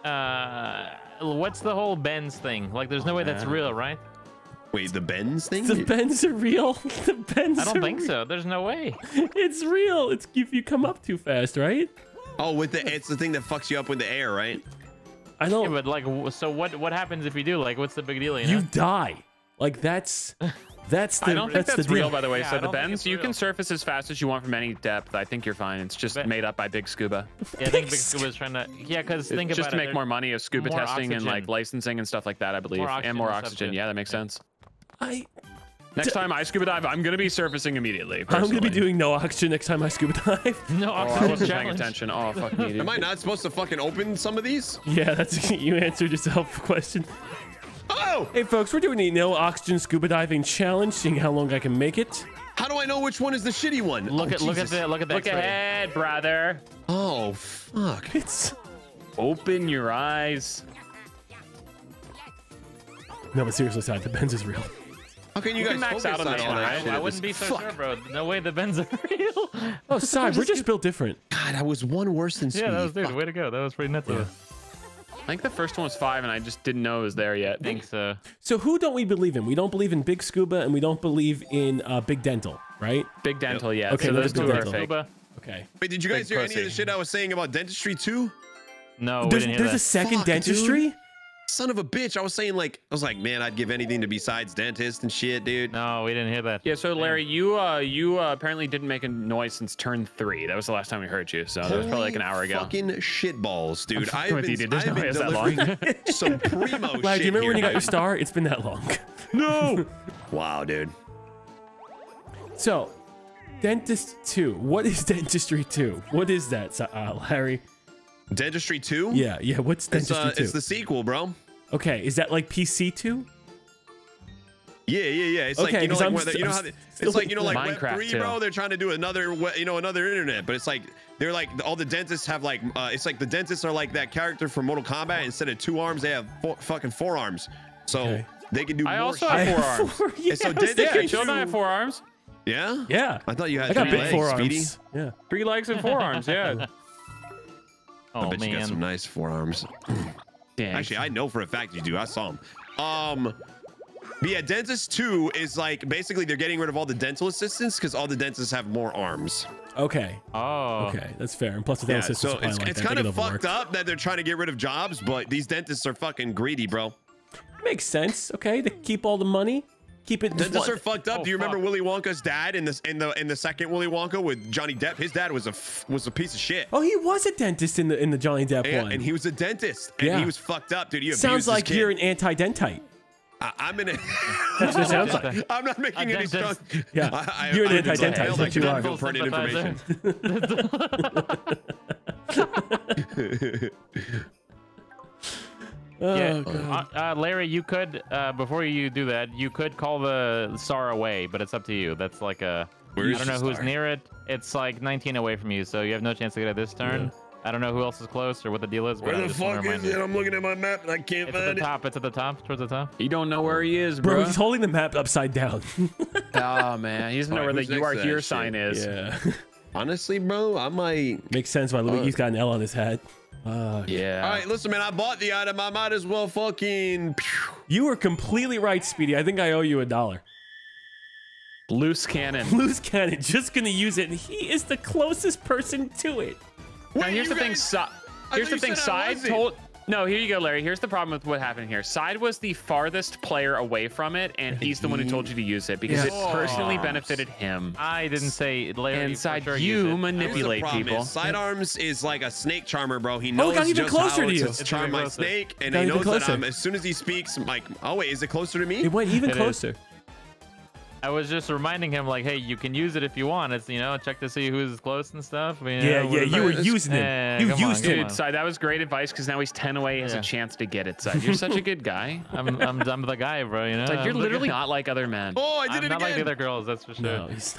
Uh, what's the whole bends thing? Like, there's no way that's real, right? Wait, the bends thing? The bends are real. The bends I don't are think real. so. There's no way. It's real. It's if you come up too fast, right? oh, with the it's the thing that fucks you up with the air, right? I Yeah, don't. but like, so what? What happens if you do? Like, what's the big deal? You, know? you die. Like that's that's the I don't think that's, that's real, deal. by the way. Yeah, so the bends, you can surface as fast as you want from any depth. I think you're fine. It's just But- made up by Big Scuba. Yeah, I think Big Scuba's trying to. Yeah, because think just about to it. make more money of scuba more testing and like licensing and stuff like that, I believe, More and more oxygen. Yeah, that makes sense. I Next time I scuba dive, I'm gonna be surfacing immediately. I'm gonna be doing no oxygen next time I scuba dive. No Oh, I wasn't paying attention. Oh fuck me, dude. Am I not supposed to fucking open some of these? yeah, that's you answered yourself question. Oh! Hey folks, we're doing the no oxygen scuba diving challenge, seeing how long I can make it. How do I know which one is the shitty one? Look Oh, at look at Jesus. the look at the Look X-ray. ahead, brother. Oh fuck. It's Open your eyes. no, but seriously, side the bends is real. How can you, You guys can max out on on this all one, that shit I at wouldn't be so Fuck. sure, bro. No way the bends are real. Oh, side, we're just built different. God, I was one worse than Speedy. yeah, that was dude. Way to go. That was pretty nuts. of us. I think the first one was five, and I just didn't know it was there yet. I think so. So who don't we believe in? We don't believe in Big Scuba, and we don't believe in uh, Big Dental, right? Big dental, yeah. Okay, so those two are Dental. fake. Scuba. Okay. Wait, did you guys Big hear any of the shit I was saying about dentistry too? No, we There's, didn't hear there's a second Fuck, dude. Dentistry. Son of a bitch. I was saying like I was like, man, I'd give anything to besides dentist and shit, dude. No, we didn't hear that. Yeah, so Larry, you uh you uh, apparently didn't make a noise since turn three. That was the last time we heard you, so that was probably like an hour Holy ago. Fucking shitballs, dude. I've with been, you, dude. There's I've no been way that long. delivering some primo shit Lad, do you remember when you got your star? It's been that long. No. wow, dude. So, Dentist 2. What is Dentistry 2? What is that, uh, Larry? Dentistry two. Yeah, yeah. What's It's, Dentistry uh, 2? it's the sequel, bro. Okay, is that like PC 2? Yeah, yeah, yeah. It's Okay, like you know, 'cause like I'm whether, you know how they, it's like you know, like Minecraft, Web three, too. bro. They're trying to do another, you know, another internet, but it's like they're like all the dentists have like, uh, it's like the dentists are like that character from Mortal Kombat. Instead of two arms, they have four, fucking four arms, so Okay. they can do I more also shit. have four arms. Four- yeah, so I was did- thinking yeah, Yeah, Chill and I have four arms, Yeah. Yeah. I thought you had I got three big legs, forearms. Speedy. Yeah. three legs and four arms. Yeah. Oh I bet you got some nice forearms. Dang. Actually, I know for a fact you do. I saw them. Um, but yeah, Dentist 2 is like basically they're getting rid of all the dental assistants because all the dentists have more arms. Okay. Oh. Okay, that's fair. And plus, the Yeah, dental assistants so it's, like it's kind of fucked overworked. up that they're trying to get rid of jobs, but these dentists are fucking greedy, bro. Makes sense. Okay, they keep all the money. Keep it. Dentists what- are fucked up. Oh, Do you remember fuck. Willy Wonka's dad in this in the in the second Willy Wonka with Johnny Depp? His dad was a f- was a piece of shit. Oh, he was a dentist in the in the Johnny Depp And, one. and he was a dentist, and Yeah. he was fucked up, dude. He abused Sounds like you're an anti-dentite. I, I'm in a. That's what it sounds like. I'm not making any strong. Yeah, I, I, you're an anti-dentite. I That's like what you are. medical pertinent information. Oh, Yeah, God. uh, uh, Larry, you could uh, before you do that, you could call the SAR away, but it's up to you. That's like a Where I don't the know who's star? near it. It's like 19 away from you, so you have no chance to get it this turn. I don't know who else is close or what the deal is. But Where the fuck is it? I'm looking at my map and I can't It's at the it. top. It's at the top, towards the top. You don't know where he is, Bro, bro. he's holding the map upside down. oh man, he doesn't know where the "You are to that here" shit? sign is. yeah. Honestly, bro, I might. Makes sense why Luigi's got an L on his head. Uh, Yeah. All right, listen, man. I bought the item. I might as well fucking. you were completely right, Speedy. I think I owe you a dollar. Loose cannon. Loose cannon, just gonna use it, and he is the closest person to it. Now here's you the thing. guys- Si- here's the thing. Side wasn't. told. No, here you go, Larry. Here's the problem with what happened here. Side was the farthest player away from it, and he's the one who told you to use it because it personally Oh. benefited him. I didn't say Larry. And Side, sure you use it. Here's the manipulate problem people. is Sidearms is like a snake charmer, bro. He Oh, knows got even just closer how to to you. It's charm my snake, and Got he even knows that closer. I'm, as soon as he speaks, like, oh wait, is it closer to me? It went even It is. Closer. I was just reminding him, like, hey, you can use it if you want. It's you know, check to see who's close and stuff. You Yeah, know, yeah, whatever. you were using it. Eh, you come on, used come him. on. Dude, Side, that was great advice because now he's 10 away, has Yeah. a chance to get it, Side. You're such a good guy. I'm, I'm, I'm the guy, bro. You know, Like, you're I'm literally not like other men. Oh, I did I'm it not like the other girls, that's for sure. No, he's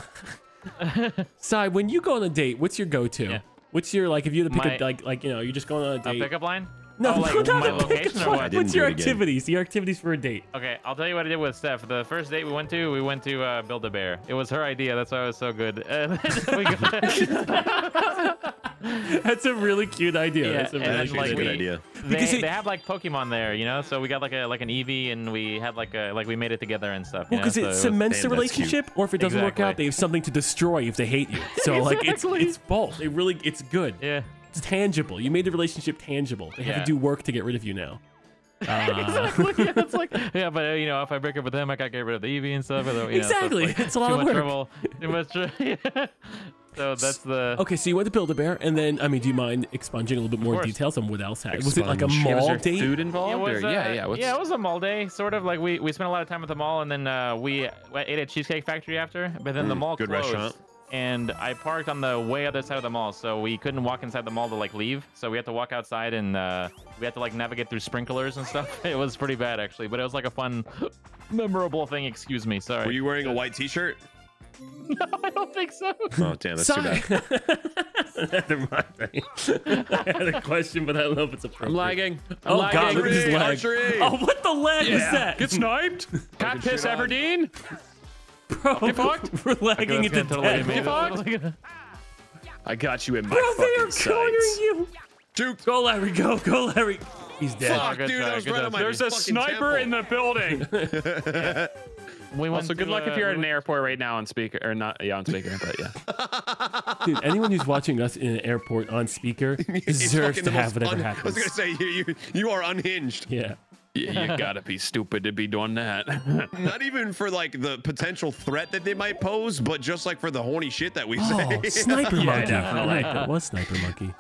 not. When you go on a date, what's your go-to? Yeah. What's your like? If you had to pick My- a like, like you know, you're just going on a date. A date. pickup line? No, oh, like no, not my a location or line. what? What's your activities? Your activities for a date. Okay, I'll tell you what I did with Steph. The first date we went to, we went to uh, Build a Bear. It was her idea. That's why it was so good. Uh, That's a really cute idea. Yeah, That's a really then, like, a good we- idea. They, Because it- they have like Pokemon there, you know. So we got like a like an Eevee, and we had like a like we made it together and stuff. Well, because it so was- cements the damn, that's cute. relationship, or if it doesn't work out, they have something to destroy if they hate you. So like it's it's both. It really it's good. yeah. It's tangible. You made the relationship tangible. They have Yeah. to do work to get rid of you now. Uh, yeah, it's like yeah, but uh, you know, if I break up with him, I gotta get rid of the Eevee and stuff. You know, so Exactly. like It's a lot too of much work. trouble. Too much. tr- yeah. So that's the. okay, so you went to Build a Bear, and then I mean, do you mind expunging a little bit more details on what else happened? Was it like a Expunge. Yeah, was mall there date? food It involved? was, or, uh, yeah, yeah. What's, yeah, it was a mall day, sort of. Like we, we spent a lot of time at the mall, and then uh, we ate at Cheesecake Factory after. But then the mall good closed, restaurant. And I parked on the way other side of the mall, so we couldn't walk inside the mall to like leave. So we had to walk outside, and uh, we had to like navigate through sprinklers and stuff. It was pretty bad actually, but it was like a fun, memorable thing. Excuse me, sorry. Were you wearing a white T-shirt? no, I don't think so. Oh damn, that's too Sorry. bad. Never mind. I had a question, but I don't know if it's I'm lagging. I'm Oh lagging. god, look at his Archery, archery. Oh, what the lag was that? Get sniped. Cat piss shit on. Everdeen. Bro, Get fucked. we're lagging into death. be me. I got you in my Bro, they are fucking cornering you. Duke. Go, Larry, go, go, Larry. He's dead. Fuck, good dude, try, that was good right try. on my There's a fucking sniper in the building. We went also, good to, luck if uh, you're at an airport right now on speaker or not. Yeah, on speaker, but yeah. Dude, anyone who's watching us in an airport on speaker deserves to have whatever un- I was gonna say you, you you are unhinged. Yeah. Yeah, you gotta be stupid to be doing that. Not even for like the potential threat that they might pose, but just like for the horny shit that we Oh, say. sniper Yeah, monkey. I definitely. like that. What sniper monkey?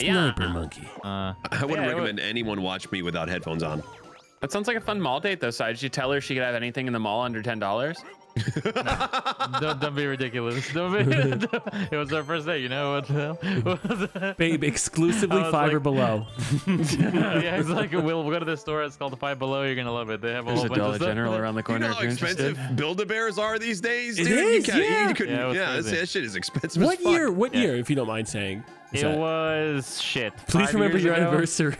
Yeah. Sniper monkey. Uh, I wouldn't Yeah, it recommend anyone watch me without headphones on. that sounds like a fun mall date, though. So did you tell her she could have anything in the mall under ten dollars? Don't, don't be ridiculous. Don't be, it was our first day, you know what the? Babe, exclusively I was five or below. yeah, it's like we'll, we'll go to this store. It's called the Five Below. You're gonna love it. They have a There's whole a bunch Dollar of stuff. General around the corner. You know how expensive interested. Build-A-Bears are these days, It dude. is, you yeah. You Yeah, it yeah, this, that shit is expensive. What as fuck. year? What Yeah. year, if you don't mind saying? Is It that- was shit. Please remember your ago? anniversary.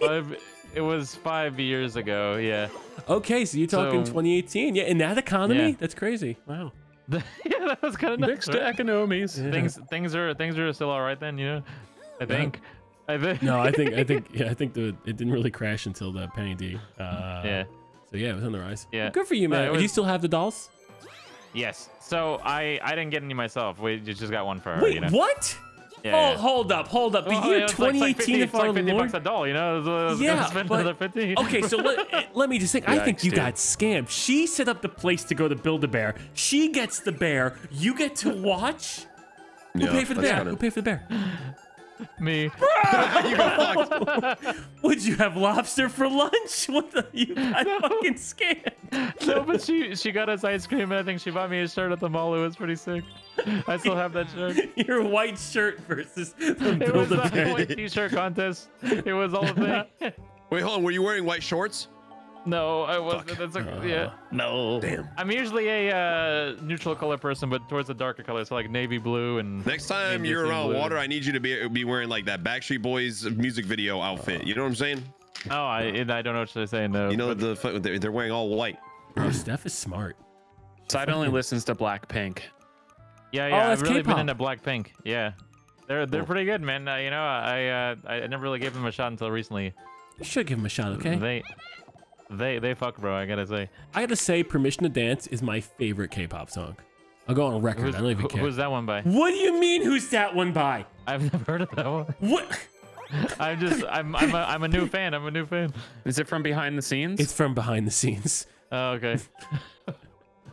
Five, it was five years ago. Yeah. okay, so you're talking So- 2018. Yeah, in that economy, Yeah. that's crazy. Wow. yeah, that was kind of nuts. Next to right? economies. Things things are things are still all right then. You know, I think. I think. No, I think I think yeah, I think the it didn't really crash until the Penny D. Uh, Yeah. So yeah, it was on the rise. Yeah. Good for you, No, man. it Do you still have the dolls? Yes. So I I didn't get any myself. We just got one for her. Wait, you know? what? Yeah, oh, yeah. hold up, hold up. The Well, year yeah, it's like- it's like 2018 50, of it's like our 50 Lord. bucks a doll, you know? I was, I was Yeah, gonna spend but- another 50. Okay, so let, eh, let me just think. I think you dude. got scammed. She set up the place to go to Build a Bear. She gets the bear. You get to watch. Who Yeah, paid for the bear? kinda- Who paid for the bear? Me. you got fucked. Would you have lobster for lunch? What the? You got fucking scared. no, but she she got us ice cream, and I think she bought me a shirt at the mall. It was pretty sick. I still have that shirt. Your white shirt versus the It was Build a a white t-shirt contest. It was all of thing. Wait, hold on. Were you wearing white shorts? No, I wasn't. That's a, yeah. No. Damn. I'm usually a uh, neutral color person, but towards the darker colors, so like navy blue and. Next time you're around blue. water, I need you to be be wearing like that Backstreet Boys music video outfit. You know what I'm saying? Oh, I I don't know what to say. No. You know the they're they're wearing all white. Bro, Steph is smart. Side only listens to Blackpink. Yeah, Oh, yeah. that's I've really K-pop. been into Blackpink. Yeah. They're they're pretty good, man. Uh, you know, I uh, I never really gave them a shot until recently. You should give them a shot, okay? They they they fuck, bro. I gotta say. I gotta say, "Permission to Dance" is my favorite K-pop song. I'll go on record. Who's, I don't even who- care. who's that one by? What do you mean? Who's that one by? I've never heard of that one. What? I'm just I'm I'm a, I'm a new fan. I'm a new fan. Is it from behind the scenes? It's from behind the scenes. Oh, okay.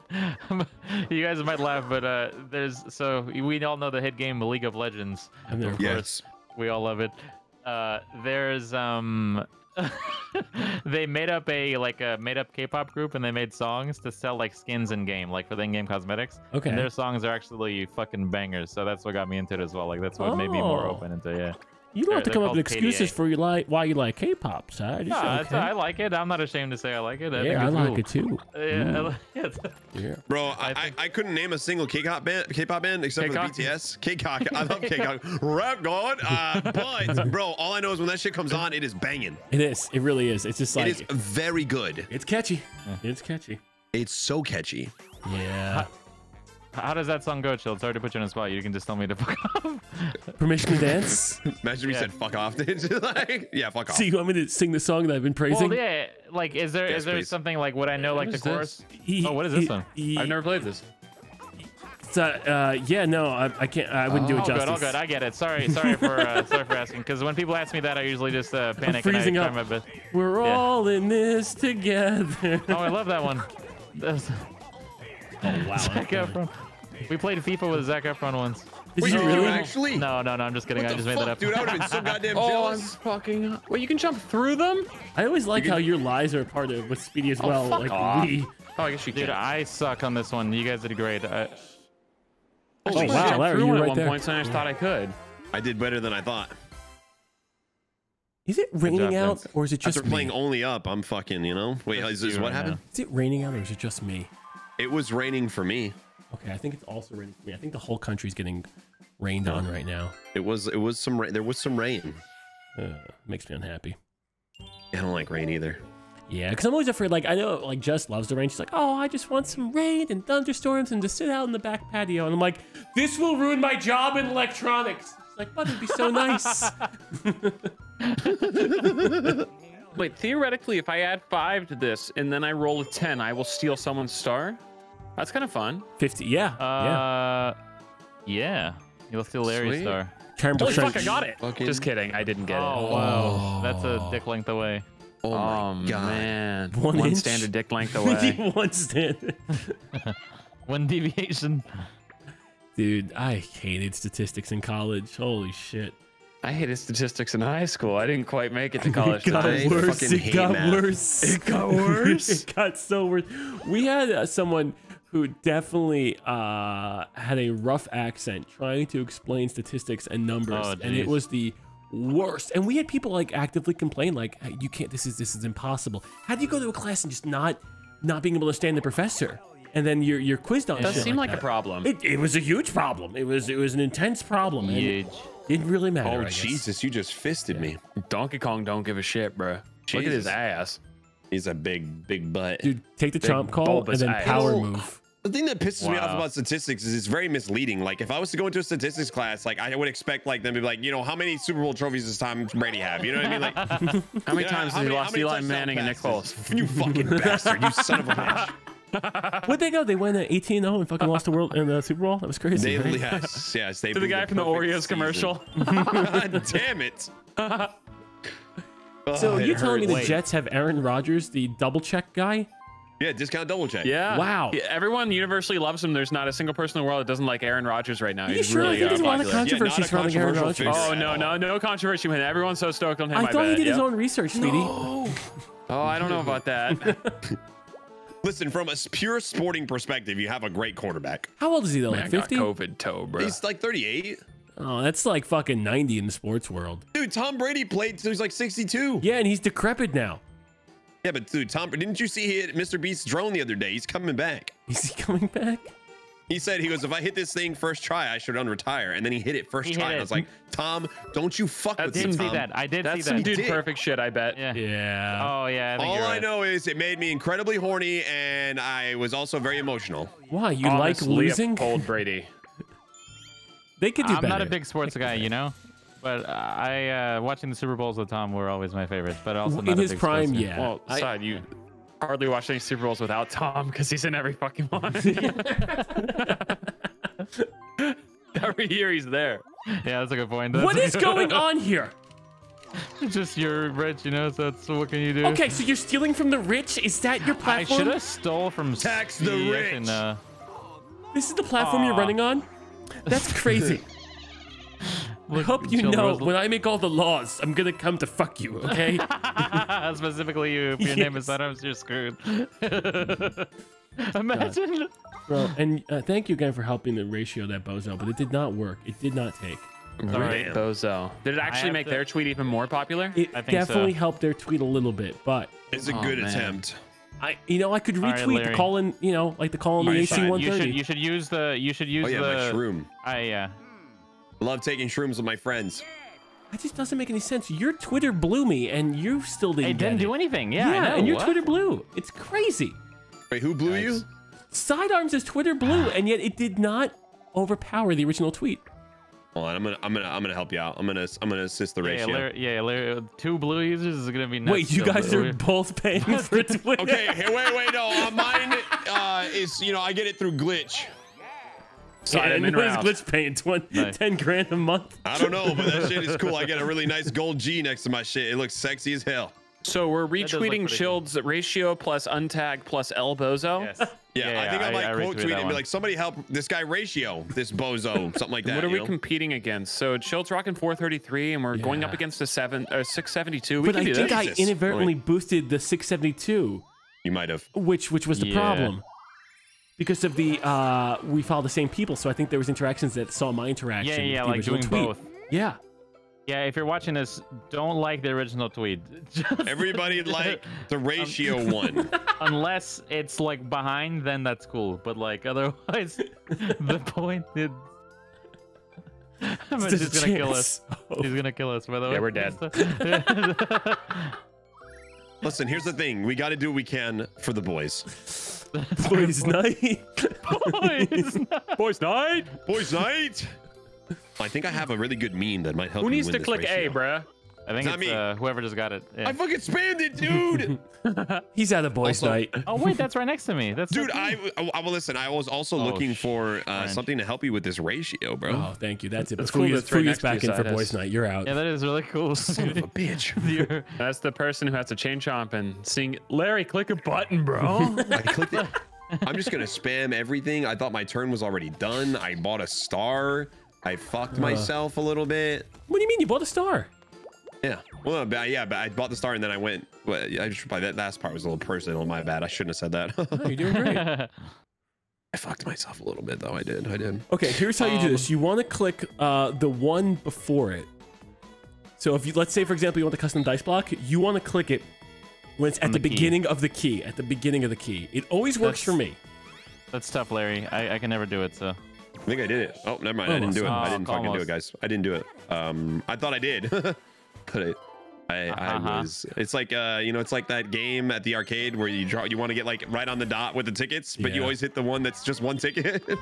you guys might laugh, but uh, there's so we all know the hit game League of Legends. I've Of heard. course, we all love it. Uh, there's um, they made up a like a made up K-pop group and they made songs to sell like skins in game, like for the in-game cosmetics. Okay. And their songs are actually fucking bangers, so that's what got me into it as well. Like that's what made me more Oh. open into yeah. You don't have to come up with excuses KDA. for you like why you like K-pop, side. No, It's it's- okay. I like it. I'm not ashamed to say I like it. I think yeah, I like cool. it too. Yeah, I like it. Yeah. Bro, I, I, think- I couldn't name a single K-pop band, K-pop band except K-pop? for the BTS. K-pop, I love K-pop. Rap God, uh, but bro, all I know is when that shit comes on, it is banging. It is. It really is. It's just like it is very good. it's catchy. It's catchy. It's so catchy. Yeah. How does that song go, Chill? Sorry to put you on the spot. You can just tell me to fuck off. Permission to dance? Imagine if you Yeah. said fuck off. Did you like, yeah, fuck off. so you want me to sing the song that I've been praising? Well, yeah. Like, is there is Yes, there please. something like would I know like the is this? chorus? He- Oh, what is this he- one? he- I've never played this. it's, uh, uh, yeah, no, I, I can't. I wouldn't do it Oh, justice. good, oh, good. I get it. Sorry, sorry for uh, sorry for asking. Because when people ask me that, I usually just uh, panic and I freezing try up. my best. We're Yeah. all in this together. Oh, I love that one. That's- Oh wow! Zac Efron. We played FIFA with Zac Efron once. Did Wait, you really? actually? No, no, no. I'm just kidding. What I the just made that up. dude? I would have been so goddamn Oh, I'm fucking. Wait, you can jump through them? I always like how your lies are a part of with Speedy as oh, well. fuck like off. we. Oh, I guess you Dude, can. I suck on this one. You guys did great. I, Oh I wow, jumped Larry, you're one at right one there. point, so I just thought I could. I did better than I thought. Is it raining job, out, Vince. or is it just After me? playing only up, I'm fucking, you know. Wait, Just is this what right happened? Is it raining out, or is it just me? It was raining for me. Okay, I think it's also raining for me. I think the whole country's getting rained on right now. It was it was some rain. There was some rain. Uh, makes me unhappy. I don't like rain either. Yeah, because I'm always afraid. Like I know, like Jess loves the rain. She's like, "Oh, I just want some rain and thunderstorms and to sit out in the back patio." And I'm like, "This will ruin my job in electronics." She's like, "But it'd be so nice." Wait, theoretically, if I add five to this and then I roll a 10, I will steal someone's star? That's kind of fun. Fifty, yeah, yeah. uh, yeah. You'll steal Larry's Sweet. star. Caramel Holy fuck, I got it. Fucking- Just kidding. I didn't get Oh it. wow, that's a dick length away. Oh Oh, my god. man. One One, standard dick length away. One stand. One deviation. Dude, I hated statistics in college. Holy shit. I hated statistics in high school. I didn't quite make it to college. It got I time. worse. It got math. worse. It got worse? it got so worse. We had uh, someone who definitely uh, had a rough accent trying to explain statistics and numbers, Oh, and it was the worst. And we had people like actively complain, like, hey, "You can't. This is this is impossible. How do you go to a class and just not not being able to stand the professor?" And then you're you're quizzed on Does shit seem like, a problem. It, it was a huge problem. It was it was an intense problem. and Huge. Didn't really matter. Oh I guess. Jesus! You just fisted me. Donkey Kong don't give a shit, bro. Look at his ass. He's a big, big butt. Dude, take the Big chomp call and then ass. power move. The thing that pisses me off about statistics is it's very misleading. Like if I was to go into a statistics class, like I would expect like them to be like, you know, how many Super Bowl trophies does Tom Brady have? You know what I mean? Like How many times how has he lost Eli Manning and Nick passes? Foles? You fucking bastard! You son of a bitch! Where'd they go? They went at 18 0 and fucking lost the world in the Super Bowl. That was crazy. They, right? yes, yes. They To the blew guy from the Oreos season. commercial. God damn it! So Oh, you it telling me the Jets have Aaron Rodgers, the double check guy? Yeah, discount double check. Yeah. Wow. Yeah, everyone universally loves him. There's not a single person in the world that doesn't like Aaron Rodgers right now. Are you He's sure? I think uh, there's a lot of popular. controversy Yeah, surrounding Aaron Rodgers. Oh no, no, no controversy with him. Everyone's so stoked on him. I I thought he bet. did his own research, Speedy. Oh, I don't know about that. Listen, from a pure sporting perspective, you have a great quarterback. How old is he though? Man, Like I got 50? COVID toe, bro. He's like 38. Oh, that's like fucking 90 in the sports world. Dude, Tom Brady played till he's like 62. Yeah, and he's decrepit now. Yeah, but dude, Tom, didn't you see he hit Mr. Beast's drone the other day? He's coming back. Is he coming back? He said, he goes, if I hit this thing first try, I should unretire. And then he hit it first He try. hit And I was like, Tom, don't you fuck I with did me, see that. I did That's see some that. dude- dude did. perfect shit. I bet. Yeah. Yeah. Oh yeah. I All you're I right. know is it made me incredibly horny and I was also very emotional. Why? You like Thomas losing? Old Brady. They could do I'm better. not a big sports guy, you know. But I uh, watching the Super Bowls with Tom were always my favorites. But also not In a his big prime, yeah. Well, I- side you hardly watch any Super Bowls without Tom because he's in every fucking one. every year he's there. Yeah, that's a good point. what That's- is going on here? Just you're rich, you know. So that's what can you do? Okay, so you're stealing from the rich? Is that your platform? I should have stole from Tax the rich. And, uh, This is the platform you're running on? That's crazy. I hope you know Rose- when I make all the laws, I'm gonna come to fuck you, okay? Specifically, you. If your name is Yes. Adams, you're screwed. Imagine. Well, and uh, thank you again for helping the ratio that bozo, but it did not work. It did not take. Right, Damn. bozo. Did it actually make to- their tweet even more popular? It I think definitely so. helped their tweet a little bit, but It's a Oh, good man. attempt. I, you know, I could right, retweet the Larry. call in, you know, like the call in the AC fine. You 130. You should use the. You should use Oh, yeah, the. my shroom. I yeah. I love taking shrooms with my friends. That just doesn't make any sense. Your Twitter blew me, and you still didn't. It didn't get do it. anything. Yeah. Yeah, I know. and your What? Twitter blew. It's crazy. Wait, who blew you? Sidearms is Twitter blue, and yet it did not overpower the original tweet. Hold on, I'm gonna, I'm gonna, I'm gonna help you out. I'm gonna, I'm gonna assist the Yeah, ratio. Larry, yeah, Larry, two blue users is gonna be nuts. Wait, you guys blue- are both paying for Twitter? Okay, hey, wait, wait, no, uh, mine uh, is, you know, I get it through glitch. Sign him in what is round. Glitch paying? 20, Nice. 10 grand a month? I don't know, but that shit is cool. I get a really nice gold G next to my shit. It looks sexy as hell. So we're retweeting pretty cool. Shield's ratio plus untag plus El Bozo. Yes. Yeah, I think I, might quote retweeted tweet that and be like, somebody help this guy ratio, this bozo, something like that. What are we know? competing against? So Shield's rocking 433, and we're going up against a seven or 672. We But I think this. I Jesus. inadvertently Wait. boosted the 672, you might have. which which was the Yeah. problem. Because of the uh we follow the same people, so I think there was interactions that saw my interaction. Yeah, with yeah, the like doing tweet. both. Yeah. Yeah, if you're watching this, don't like the original tweet. Just- Everybody like the um, ratio one. unless it's like behind, then that's cool. But like otherwise, the point is. but There's she's gonna kill us. chance. Oh. She's gonna kill us. By the way. Yeah, we're dead. Listen, here's the thing. We got to do what we can for the boys. Boys night. Boys. Boys night. Boys night. I think I have a really good meme that might help. Who needs win to this click A, ratio. bruh? I think It's it's, me. uh, whoever just got it. Yeah. I fucking spammed it, dude. He's at a boys Also- night. Oh wait, that's right next to me. That's Dude. I, I, I will listen. I was also Oh, looking sh- for uh, something to help you with this ratio, bro. Oh, thank you. That's it. That's But cool that's right Fuya's next to back you, in for Sidus. boys night. You're out. Yeah, that is really cool. Son of a bitch. That's the person who has to chain chomp and sing. Larry, click a button, bro. I clicked it. I'm just gonna spam everything. I thought my turn was already done. I bought a star. I fucked myself a little bit. What do you mean you bought a star? Yeah. Well, but, yeah, but I bought the star and then I went. Well, I just that last part was a little personal. My bad. I shouldn't have said that. Oh, you're doing great. I fucked myself a little bit though. I did. I did. Okay, here's how you do Um, this. You want to click uh, the one before it. So if you let's say for example you want the custom dice block, you want to click it when it's at the, the beginning of the key. At the beginning of the key, it always works for me. That's tough, Larry. I, I can never do it. So I think I did it. Oh, never mind. I didn't do it. I didn't Oh, fucking do it, guys. I didn't do it. Um, I thought I did, but I, I, I Uh-huh. was. It's like uh, you know, it's like that game at the arcade where you draw. You want to get like right on the dot with the tickets, but you always hit the one that's just one ticket.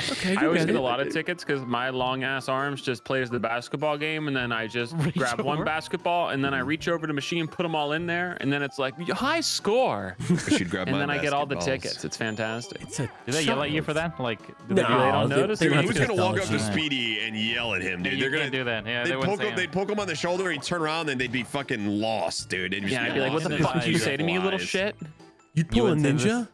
Like, fucking- Okay, I always get get a lot of tickets because my long ass arms just plays the basketball game, and then I just Reach grab one basketball, and then I reach over to machine, put them all in there, and then it's like high score, I should grab and then I get all the tickets. It's fantastic. It's a do they yell at you for that? Like, do No, they do that? don't they- notice they it. Who's gonna walk up to. Speedy and yell at him, dude? You They're gonna do that. Yeah, they They'd wouldn't poke, say him, they'd poke him on the shoulder. He'd turn around and they'd be fucking lost, dude. Just Yeah, I'd be like, "What the fuck his do you say to me, you little shit?" You'd pull a went this- ninja.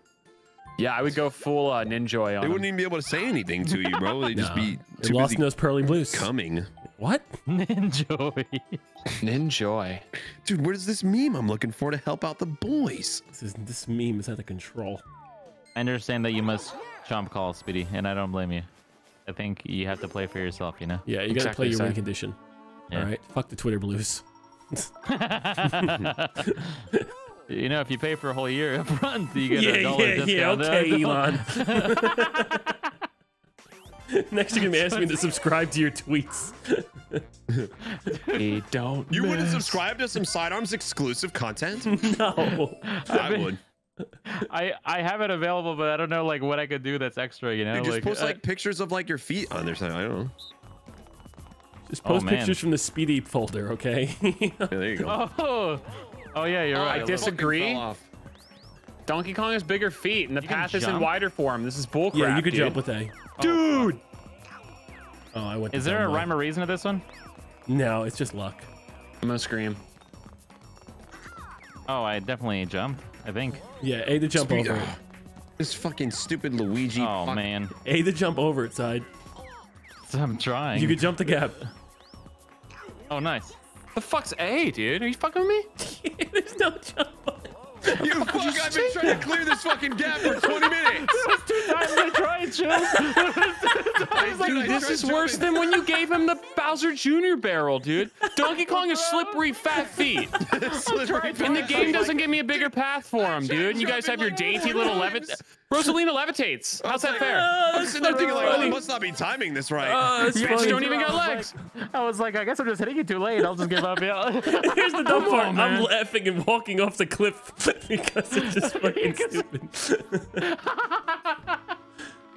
Yeah, I would go full uh, ninja on They him. wouldn't even be able to say anything to you, bro. They'd just No, be they too lost busy in those pearly blues. coming. What? Ninjoy. Ninjoy. Dude, where's this meme I'm looking for to help out the boys? This is this meme is out of control. I understand that you must chomp call, Speedy, and I don't blame you. I think you have to play for yourself, you know. Yeah, you gotta Exactly, play your win same. condition. Yeah. All right, fuck the Twitter blues. you know, if you pay for a whole year up front, you get Yeah, a dollar yeah, yeah. discount. Okay, Elon. Next, you're gonna ask me to subscribe to your tweets. He don't. You wouldn't subscribe to some sidearms exclusive content? No. I would. I I have it available, but I don't know like what I could do that's extra. You know, Dude, just like, post uh, like pictures of like your feet on there. Something. I don't know. Just Oh, post man. pictures from the Speedy folder, okay? Yeah, there you go. Oh, oh yeah, you're Oh, right. I disagree. fucking fell off. Donkey Kong has bigger feet, and the You path is in jump? wider form. This is bullcrap. yeah, you could dude. jump with A. Oh, dude. Oh, I went. Is there a rhyme or reason to this one? No, it's just luck. I'm gonna scream. Oh, I definitely jumped. I think. Yeah, A to jump Speed- over. it. Ugh. This fucking stupid Luigi. Oh fuck- man, A to jump over it side. I'm trying. You could jump the gap. Oh, nice. The fuck's A, dude? Are you fucking with me? There's no jump. You fuck! I've been trying to clear this fucking gap for 20 minutes. Two times I tried, Joe. I, dude, I Dude, this tried is worse jumping. than when you gave him the Bowser Jr. barrel, dude. Donkey Kong is slippery fat feet. Slippery And the game doesn't give me a bigger path for him, dude. And you guys have your dainty little levit. Rosalina levitates. Oh How's that fair? I'm sitting there thinking like, oh, I funny. must not be timing this right. Oh, that's Bitch funny. don't even got legs. I was like, I guess I'm just hitting it too late. I'll just give up. Yeah. Here's the dumb part. on, I'm laughing and walking off the cliff because it's just fucking stupid.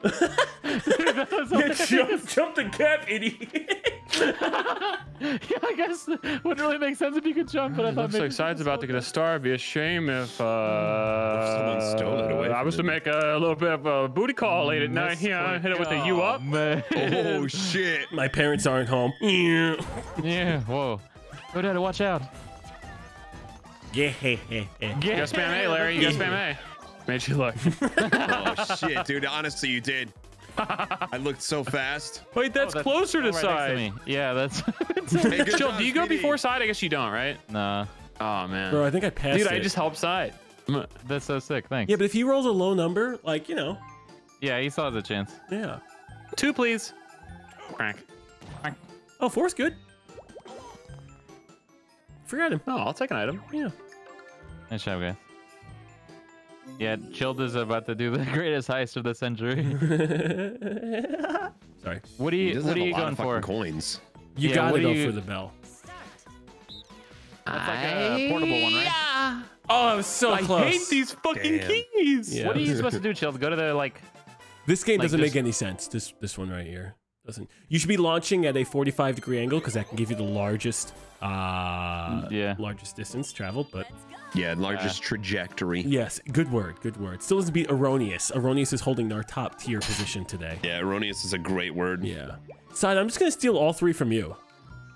Yeah, jump, jump the gap, idiot. yeah, I guess it wouldn't really make sense if you could jump, but I thought Looks maybe like Side's about to get a star. It'd be a shame if, uh, someone stole it away I was to make a little bit of a booty call late at night. Yeah, hit it with a U up. man. oh shit. My parents aren't home. Yeah. Yeah, whoa. Go Daddy, watch out. Yeah. You gotta spam A, Larry. You gotta spam A. Made you look. Oh shit, dude. Honestly, you did. I looked so fast. Wait, that's, Oh, closer to right next side. me. Yeah, that's. Hey, good Chill, job, do you go before side? I guess you don't, right? nah, Oh, man. Bro, I think I passed Dude, it. I just helped side. That's so sick. Thanks. Yeah, but if he rolls a low number, like, you know, yeah, he still has a chance. yeah. Two, please. Crank. Oh, four's good. Forgot him. Oh, I'll take an item. Yeah. Nice job, guys. Yeah, Chilled is about to do the greatest heist of the century. Sorry. What are you? What are you going for? coins. You Yeah, gotta what go you- for the bell. That's like a portable one, right? Oh, I was so I close. hate these fucking Damn. keys. Yeah. What are you supposed to do, Chilled? Go to the like. This game Like doesn't just- make any sense. This this one right here doesn't. You should be launching at a 45 degree angle because that can give you the largest uh Yeah. largest distance traveled. But Yeah, largest trajectory. yes, good word, good word. Still doesn't beat erroneous. Erroneous is holding our top tier position today. Yeah, erroneous is a great word. Yeah. Side, I'm just gonna steal all three from you.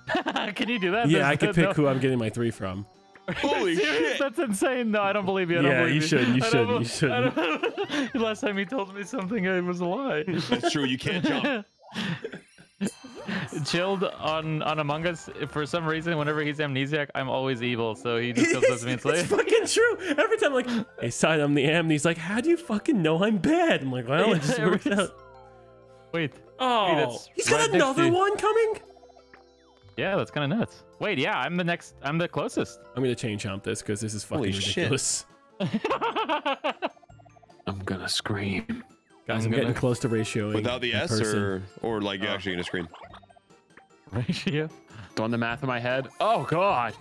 Can you do that? Yeah, That's- I could pick no. who I'm getting my three from. Holy shit. That's insane. No, I don't believe you. I don't Yeah, believe you should, you should, don't you should. I don't- Last time he told me something, it was a lie. That's true. You can't jump. Chilled on on Among Us. For some reason, whenever he's amnesiac, I'm always evil. So he just goes up to me and it's fucking true. Every time, I'm like, hey, Side, I'm the am. He's like, how do you fucking know I'm bad? I'm like, well, it just Every worked out. "Wait, Oh, that's he's got right another one coming. yeah, that's kind of nuts." Wait, yeah, I'm the next. I'm the closest. I'm gonna chain chomp this because this is fucking Holy shit. ridiculous. I'm gonna scream. Guys, I'm, I'm getting gonna- close to ratioing. Without the S person. or or like you're oh. actually gonna scream. Ratio. Doing the math in my head. Oh God.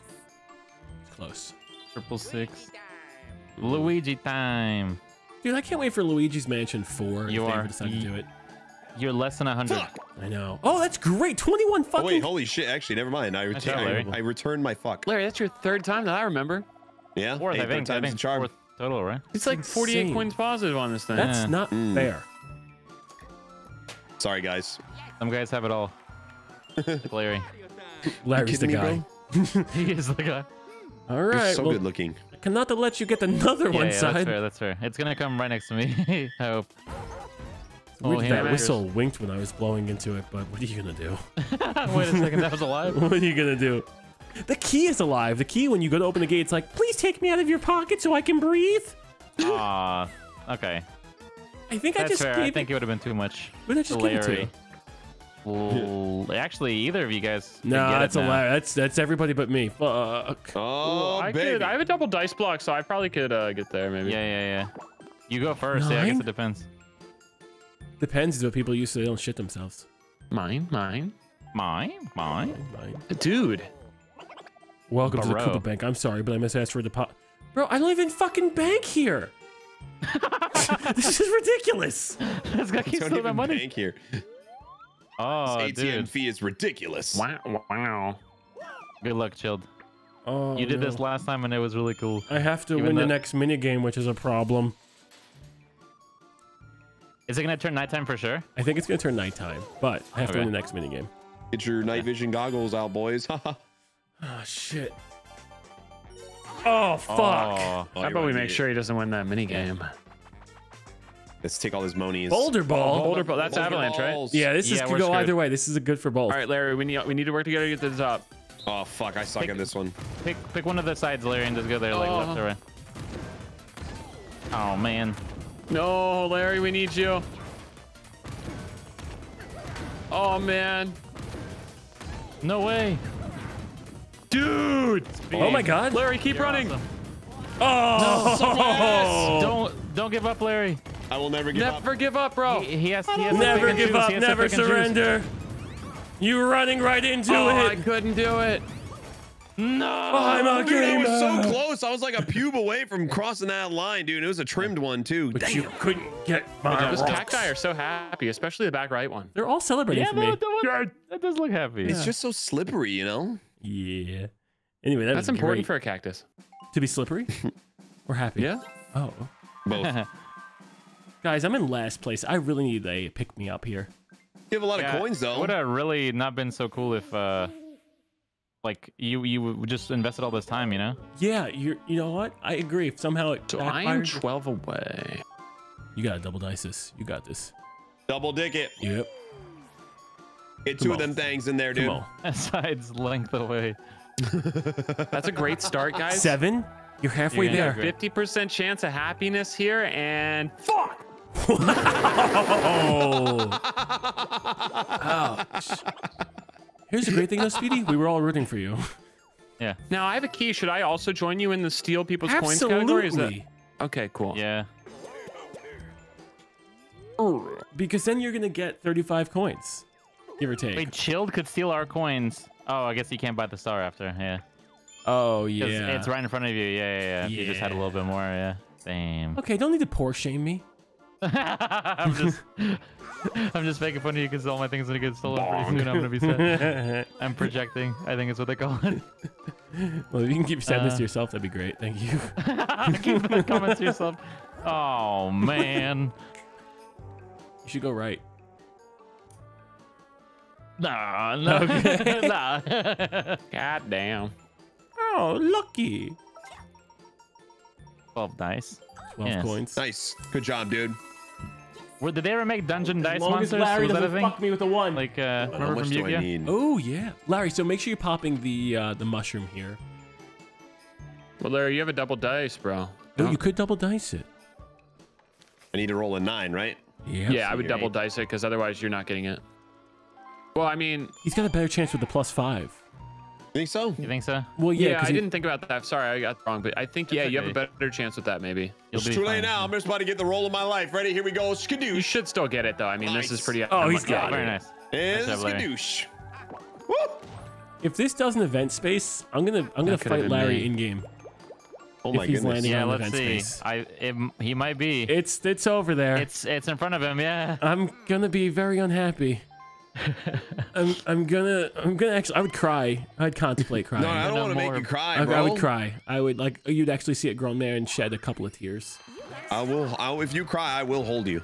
close. Triple six. Luigi time. Dude, I can't wait for Luigi's Mansion 4 You if they are. ever decide to do it. You're less than hundred. I know. Oh, that's great. 21 Oh fucking. wait, holy shit! Actually, never mind. I job, retain. I, I returned my fuck. Larry, that's your third time that I remember. Yeah, Fourth, hey, I third think. I time's think the charm. fourth total, right? It's like 48 coins positive on this thing. that's Yeah. not Mm. fair. Sorry, guys. Some guys have it all. Like Larry. Larry's the kidding me, guy. he is the guy. All right. You're so well, good looking. I cannot let you get another Yeah, one yeah, that's side. fair. That's fair. It's gonna come right next to me. I hope. Weird Oh, that yeah, whistle winked when I was blowing into it, but what are you gonna do? Wait a second, that was alive. what are you gonna do? The key is alive. The key, when you go to open the gate, it's like, please take me out of your pocket so I can breathe. Aw. Okay. I think I That's just fair. gave I think it. it would have been too much. What did I just give it to? Larry. Well, actually, either of you guys. could No, get that's a now. lie. That's that's everybody but me. Fuck. Oh, I baby. could. I have a double dice block, so I probably could uh, get there. Maybe. Yeah, yeah, yeah. You go first. Yeah, I guess it depends. Depends is what people use so they don't shit themselves. Mine, mine, Mine, mine. Mine. dude. Welcome to the Bro. Koopa Bank. I'm sorry, but I must ask for a deposit. Bro, I don't even fucking bank here. this is ridiculous. this guy I keeps don't stealing my money. bank here. Oh, this ATM dude. fee is ridiculous. Wow, wow. Good luck, chilled. Oh, you did no. this last time and it was really cool. I have to Even win the next mini game, which is a problem. Is it gonna turn nighttime for sure? I think it's gonna turn nighttime, but I have to win the next mini game. Get your night vision goggles out, boys. Oh shit. Oh fuck. Oh, How about we make dude. sure he doesn't win that mini game? Let's take all his monies. Boulder ball. Oh, Boulder ball. That's Boulder Avalanche, right? Yeah, this is Yeah, could go screwed. either way. This is a good for both. All right, Larry, we need we need to work together to get to the top. Oh fuck! I suck Pick- at this one. pick pick one of the sides, Larry, and just go there, like Oh. left or right. Oh man. No, Larry, we need you. Oh man, No way. dude! Oh my God. Larry, keep You're running. awesome. Oh. Don't don't give up, Larry. I will never give up. Never give up, bro. He, he has, he has to Never give up. He has to Never pick choose. surrender. You running right into oh, I couldn't do it. No. I'm a Dude, I was so close. I was like a pube away from crossing that line, dude. It was a trimmed one too. But you couldn't get my Those rocks. cacti are so happy, especially the back right one. They're all celebrating Yeah, for me. that, that, one- that does look happy. It's just so slippery, you know. Yeah. Anyway, that That's important great. for a cactus. to be slippery or happy. Yeah. Oh, Both. guys, I'm in last place. I really need a pick me up here. You have a lot Yeah, of coins though. Would have really not been so cool if, uh, like you you just invested all this time, you know? Yeah, you you know what? I agree. If somehow it So I am 12 away. you gotta double dice this. You got this. Double dick it. Yep. Get two Come of them on. things in there, dude. on. Sides length away. That's a great start, guys. Seven. You're halfway You're there. 50% chance of happiness here, and fuck. Oh. Ouch. Here's the great thing though, Speedy. We were all rooting for you. Yeah. Now I have a key. Should I also join you in the steal people's coins category? Is that Absolutely. okay? Cool. Yeah. Because then you're gonna get 35 coins, give or take. Wait, chilled could steal our coins. Oh, I guess you can't buy the star after. Yeah. Oh yeah. It's right in front of you. Yeah, yeah, yeah. If you just had a little bit more. Yeah. Damn. Okay, don't need to poor shame me. I'm just, I'm just making fun of you because all my things are gonna get stolen pretty soon. I'm gonna be sad. I'm projecting. I think it's what they call it. well, if you can keep saying this Uh. to yourself, that'd be great. Thank you. Keep the comments to yourself. Oh man. You should go right. Nah, no, nah. God damn. Oh, lucky. Twelve dice. 12 Yes. coins. Nice. Good job, dude. Were, did they ever make dungeon As dice long as monsters? Larry Was doesn't fuck me with a one. Like, uh, How remember from Yu-Gi-Oh? oh yeah, Larry. So make sure you're popping the uh, the mushroom here. Well, Larry, you have a double dice, bro. No, you could double dice it. I need to roll a nine, right? Yeah. Yeah, I would you're double eight. dice it because otherwise you're not getting it. Well, I mean, He's got a better chance with the plus five. Think so? You think so? Well, yeah, yeah, 'cause I he- didn't think about that. Sorry, I got wrong, but I think yeah, you have a better chance with that maybe. You'll It's be too late now. I'm just about to get the roll of my life. Ready? Here we go. You should still get it though. I mean, this is pretty. Oh, he's unlucky. got Very nice. And Nice skadoosh. Woo! If this does an event space, I'm gonna I'm gonna fight Larry me. in game. Oh If my he's goodness. landing- Yeah, on let's see. space. I it, he might be. It's it's over there. It's it's in front of him. Yeah. I'm gonna be very unhappy. I'm I'm gonna I'm gonna actually I would cry. I'd contemplate crying. No, I don't want to make you cry, I, bro. I would cry. I would like you'd actually see a grown man shed a couple of tears. I will. I, if you cry, I will hold you.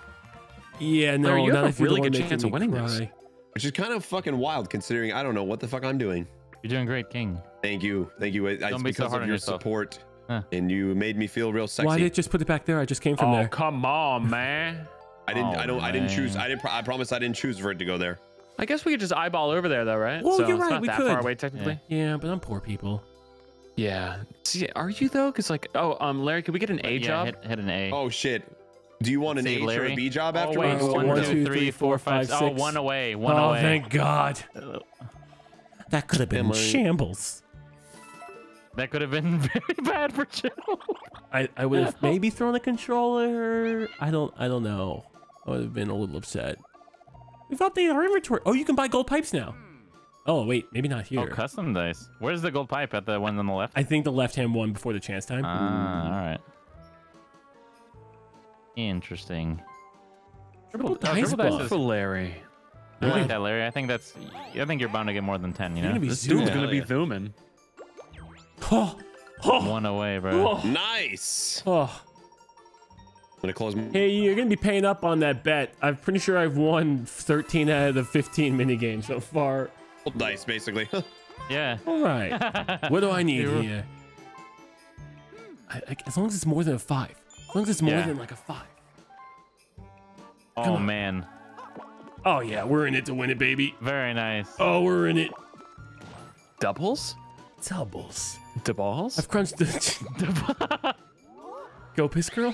Yeah, no, Larry, you not have a if you're the really one good making chance of me winning this. cry. Which is kind of fucking wild, considering I don't know what the fuck I'm doing. You're doing great, King. Thank you, thank you. It's Don't be so because hard of on your yourself. support, Huh. and you made me feel real sexy. Why did you just put it back there? I just came from Oh there. come on, man. I didn't. I Oh, don't. I didn't choose. I didn't. I promise I didn't choose for it to go there. I guess we could just eyeball over there though, right? Well, so you're right. it's right, Not we that could. far away technically. Yeah, but I'm poor people. Yeah. See, are you though? Because like, oh, um, Larry, could we get an A yeah, job? Hit, hit an A. Oh shit. Do you want an Save H or a B job Oh, afterwards? wait, one, one, two, two, three, three, four, four, five. five, Oh, six. one away. One oh, away. thank God. That could have been Am I- shambles. That could have been very bad for Chill. I, I would have maybe thrown a controller. I don't I don't know. I would have been a little upset. We've updated our inventory. Oh, you can buy gold pipes now. Oh wait, maybe not here. Oh, custom dice. Where's the gold pipe? At the one on the left? I think the left hand one before the chance time. Ah, all right. Interesting. triple oh, dice triple dice is- For Larry. I like that, Larry. I think that's. I think you're bound to get more than ten. You know, gonna be This dude's gonna Hell be yeah. zooming. Oh, oh, one away, bro. oh, Nice. oh. I'm gonna close. My- Hey, you're gonna be paying up on that bet. I'm pretty sure I've won 13 out of the 15 mini games so far. dice, basically. Yeah. All right. what do I need You- here? I, I, as long as it's more than a five. As long as it's more Yeah. than like a five. Oh on. man, Oh yeah, we're in it to win it, baby. very nice. Oh, we're in it. Doubles? Doubles. Doubles? I've crunched the. Go piss girl.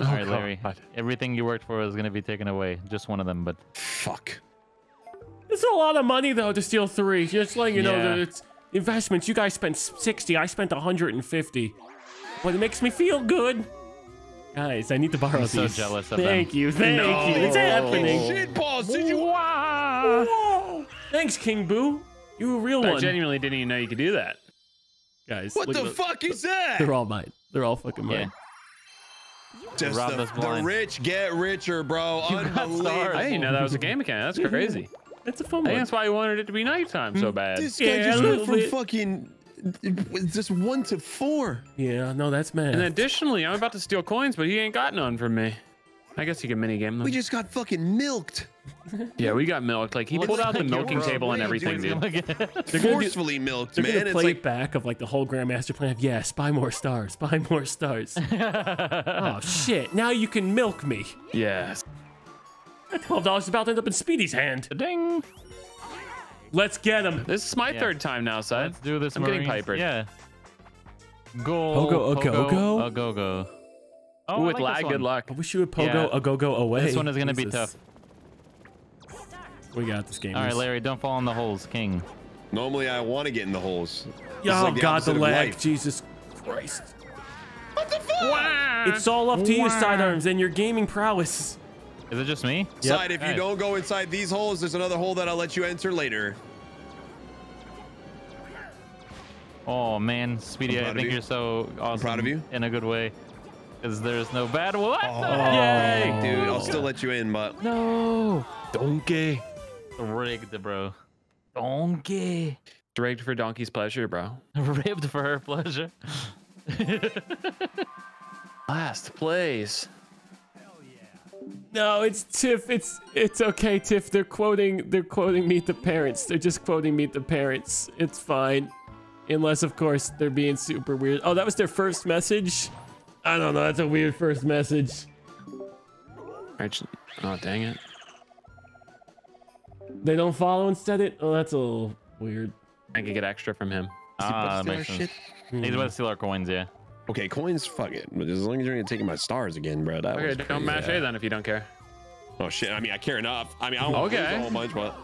Oh, all right, God. Larry. Everything you worked for is gonna be taken away. Just one of them, but Fuck. It's a lot of money though to steal three. Just letting you know that it's investments. You guys spent 60. I spent 150. But it makes me feel good. Guys, I need to borrow I'm these. so jealous of them. Thank you, thank you. It's Oh, happening. shit balls. Did you? Whoa. Thanks, King Boo. You a real I one. I genuinely didn't even know you could do that. Guys, What look the fuck is that? They're all mine. They're all fucking Yeah. Mine. Just Rob the, the rich get richer, bro. Unbelievable. I didn't know that was a game mechanic. That's mm-hmm. crazy. It's a fun one. that's why I wanted it to be nighttime so mm-hmm. bad. This guy Yeah, just went from bit. fucking just one to four. Yeah, no, that's mad. And additionally, I'm about to steal coins, but he ain't got none from me. I guess he can minigame them. We just got fucking milked. yeah, we got milked. Like he What pulled the out the heck, milking bro? table and everything, dude. They're Forcefully milked, They're man. gonna It's play like it back of like the whole Grandmaster plan of yes, buy more stars, buy more stars. oh shit! Now you can milk me. Yes. That twelve dollars is about to end up in Speedy's hand. Ding. Let's get him. This is my Yeah. third time now, son. Let's do this. I'm getting Marines. pipered. Yeah. Go. Pogo, a go-go? A go go. Oh, Ooh, with like lag, good luck. I wish you would pogo Yeah. a go go away. This one is gonna be tough. We got this game. All right, Larry, don't fall in the holes, King. normally I want to get in the holes. This is Oh like the god, the lag. Jesus Christ. What the fuck? It's all up to you, sidearms, and your gaming prowess. Is it just me? Yep. Side, if you Alright. don't go inside these holes, there's another hole that I'll let you enter later. Oh man, Speedy, I'm I proud of think you. you're so awesome. proud of you. In a good way. Because there's no bad one. Oh, Yay! dude, I'll still let you in, but No. Donkey. Rigged, bro. Donkey. Rigged for donkey's pleasure, bro. Ribbed for her pleasure. Last place. Hell yeah. No, it's Tiff. It's it's okay, Tiff. They're quoting they're quoting Meet the Parents. They're just quoting Meet the Parents. It's fine. Unless of course they're being super weird. Oh, that was their first message? I don't know, that's a weird first message. Actu- Oh, dang it. They don't follow instead it? Oh that's a little weird. I could get extra from him. Ah, steal our makes sense. shit? Hmm. He's about to steal our coins, yeah. okay, coins, fuck it. But as long as you're gonna take my stars again, bro. That Okay, was don't crazy. mash A uh, then if you don't care. Oh shit! I mean, I care enough. I mean, I don't Okay. okay. a whole bunch, but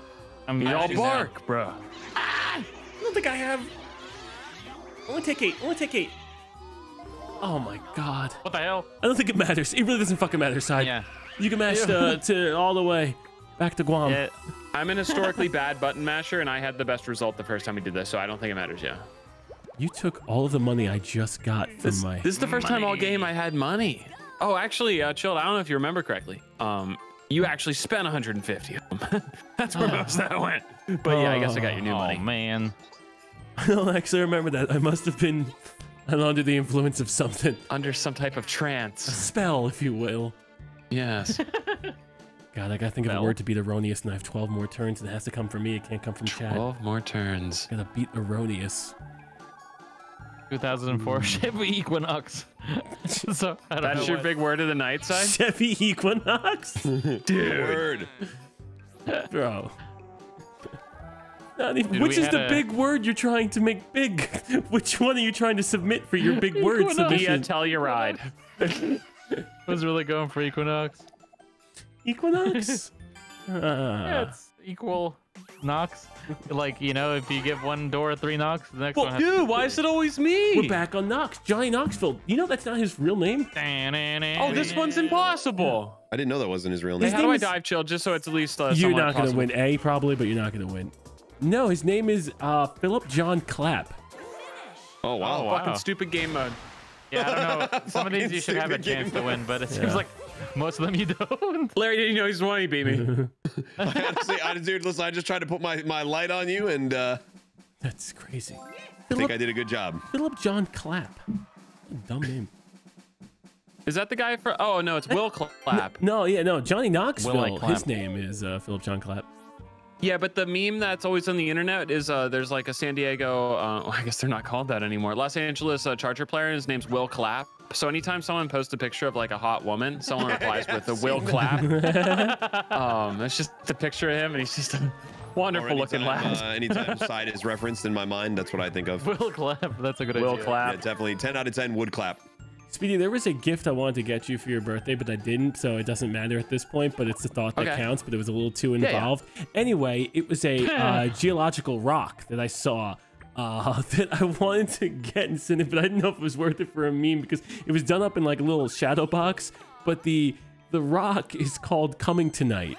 I'm You all actually now- bark, bro. Ah! I don't think I have only take eight. Only take eight. Oh my god. What the hell? I don't think it matters. It really doesn't fucking matter, side. Yeah. You can mash to, to all the way. Back to Guam. Yeah. I'm an historically bad button masher, and I had the best result the first time we did this, so I don't think it matters. Yeah. You took all of the money I just got from This, my. this is the first time all game I had money. Oh, actually, uh, chilled. I don't know if you remember correctly. Um, you actually spent 150 of them. That's where most of that went. But yeah, I guess I got your new Oh money. man. I don't actually remember that. I must have been under the influence of something. Under some type of trance. A spell, if you will. Yes. God, I gotta think of a word to beat erroneous, and I have 12 more turns, and it has to come from me. It can't come from chat. 12 more turns. Gotta beat erroneous. 2004 hmm. Chevy Equinox. so I don't know That's your what- big word of the night side? Chevy Equinox? dude. Bro. Not even, Dude, which is the a- big word you're trying to make big? Which one are you trying to submit for your big word Equinox. submission? Kia Telluride. I was really going for Equinox. Equinox? Yeah, Uh, it's equal knocks. Like, you know, if you give one door three knocks, the next Well, one has Dude, why is it always me? we're back on Knox. Johnny Knoxville. You know that's not his real name? Oh, this one's impossible. I didn't know that wasn't his real Hey, name. how do I dive chill just so it's at least uh, You're not gonna possible? win A probably, but you're not gonna win. No, his name is uh, Philip John Clapp. Oh wow. Oh, wow. Fucking stupid game mode. Yeah, I don't know. Some of these you should have a chance to win, but it Yeah. seems like most of them you don't. Larry didn't know he's one. He beat me. Honestly, I, dude, listen, I just tried to put my, my light on you, and uh, That's crazy. I think I did a good job. Philip John Clapp. Dumb name. Is that the guy for? Oh no, it's Will Clapp. No, yeah, no. Johnny Knoxville. like his Clapp. name is uh, Philip John Clapp. Yeah, but the meme that's always on the internet is uh, there's like a San Diego. Uh, I guess they're not called that anymore. Los Angeles uh, Charger player. and His name's Will Clapp. So anytime someone posts a picture of like a hot woman, someone replies with the Will Clapp. um, it's just a picture of him, and he's just a Or wonderful looking anytime, lad. Uh, anytime side is referenced in my mind, that's what I think of. Will clap. That's a good Will idea. Yeah, Clapp. definitely 10 out of 10 would clap. Speedy, there was a gift I wanted to get you for your birthday, but I didn't, so it doesn't matter at this point. But it's the thought that Okay. counts. But it was a little too yeah. involved. Anyway, it was a uh, geological rock that I saw uh, that I wanted to get and send it, but I didn't know if it was worth it for a meme because it was done up in like a little shadow box. But the the rock is called Coming Tonight,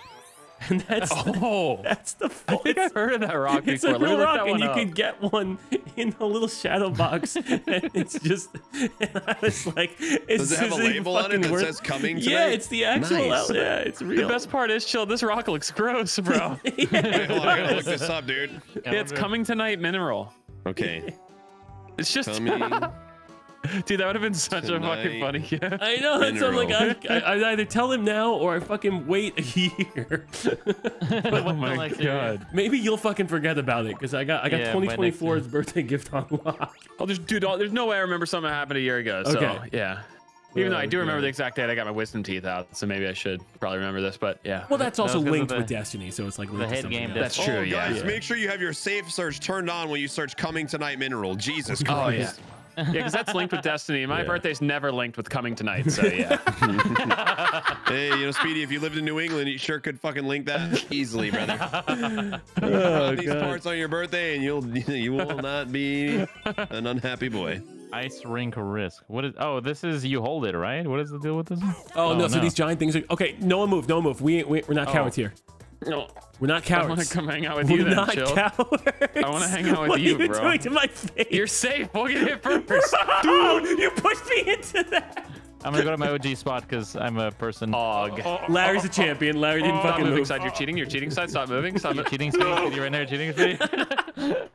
and that's Oh, that's the I full. think I've heard of that rock It's before. a real rock, that and you up. can get one in a little shadow box. and it's just, and I was like, Does it have a label on it fucking that worth- says coming Yeah, tonight? it's the actual. Nice. Yeah, it's real. The best part is, chill. This rock looks gross, bro. Wait, hold on, I gotta look this up, dude. it's coming tonight mineral. Okay. It's just, Coming. dude, that would have been such a fucking funny Tonight. gift. I know. That's I'm like, I, Mineral. I, I either tell him now or I fucking wait a year. Oh my Like, god. Maybe you'll fucking forget about it because I got I got Yeah, 2024's birthday gift unlocked. Oh, there's, dude, oh, there's no way I remember something that happened a year ago. So, Okay. yeah. Even though I oh, do Oh, remember God. the exact date I got my wisdom teeth out, so maybe I should probably remember this, but yeah. Well, that's also was 'cause linked the- with Destiny, so it's like linked to head something game else. That's true, oh, yeah. guys, Yeah. make sure you have your safe search turned on when you search "coming tonight" mineral. Jesus Christ. Oh, yeah. Christ. Yeah, because that's linked with Destiny. My Yeah. birthday's never linked with coming tonight, so yeah. Hey, you know, Speedy, if you lived in New England, you sure could fucking link that easily, brother. Oh, These God. parts on your birthday, and you'll you will not be an unhappy boy. Ice rink risk. What is? Oh, this is you hold it right. What is the deal with this? one? Oh, no, oh, so these giant things are okay. No one move, no one move. We, we we're not Oh. cowards here. No, We're not cowards. I want to come hang out with we're you then, not chill. cowards. I wanna hang out with what you, are you doing to my face? You're safe. We'll get hit first. Dude, you pushed me into that. I'm gonna go to my OG spot because I'm a person. Og. Oh, Larry's a champion. Larry didn't Stop fucking moving, move. side. You're cheating. You're cheating, side. Stop moving. Stop moving. Cheating speed. You're right there. Cheating speed.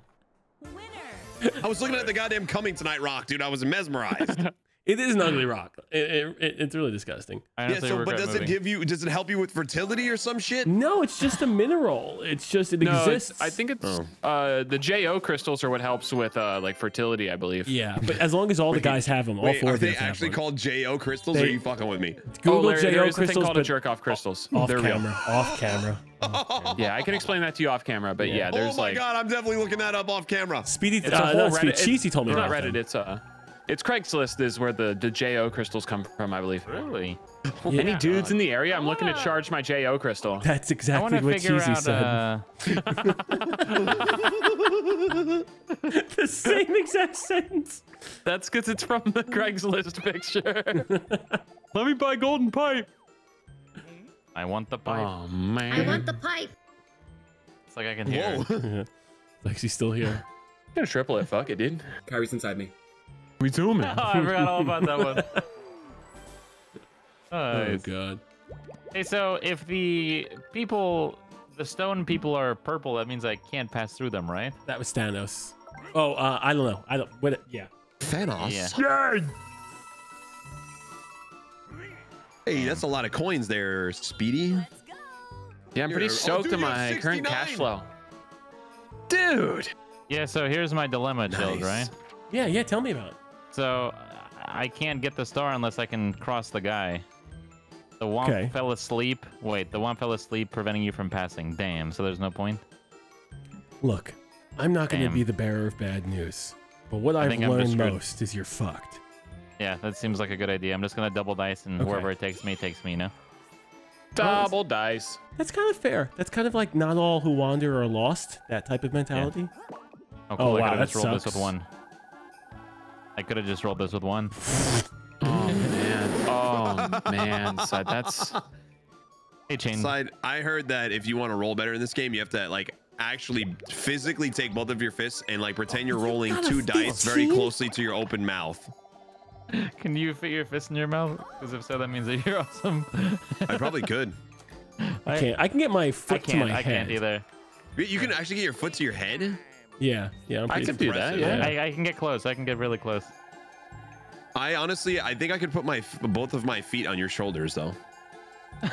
I was looking at the goddamn "coming tonight" rock, dude. I was mesmerized. It is an ugly rock. It, it, it- it's really disgusting. I yeah. So, but regret does it give you? Does it help you with fertility or some shit? No, it's just a mineral. It's just it No, exists. I think it's Oh. uh, the JO crystals are what helps with uh, like fertility, I believe. Yeah, but as long as all the guys have them, all Wait, four are of them they have actually one. called Jo crystals? or They- are you fucking with me? Google oh, Larry, JO there is a thing called a jerk off crystals. off They're real. camera. Off camera. Yeah, I can explain that to you off camera, but yeah, oh there's my like god, I'm definitely looking that up off camera. Speedy, it's a uh, whole not Speedy, Reddit. it's- Cheesy told me it's not Reddit. them. It's uh, it's Craigslist is where the the JO crystals come from, I believe. Really? Any dudes in the area? I'm looking to charge my JO crystal. That's exactly what figure Cheesy out. said. Uh, the same exact sentence. That's because it's from the Craigslist picture. Let me buy golden pipe. I want the pipe. Oh man. I want the pipe. It's like I can hear. it. Whoa. Lexi still here. I'm gonna triple it. Fuck it, dude. Kyrie's inside me. We zooming. Oh, I forgot all about that one. Oh god. Hey, so if the people, the stone people are purple, that means I can't pass through them, right? That was Thanos. Oh, uh, I don't know. I don't. What? Yeah. Thanos. Yeah. Hey, that's a lot of coins there, Speedy. Yeah, I'm pretty You're- oh, stoked dude, on you my current cash flow. Dude. Yeah. So here's my dilemma, Chilled, Nice. right? Yeah. Yeah. Tell me about it. So I can't get the star unless I can cross the guy. The one Okay. fell asleep. Wait, the one fell asleep, preventing you from passing. Damn. So there's no point. Look, I'm not going to be the bearer of bad news, but what I've I'm learned most is you're fucked. Yeah, that seems like a good idea. I'm just gonna double dice, and Okay. wherever it takes me, takes me. You know. Double dice. That's kind of fair. That's kind of like not all who wander are lost. That type of mentality. Oh, cool. Oh, I wow, could have that just rolled this with sucks. one. I could have just rolled this with one. Oh man. Oh man. So that's Hey, chain. Side, I heard that if you want to roll better in this game, you have to like actually physically take both of your fists and like pretend you're rolling two dice very closely to your open mouth. Can you fit your fist in your mouth? Because if so, that means that you're awesome. I probably could. I can't. I can get my foot to can't. my I head. I can't either. You can actually get your foot to your head. Yeah. Yeah. I'm I could do that. Yeah. I, I can get close. I can get really close. I honestly, I think I could put my both of my feet on your shoulders though.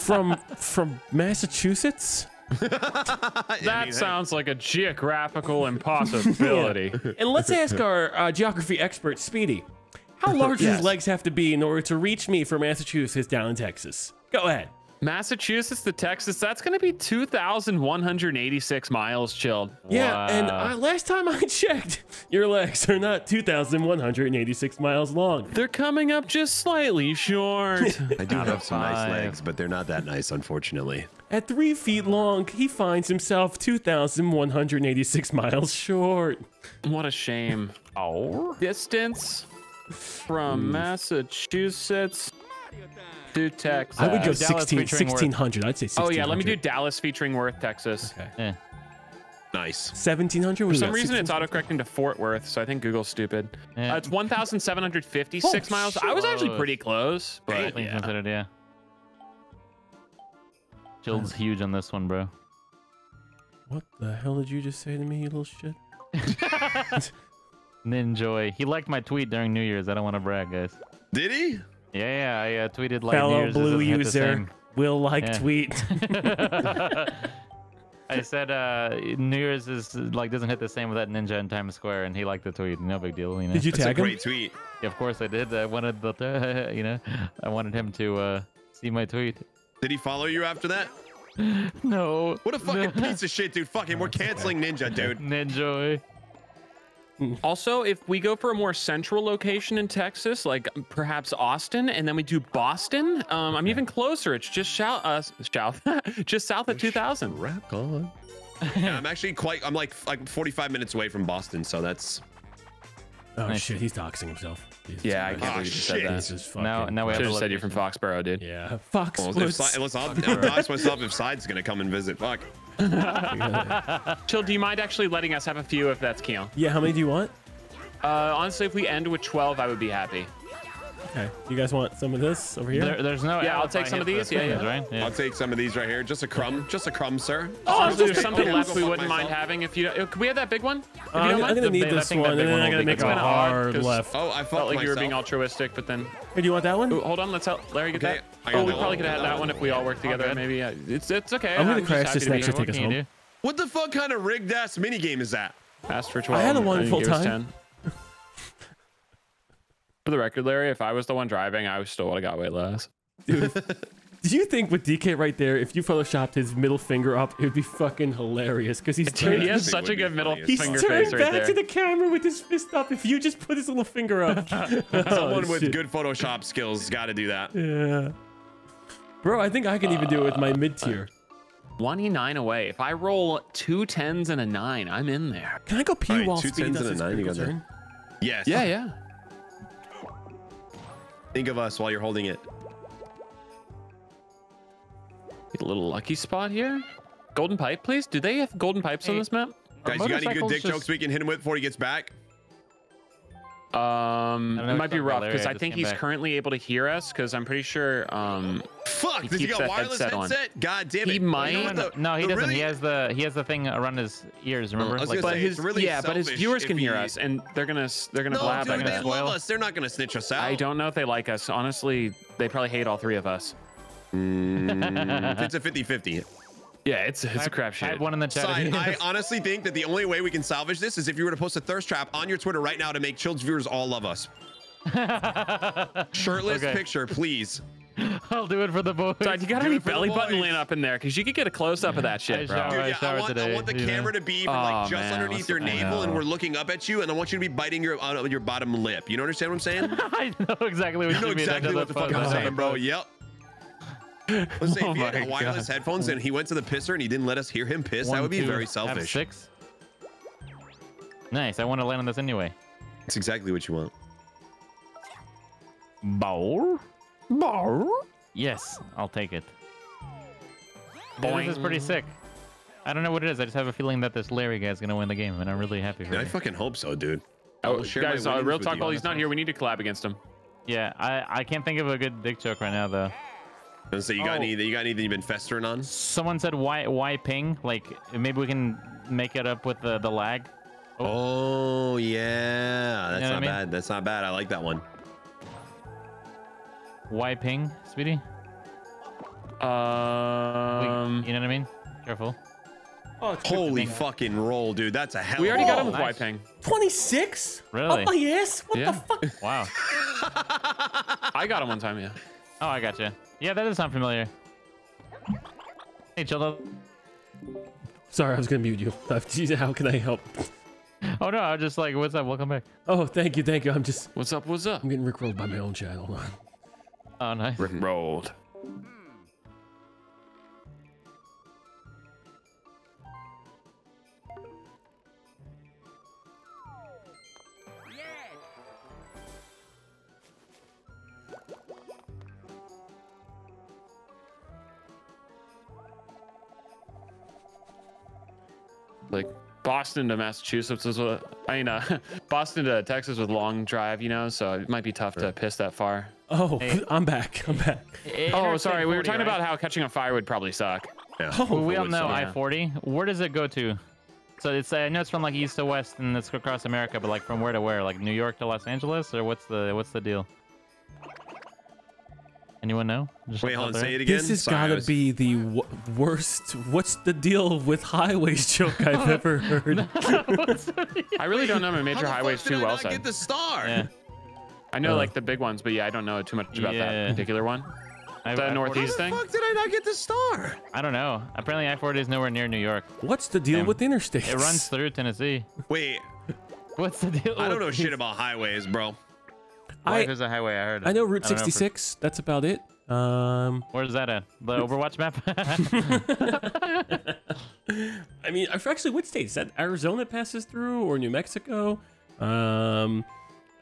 from from Massachusetts. That sounds like a geographical impossibility. And let's ask our uh, geography expert, Speedy. How large do Yes. his legs have to be in order to reach me from Massachusetts down in Texas? Go ahead. Massachusetts to Texas, that's going to be 2,186 miles chilled. Yeah, and Wow. uh, last time I checked, your legs are not 2,186 miles long. They're coming up just slightly short. I do have of some nice legs, but they're not that nice, unfortunately. At three feet long, he finds himself 2,186 miles short. what a shame. Oh. Distance from Massachusetts to Texas. I would go Dallas 16, featuring Worth. 1600. I'd say 1600. Oh, yeah, let me do Dallas featuring Worth, Texas. Okay. Yeah. Nice. 1700? For some reason, it's autocorrecting to Fort Worth, so I think Google's stupid. Yeah. Uh, it's 1,756 Oh, miles. I was actually pretty close, All but things yeah. considered, yeah. Chilled's huge on this one, bro. What the hell did you just say to me, you little shit? Ninjoy. He liked my tweet during New Year's. I don't want to brag, guys. Did he? Yeah, yeah. I uh, tweeted like Fellow Year's blue doesn't hit the user, will like Yeah. tweet. I said uh, New Year's is like doesn't hit the same with that ninja in Times Square, and he liked the tweet. No big deal, you know. Did you That's a tag him? great tweet. Yeah, of course I did. I wanted the, you know, I wanted him to uh, see my tweet. Did he follow you after that? No. What a fucking piece of shit, dude. Fucking, we're canceling Ninja, dude. Ninjoy. Also, if we go for a more central location in Texas, like perhaps Austin, and then we do Boston, um, I'm even closer. It's just south, uh, south, just south of 2000. Rock on. Yeah, I'm actually quite. I'm like like 45 minutes away from Boston, so that's. Oh Nice. shit, he's doxing himself. Jesus Yeah, I can't Ah, believe you just shit. said that. This is fucking. Now, now we have Should to have said you're from Foxborough, dude. Yeah, Fox. Well, if Woods. Si- I'll, I'll dox myself if Side's gonna come and visit. Fuck. Chill, do you mind actually letting us have a few if that's Keon? Yeah, how many do you want? Uh, honestly, if we end with 12, I would be happy. Okay, you guys want some of this over here? There, there's no. Yeah, I'll take some of these. Yeah, yeah. right? Yeah. I'll take some of these right here. Just a crumb. Just a crumb, sir. Oh, there's something okay, left we wouldn't mind having if you don't. Can we have that big one? If you Uh, don't I'm, I'm mind? gonna need big- I this think that one, big and then one I gotta make good. a It's kinda odd, left. Oh, I Felt fucked like you were being altruistic, but then. Hey, do you want that one? Ooh, hold on, let's help Larry get Okay, that. Oh, we probably could have had that one if we all worked together. Maybe it's it's okay. I'm gonna crash this next here. or take us What home. What the fuck kind of rigged ass mini game is that? Asked for 12. I had a and wonderful he gave us time. 10. For the record, Larry, if I was the one driving, I still would have got way less. Dude, Do you think with DK right there, if you photoshopped his middle finger up, it would be fucking hilarious? Because he's Dude, turned, he has such a good middle funny as he's finger turned face right back there. to the camera with his fist up. If you just put his little finger up, Someone Oh, with shit. good Photoshop skills got to do that. Yeah. Bro, I think I can even do it with my uh, mid tier. 29 away. If I roll two tens and a nine, I'm in there. Can I go pee Alright, while two Speedy tens does and a nine, you critical got that. turn? Yes. Yeah, yeah. Think of us while you're holding it. Get a little lucky spot here. Golden pipe, please. Do they have golden pipes on this map? Guys, you got any good dick just- jokes we can hit him with before he gets back? Um, it might be rough because I I think he's back. currently able to hear us because I'm pretty sure um Fuck, He does he got wireless headset headset? on. God damn He it. might- You No, no, the- no, he doesn't. really- He has the he has the thing around his ears. Remember? I was like, but say, his it's really yeah, but his viewers if can hear us and they're gonna they're gonna No, blab. dude, I they guess. love us. They're not gonna snitch us out. I don't know if they like us. Honestly, they probably hate all three of us. Mm, it's a 50-50. Yeah, it's it's a crap Type shit. one in the chat. Side, I honestly think that the only way we can salvage this is if you were to post a thirst trap on your Twitter right now to make Child's viewers all love us. Shirtless Okay. picture, please. I'll do it for the boys. Side, you got Do any it for the belly button boys. laying up in there? Because you could get a close up of that shit, bro. shower. Dude, I yeah, I showered want, I want the you know? camera to be from Oh, like just man, underneath let's- your navel, and we're looking up at you, and I want you to be biting your uh, your bottom lip. You know understand what I'm saying? I know exactly what You you, know mean. exactly what the fuck I'm saying, bro. Yep. Let's say Oh if he had my wireless God. headphones and he went to the pisser and he didn't let us hear him piss, that would be two, very have selfish. Six. Nice. I want to land on this anyway. It's exactly what you want. Bowl. Bowl. Yes, I'll take it. Dude, This is pretty sick. I don't know what it is. I just have a feeling that this Larry guy's gonna win the game, and I'm really happy for Yeah, I fucking hope so, dude. I Oh, will share my guys, uh, winnings real talk. While he's not here, we need to collab against him. Yeah, I I can't think of a good dick joke right now though. And so you got Oh. any? You got anything you've been festering on? Someone said why why ping? Like maybe we can make it up with the the lag. Oh yeah, that's know what I not mean? bad. That's not bad. I like that one. Why ping, sweetie? Wait, Um, you know what I mean? Careful. Oh, it's Holy fucking roll, dude. That's a hell. we already a got him with nice. White Ping. 26? Really? Up my ass? What Yeah. the fuck? Wow. I got him one time, yeah. Oh, I gotcha. Yeah, that does sound familiar. Hey, chill. Sorry, I was gonna mute you. How can I help? Oh no, I was just like, what's up? Welcome back. Oh, thank you, thank you. I'm just What's up? What's up? I'm getting rickrolled by my own chat. Hold on. Oh, nice. Rick Like Boston to Massachusetts is what I mean. Uh, Boston to Texas with long drive, you know, so it might be tough to piss that far. Oh, Hey. I'm back. I'm back. Oh, sorry. We were talking about how catching a fire would probably suck. Oh, Well, we all would know. I-40. Where does it go to? So it's I know it's from like east to west and it's across America, but like from where to where? Like New York to Los Angeles, or what's the what's the deal? Anyone know? Just Wait, hold on. Say it again. This has Sorry, I gotta was- be the w- worst. What's the deal with highways joke I've ever heard. I really don't know my major highways too I well. not So get the star. Yeah. I know Uh. like the big ones, but yeah, I don't know too much about Yeah. that particular one. I- The I-40 Northeast How thing? the fuck did I not get the star? I don't know. Apparently I-40 is nowhere near New York. What's the deal Damn. with interstates? It runs through Tennessee. Wait, What's the deal? I don't know these- shit about highways, bro. Why I there's a highway. I heard. I know Route I don't for- 66. That's about it. Um, Where's that at? The Overwatch map? I mean, I actually, what state is that? Arizona passes through or New Mexico? Um,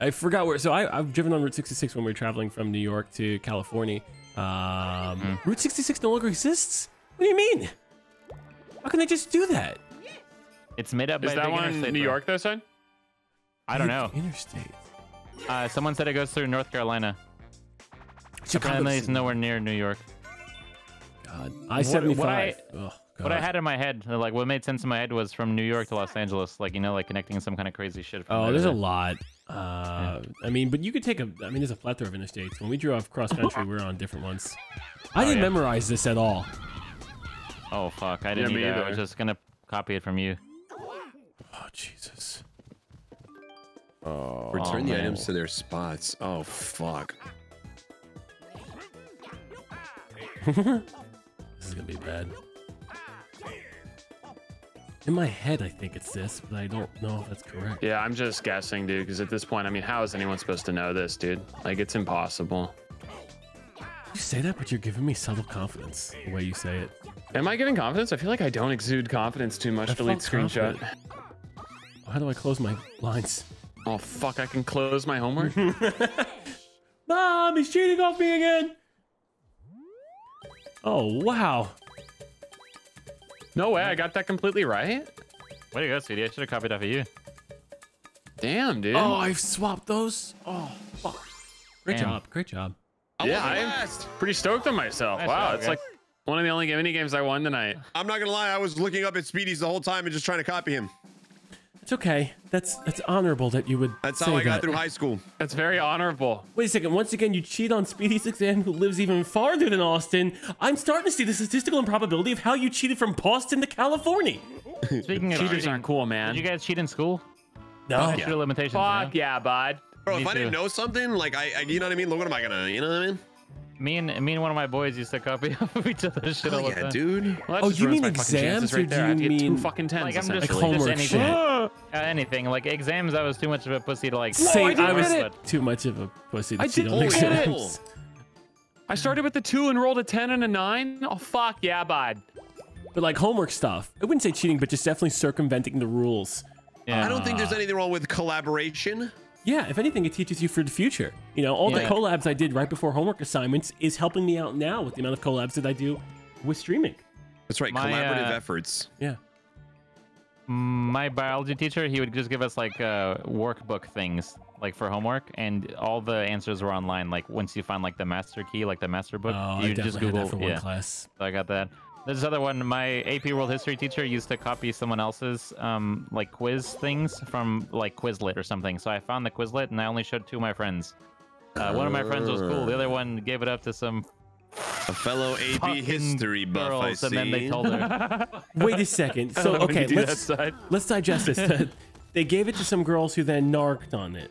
I forgot where. So I, I've driven on Route 66 when we were traveling from New York to California. Um, Hmm. Route 66 no longer exists. What do you mean? How can they just do that? it's made up Is by that one New bro. York though, son? I don't know. Interstate. Uh, someone said it goes through North Carolina. Chicago. Apparently it's nowhere near New York. God. I 75. what I- oh, What I had in my head, like what made sense in my head, was from New York to Los Angeles, like you know, like connecting some kind of crazy shit. From Oh, there there's a lot. Uh, I mean, but you could take a. I mean, there's a plethora of interstates. When we drove off cross country, we were on different ones. I didn't yeah. memorize this at all. Oh fuck, I didn't me either. I was just gonna copy it from you. Oh Jesus. Oh, Return the man. items to their spots. Oh fuck. this is gonna be bad. In my head, I think it's this, but I don't know if that's correct. Yeah, I'm just guessing, dude. Because at this point, I mean, how is anyone supposed to know this, dude? Like, it's impossible. You say that, but you're giving me subtle confidence the way you say it. Am I giving confidence? I feel like I don't exude confidence too much. I Delete screenshot. confident. How do I close my lines? Oh fuck! I can close my homework. Mom, he's cheating off me again. Oh wow. no way! I got that completely right. Way to go, CD. I should have copied off of you. Damn, dude. Oh, I've swapped those. Oh fuck. Great Damn. job. Great job. I Yeah, I'm- last. pretty stoked on myself. Nice wow, job, it's guys. like one of the only mini games I won tonight. I'm not gonna lie. I was looking up at Speedy's the whole time and just trying to copy him. It's okay. That's that's honorable that you would. That's say how I got that. through high school. That's very honorable. Wait a second. Once again, you cheat on Speedy's exam, who lives even farther than Austin. I'm starting to see the statistical improbability of how you cheated from Boston to California. Speaking of Cheaters aren't cool, man. Did you guys cheat in school? No. Statute of limitations. you Fuck know? yeah, bud. Bro, Me if I didn't know something, like I, I, you know what I mean. Look, what am I gonna, you know what I mean? Me and me and one of my boys used to copy off of each other's shit all Hell the yeah, time. dude. Well, Oh, you mean my fucking chances exams, or do there. I have to you get two mean- fucking tens. Like I'm just. Like homework just anything. shit. Uh, anything. Like exams, I was too much of a pussy to like. Say I did I was it. too much of a pussy to I cheat on Oh, exams. I started with a two and rolled a ten and a nine. Oh fuck yeah, bud. But like homework stuff, I wouldn't say cheating, but just definitely circumventing the rules. Yeah. I don't think there's anything wrong with collaboration. Yeah, if anything, it teaches you for the future. You know, all the collabs I did right before homework assignments is helping me out now with the amount of collabs that I do with streaming. That's right. My, collaborative uh, efforts. Yeah. my biology teacher, he would just give us like uh, workbook things, like for homework, and all the answers were online. Like once you find like the master key, like the master book, Oh, you definitely just had Google. that for one yeah, class. so I got that. There's this other one. My AP World History teacher used to copy someone else's um, like quiz things from like Quizlet or something. So I found the Quizlet and I only showed two of my friends. Uh, one of my friends was cool. The other one gave it up to some A fellow AP history buff. I girls, see. and then they told her. Wait a second. So okay, you do that let's let's digest this. they gave it to some girls who then narked on it.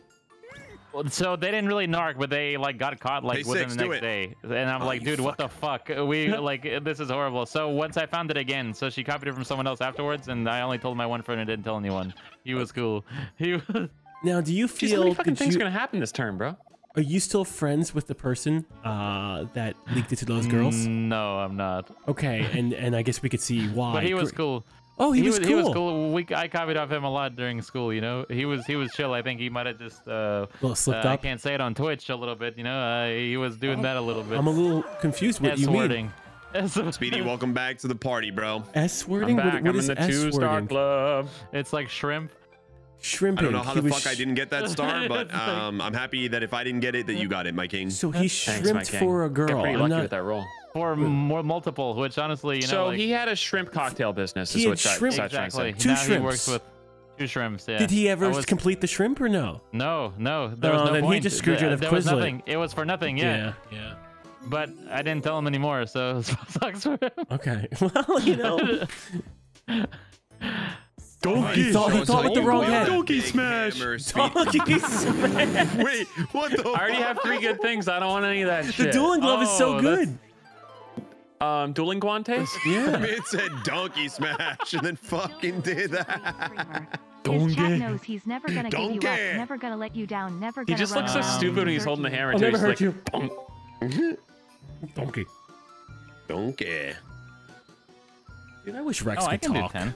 So they didn't really narc, but they like got caught like Hey, within Six, the next it. day, and I'm Oh, like, you dude, what the fuck? We like this is horrible. So once I found it again, so she copied it from someone else afterwards, and I only told my one friend and didn't tell anyone. He was cool. He was. Now, do you Jeez, how feel? many fucking things you- are gonna happen this term, bro? Are you still friends with the person uh, that leaked it to those girls? No, I'm not. Okay, and and I guess we could see why. But he was Gr- cool. Oh, he, was, cool. He was cool. We, I copied off him a lot during school. You know, he was he was chill. I think he might have just uh, Well, slipped uh, I can't say it on Twitch a little bit. You know, uh, he was doing that a little bit. I'm a little confused. What S you mean? wording. Speedy, welcome back to the party, bro. S I'm wording? What- back. what I'm in the S two-star wording? club. It's like shrimp. Shrimping. I don't know how He the fuck I didn't get that star, but It's like- um, I'm happy that if I didn't get it, that you got it, my king. So he Thanks, my shrimped king. for a Got girl. pretty I'm lucky not- with that roll. Or more multiple, which honestly, you know, so like, he had a shrimp cocktail business. He Is had what Shai- shrimp- Shai's trying to exactly. Two now shrimps. he works with two shrimps. Yeah. Did he ever was- complete the shrimp or no? No, no. There was Oh, no then he just screwed you There- out of there was Quizlet. nothing. It was for nothing. Yeah. yeah. But I didn't tell him anymore, so it sucks for him. Okay. Well, you know. Donkey. He thought- he thought with the wrong head. Donkey smash. Donkey smash. Wait, what the? I already have three good things. I don't want any of that Shit. The dueling glove is so Oh, that's- good. Um, dueling guantes. Yeah. It said donkey smash and then fucking did that. His chat knows he's never gonna give you up, Donkey. never gonna let you down, never He gonna He just run looks so around stupid when he's desert holding the you. hammer. I'll too. never hurt like, you. Donkey. Donkey. Dude, I wish Rex Oh, I could can do talk. 10.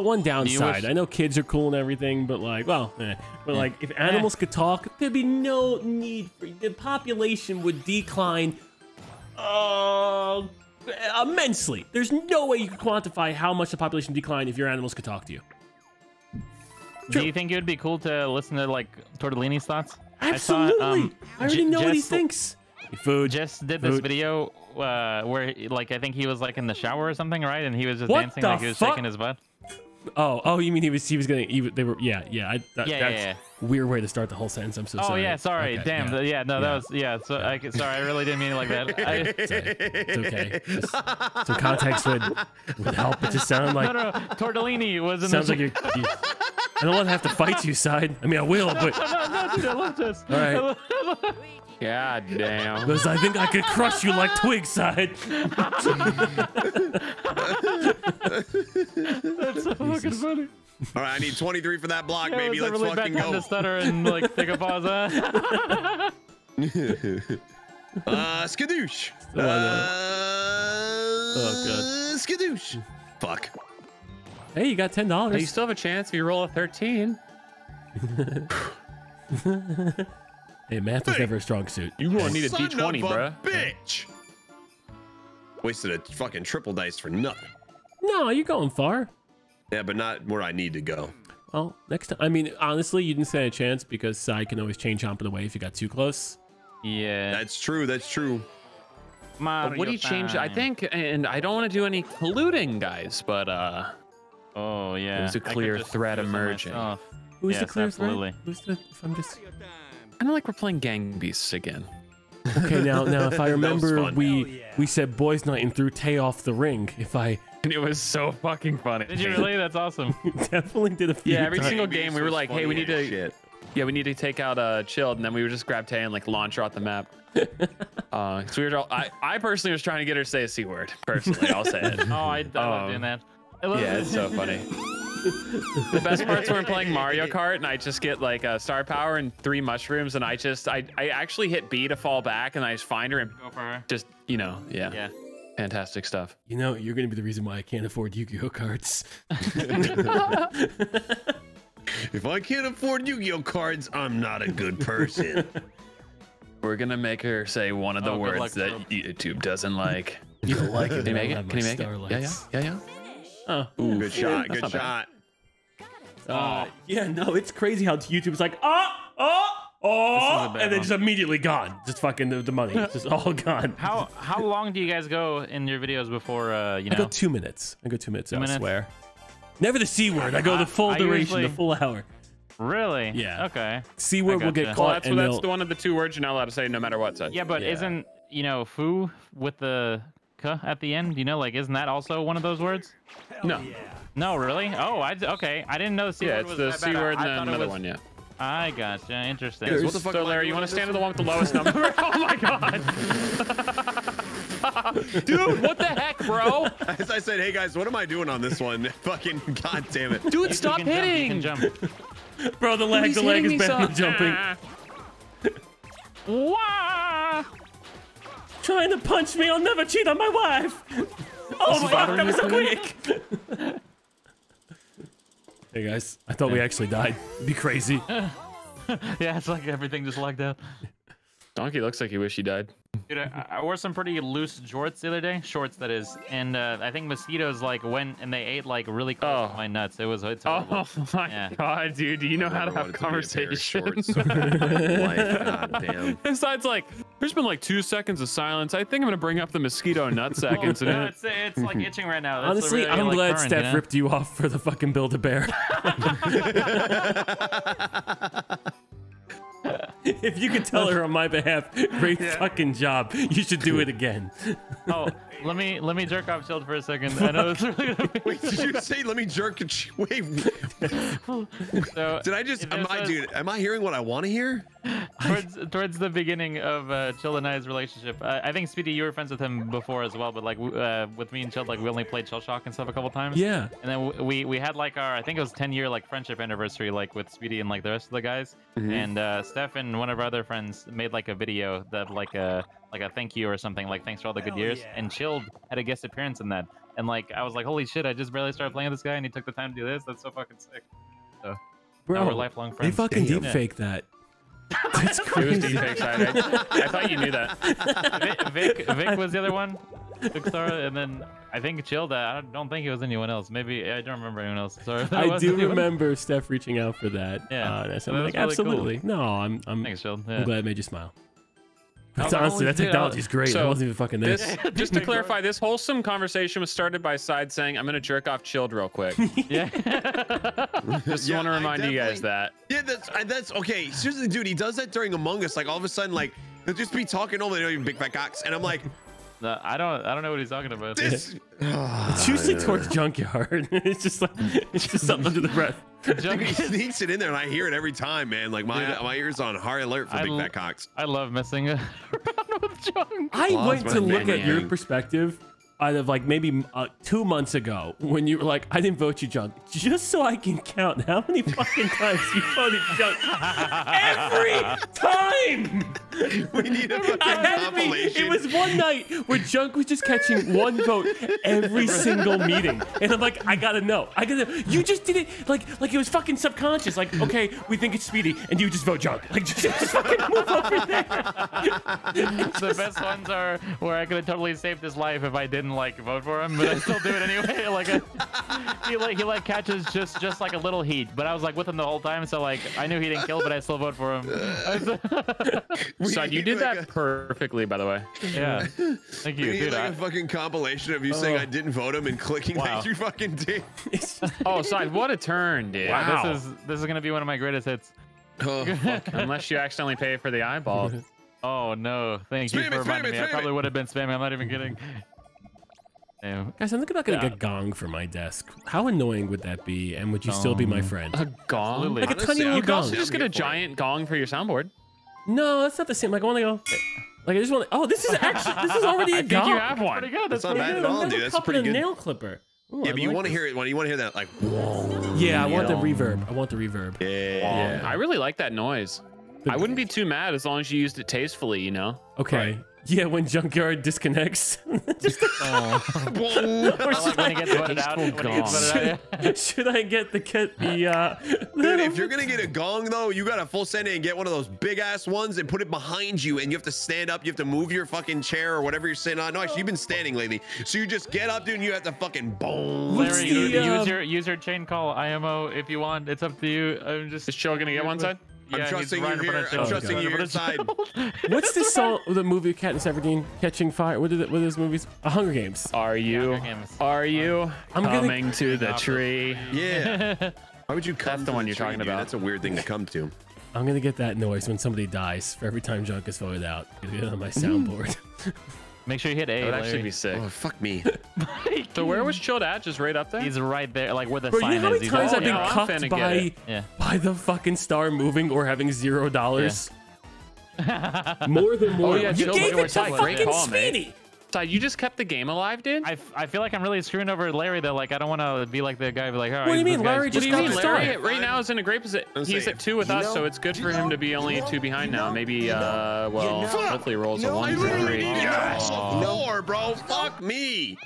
The one downside, I know kids are cool and everything, but like, well, eh. but like, if animals could talk, there'd be no need for the population would decline uh, immensely. There's no way you could quantify how much the population decline if your animals could talk to you. Do you think it would be cool to listen to like Tortellini's thoughts? I saw, Absolutely. I, um, already know what he Jess- thinks. Food. Just did this video uh, where, like, I think he was like in the shower or something, right? And he was just What dancing like he was fuck? shaking his butt. Oh, oh, you mean he was he was gonna he, they were yeah yeah I, that, Yeah, yeah, that's yeah. weird way to start the whole sentence. I'm so Oh sorry. Oh yeah, sorry. Okay, Damn. yeah. Yeah, yeah no, Yeah. that was yeah. So I, sorry, I really didn't mean it like that. I, It's okay. Just some context would would help. It just sounded like no, no, no. Tortellini was in sounds the. like you're. You, I don't want to have to fight you, side. I mean, I will, but no, no, dude, I love this. All right. I love- God damn. because I think I could crush you like twig, side. That's so fucking funny. All right, I need 23 for that block, Yeah, baby. it was a Let's really fucking bad time go. to stutter and like take a pause. Huh? Uh, skadoosh. Still Uh, Oh, skadoosh. Fuck. Hey, you got ten Hey, you still have a chance if you roll a 13. Hey, math was Hey. never a strong suit. You gonna need a Son D20, of a bruh. Bitch. Wasted a fucking triple dice for nothing. No, you're going far. Yeah, but not where I need to go. Well, next time. I mean, honestly, you didn't stand a chance because Sai can always chain chomp it away if you got too close. yeah. That's true. That's true. Uh, what do you change? I think, and I don't want to do any colluding, guys, but uh, Oh yeah. There's a I could clear threat emerging. myself. Who's the clear absolutely. threat? Who's the? If I'm just kind of like we're playing Gang Beasts again. okay now. Now, if I That was remember, fun. we we said boys' night and threw Tay off the ring. If I And it was so fucking funny. Did you really? That's awesome. definitely did a few. Yeah, every times. single game we were like, hey, we need to, Shit. yeah, we need to take out uh, Chilled, and then we would just grab Tay and like launch her off the map. uh, 'cause we were all, I, I personally was trying to get her to say a c word. Personally, I'll say it. Oh, I, I love Um, doing that. I love Yeah, it. it's so funny. The best parts when we're playing Mario Kart and I just get like a star power and three mushrooms and I just I, I actually hit B to fall back and I just find her and Go for her. just you know yeah, Yeah. fantastic stuff. You know, you're gonna be the reason why I can't afford Yu-Gi-Oh cards. If I can't afford Yu-Gi-Oh cards, I'm not a good person. We're gonna make her say one of the Oh, words luck, that YouTube doesn't like. You don't like it. Can you make it? have Can you make it? Yeah, yeah, yeah, yeah. Oh, good shot. Good not bad. shot. uh, yeah, no, it's crazy how YouTube's like, oh, oh, oh, and then one. just immediately gone. Just fucking the, the money. It's just all gone. How how long do you guys go in your videos before uh you know? I go two minutes. I go two minutes. I minutes? swear. Never the c word. I go the full I duration, usually- the full hour. Really? Yeah. Okay. C word will get gotcha. caught, Well, that's and that's they'll- the one of the two words you're not allowed to say no matter what. Side. Yeah, but Yeah. isn't you know foo with the k at the end? You know, like isn't that also one of those words? No. No, really? Oh, I okay. I didn't know the c Yeah, word it's was the C word and then another was- one. Yeah. I gotcha. Interesting. Guys, what the fuck So Larry, you want to stand to the one with the lowest number? oh my god. Dude, what the heck, bro? As I said, hey guys, what am I doing on this one? Fucking god damn it. Dude, You stop can jump, you hitting. can jump. Bro, the leg, He's the leg hitting is me better than jumping. Wah! Trying to punch me, I'll never cheat on my wife. Oh my god, that was so quick. hey guys, I thought we actually died. It'd be crazy. Yeah, it's like everything just locked out. Donkey looks like he wish he died. Dude, I, I wore some pretty loose shorts the other day, shorts that is, and uh, I think mosquitoes like went and they ate like really close Oh. to my nuts. It was it's horrible. Oh my Yeah. god, dude! Do you know how to have wanted to be a pair of conversations? shorts. Life, god damn. Besides, like, there's been like two seconds of silence. I think I'm gonna bring up the mosquito nutsack Well, no, incident. it's, it's like mm-hmm. itching right now. That's Honestly, really, I'm like, glad current, Steph you know? ripped you off for the fucking Build a Bear. if you could tell her on my behalf, great fucking job. You should do it again. Oh, let me let me jerk off Shield for a second. I know it's really gonna be. Wait, did you say let me jerk? a ch- Wait, So, did I just? if Am there's I, a- dude? Am I hearing what I want to hear? towards towards the beginning of uh, Chill and I's relationship. Uh, I think Speedy, you were friends with him before as well, but like uh, with me and Chill, like we only played Shell Shock and stuff a couple times. Yeah. And then we we had like our I think it was 10 year like friendship anniversary like with Speedy and like the rest of the guys. And uh, Steph and one of our other friends made like a video that like a like a thank you or something like thanks for all the good years. And Chilled had a guest appearance in that. And like I was like holy shit, I just barely started playing with this guy and he took the time to do this. That's so fucking sick. So now we're Bro, lifelong they friends. fucking Damn. deep fake that. That's It was crazy. deep fake side. I, I thought you knew that. Vic, Vic, Vic was the other one. Vic Star, and then I think Chilled. I don't think it was anyone else. Maybe I don't remember anyone else. Sorry. if it I was do anyone. remember Steph reaching out for that. Yeah. Uh, and I said, That I'm was like, really cool. absolutely. No, I'm, I'm, Thanks, Chilled. I'm glad it made you smile. I was honestly, holy that technology is great. it wasn't even fucking this. This, just to clarify, this wholesome conversation was started by Side saying, "I'm gonna jerk off chilled real quick." Yeah. Just Yeah, want to remind you guys that. Yeah, that's I- that's okay. Seriously, dude, he does that during Among Us. Like all of a sudden, like he'll just be talking over there, big fat cocks, and I'm like, No, I don't. I don't know what he's talking about. this. It's ah, usually towards junkyard. it's just like it's just something under the breath. Junk- he sneaks it in there, and I hear it every time, man. Like my Dude, my ears on high alert for I big fat cocks. I love messing around with junk. I Claws went my to look man, at your perspective out of like maybe uh, two months ago when you were like, I didn't vote you junk, just so I can count how many fucking times you voted junk. Every time! We need a fucking I be, compilation. it was one night where Junk was just catching one vote every single meeting, and I'm like, I gotta know, I gotta. You just did it like like it was fucking subconscious. Like, okay, we think it's Speedy, and you just vote Junk. Like, just, just fucking move over there. the best ones are where I could have totally saved his life if I didn't like vote for him, but I still do it anyway. Like I, he like he like catches just just like a little heat, but I was like with him the whole time, so like I knew he didn't kill, but I still vote for him. We Side, you did like that a- perfectly, by the way. yeah, thank you, we need dude. like I, a fucking compilation of you saying oh. I didn't vote him and clicking Wow. that you fucking did. Oh, Side, what a turn, dude. wow, this is this is gonna be one of my greatest hits. Oh. Unless you accidentally pay for the eyeball. Oh no, thank you for it, reminding it, me. I probably it. would have been spamming. I'm not even kidding. Damn. Guys, I'm thinking about getting Yeah. a gong for my desk. How annoying would that be? And would you still be my friend? A gong? Absolutely. Like a Honestly, tiny little would You could also gong. I'm just get a giant gong for your soundboard. No, that's not the same. Like I want to go. Like I just want. to... Oh, this is actually this is already a I think gong. you have one. Pretty good. That's not bad good. at all, I've dude. never That's coupled pretty a good. nail clipper. Ooh, Yeah, I but you like want to hear it when you want to hear that, like, Yeah, I want the reverb. I want the reverb. yeah. I really like that noise. I wouldn't be too mad as long as you used it tastefully, you know? Okay. Yeah, when junkyard disconnects. Just Oh. I like when he gets out. When he gets voted out, yeah. should I get the get the uh Dude, if you're gonna get a gong though, you gotta full send it and get one of those big ass ones and put it behind you, and you have to stand up. You have to move your fucking chair or whatever you're sitting on. No, actually, you've been standing lately, so you just get up, dude, and you have to fucking boom. Larry, the, use um, your use your chain call IMO if you want. It's up to you. I'm just Is Chill gonna get one side? I'm Yeah, he's trusting right you in front here. of I'm Chill. trusting Okay. you your side. what's this song the movie Katniss Everdeen Catching Fire? What is it what are those movies? A Hunger Games. Are you? Games. Are you I'm gonna- coming to the tree? Yeah. Why would you come? That's the to one you're tree, talking dude? about. That's a weird thing to come to. I'm gonna get that noise when somebody dies for every time junk is voted out. Get it on my soundboard. Make sure you hit A. That would actually be sick. Oh fuck me. So where was chilled at? Just right up there. He's right there, like where the Bro, you sign know how is. many He's times like, I've been yeah, cuffed by. Yeah. by the fucking star moving or having zero dollars? More than more. Oh, yeah, you Jill, gave it to at what- great fucking call, mate. Speedy. Ty, you just kept the game alive, dude. I, f- I feel like I'm really screwing over Larry though. Like I don't want to be like the guy, be like, all right. What do you mean? guy's- Larry What just do you got mean? the star. Larry right now is in a great position. He's at two with us, so it's good for him to be only two behind now. Maybe, uh, well, hopefully rolls a one, two, literally three. need to four, bro. Fuck me.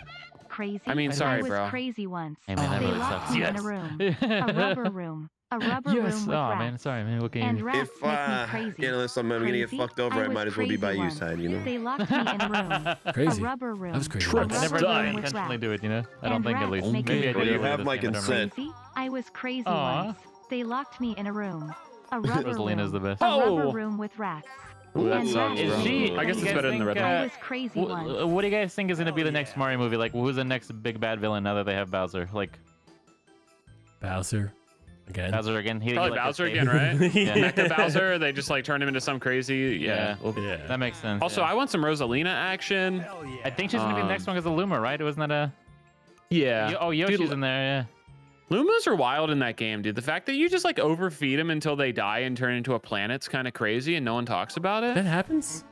Crazy. I mean, sorry, I was bro. crazy once. Hey, man, that they really locked sucks. me Yes. in a room. A rubber room. A rubber Yes. room with Oh rats. man, sorry man. What can And you? rats If make uh, me crazy. you know, unless I'm, I'm gonna get fucked over, I, was might as well be by crazy you once. side, you know. They locked me in a room. Crazy. A rubber room. That was crazy. A I I rubber never room did intentionally do it, you know. I don't And think at least. Maybe me I did. You have this my game, I consent. I was crazy Aw. once. They locked me in a room. A rubber Rosalina's room. the best. A Oh. rubber room with rats. Ooh, that And sucks, rats Is she? I guess it's guys better than the red uh, was crazy wh- What do you guys think is gonna be the next Mario movie? Like, who's the next big bad villain now that they have Bowser? Like Bowser. Again. Bowser again? He Probably like, Bowser again, right? Yeah. Mecha Bowser. They just like turn him into some crazy. Yeah. Yeah. Well, Yeah. That makes sense. Also, yeah. I want some Rosalina action. Yeah. I think she's gonna be the next Um, one because of Luma, right? It wasn't that a? Yeah. Yo- oh, Yoshi's Dude, in there. Yeah. Lumas are wild in that game, dude. The fact that you just like overfeed them until they die and turn into a planet's kind of crazy, and no one talks about it. That happens?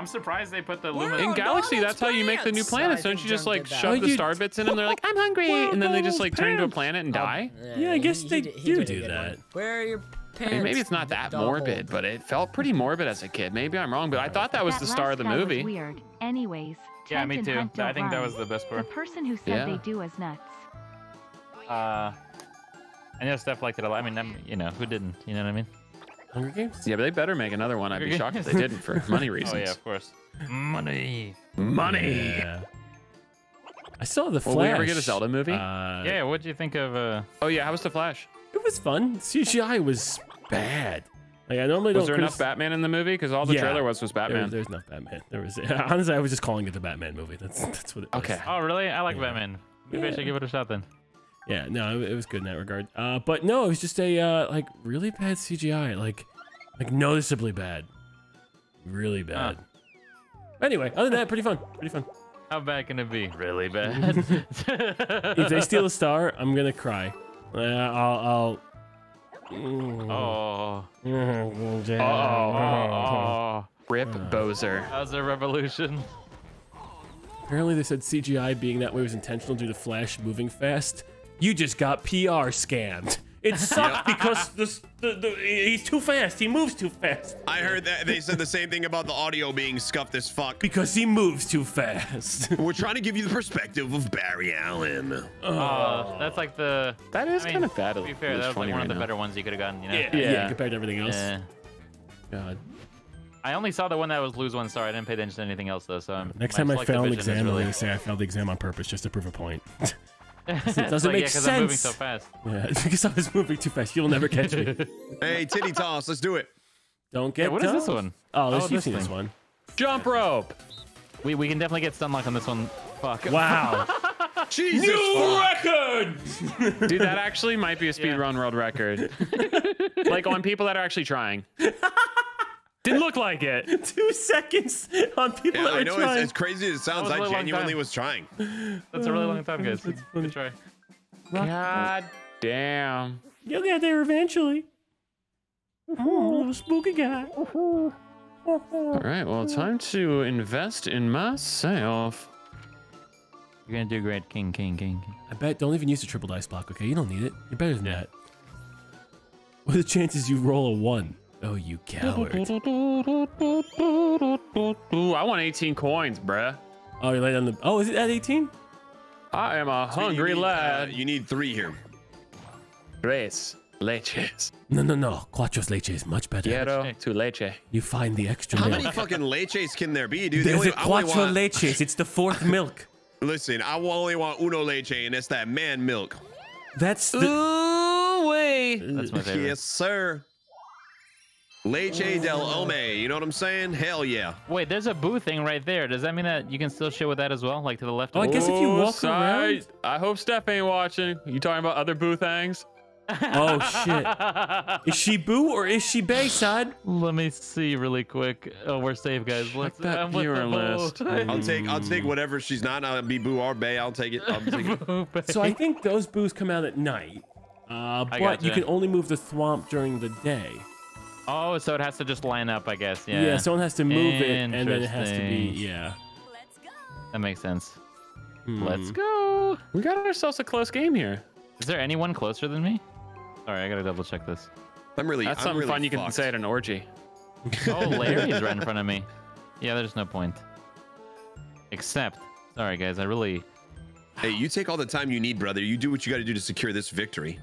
Yeah. I'm surprised they put the We're Luma. In Galaxy, Donald's that's how you make the new planets. Don't you just like shove Oh, the star bits in them? They're like, I'm hungry, and then they just like turn into a planet and die. Yeah, I guess they did- do do that. one. Where are your I pants? mean, maybe it's not that Donald? morbid, but it felt pretty morbid as a kid. Maybe I'm wrong, but I thought that was That the star of the guy was movie. weird. Anyways, Yeah, me too. I think that was the best part. The person who said Yeah. they do is nuts. Uh, I know Steph liked it a lot. I mean, I'm, you know, who didn't? You know what I mean? Hunger Games? Yeah, but they better make another one. I'd be shocked if they didn't for money reasons. Oh yeah, of course. Money. Money. Yeah. I saw the Flash. Will we ever get a Zelda movie? Uh, Yeah, what'd you think of? uh Oh yeah, how was the Flash? It was fun. CGI was bad. Like I normally Was don't. Was there enough Batman in the movie? Because all the Yeah. trailer was was There, Batman. there's enough Batman. There was honestly, I was just calling it the Batman movie. That's that's what it was. Okay. Oh really? I like Yeah. Batman. Maybe I should give it a shot then. Yeah, no, it, it was good in that regard. Uh, but no, it was just a uh, like really bad CGI, like like noticeably bad, really bad. Anyway, other than that, pretty fun, pretty fun. How bad can it be? Really bad. If they steal a star, I'm gonna cry. Uh, I'll. I'll oh. oh. Oh. Rip Bozer. How's the revolution? Apparently, they said CGI being that way was intentional due to Flash moving fast. You just got PR scammed. It sucked because the, the, the he's too fast. He moves too fast I heard that they said the same thing about the audio being scuffed as fuck. because he moves too fast. We're trying to give you the perspective of Barry Allen. Oh, that's like the. That is I mean, kind of bad. To be fair, that was like one of the better ones you could have gotten. You know. yeah, yeah, Yeah. compared to everything else. Yeah. God. I only saw the one that was lose one star. I didn't pay attention to anything else though. So Next time I selective fail an vision is exam, I'm really- gonna say I failed the exam on purpose just to prove a point. It's doesn't like, make yeah, 'cause I'm moving so fast. yeah, it's because I was moving too fast. You'll never catch me. Hey, titty toss, let's do it. Don't get. Yeah, what is this tough. one? Oh, oh this, Oh, you've this seen this one. Jump rope. We we can definitely get stun lock on this one. Fuck. Wow. Jesus. fuck. record. Dude, that actually might be a speedrun world record. like on people that are actually trying. Didn't look like it. Two seconds on people Yeah, that I were know trying. it's, as crazy as it sounds. was a I really long genuinely was trying. That's a really long time, guys. Good try. God damn. You'll get there eventually. Oh, little spooky guy. All right, well, time to invest in myself. You're gonna do great, King, King, King. King. I bet don't even use the triple dice block, okay? You don't need it. You're better than that. What are the chances you roll a one? Oh, you coward. Ooh, I want 18 coins, bruh. Oh, you're laying on the. Oh, is it at 18? I am a So you hungry need, uh, lad. you need three here. Tres leches. No, no, no. Cuatro leches, much better. Quiero tu leche. You find the extra How milk. many fucking leches can there be, dude? There's only, a I only cuatro want, leches. It's the fourth milk. listen, I only want uno leche, and it's that man milk. That's the. Ooh, wait. That's my favorite. Yes, sir. Leche del Ome. You know what I'm saying? Hell yeah. Wait, there's a boo thing right there. Does that mean that you can still shit with that as well, like to the left? Oh, I guess if you walk side. around. I hope Steph ain't watching. You talking about other boo things? Oh shit. Is she Boo or is she Bay, son? Let me see really quick. Oh, we're safe, guys. Let's that I'm viewer list. I'll take I'll take whatever she's not. I'll be Boo or Bay. I'll take it. I'll take it. So I think those boos come out at night. Uh, but gotcha. you can only move the thwomp during the day. Oh, so it has to just line up, I guess. Yeah. Yeah, someone has to move it, and then it has to be Interesting. yeah. that makes sense. Hmm. Let's go. We got ourselves a close game here. Is there anyone closer than me? Sorry, I gotta double check this. I'm really. That's I'm something really fun you can say at an orgy. Oh, Larry's right in front of me. Yeah, there's no point. Except, sorry guys, I really. Hey, you take all the time you need, brother. You do what you got to do to secure this victory.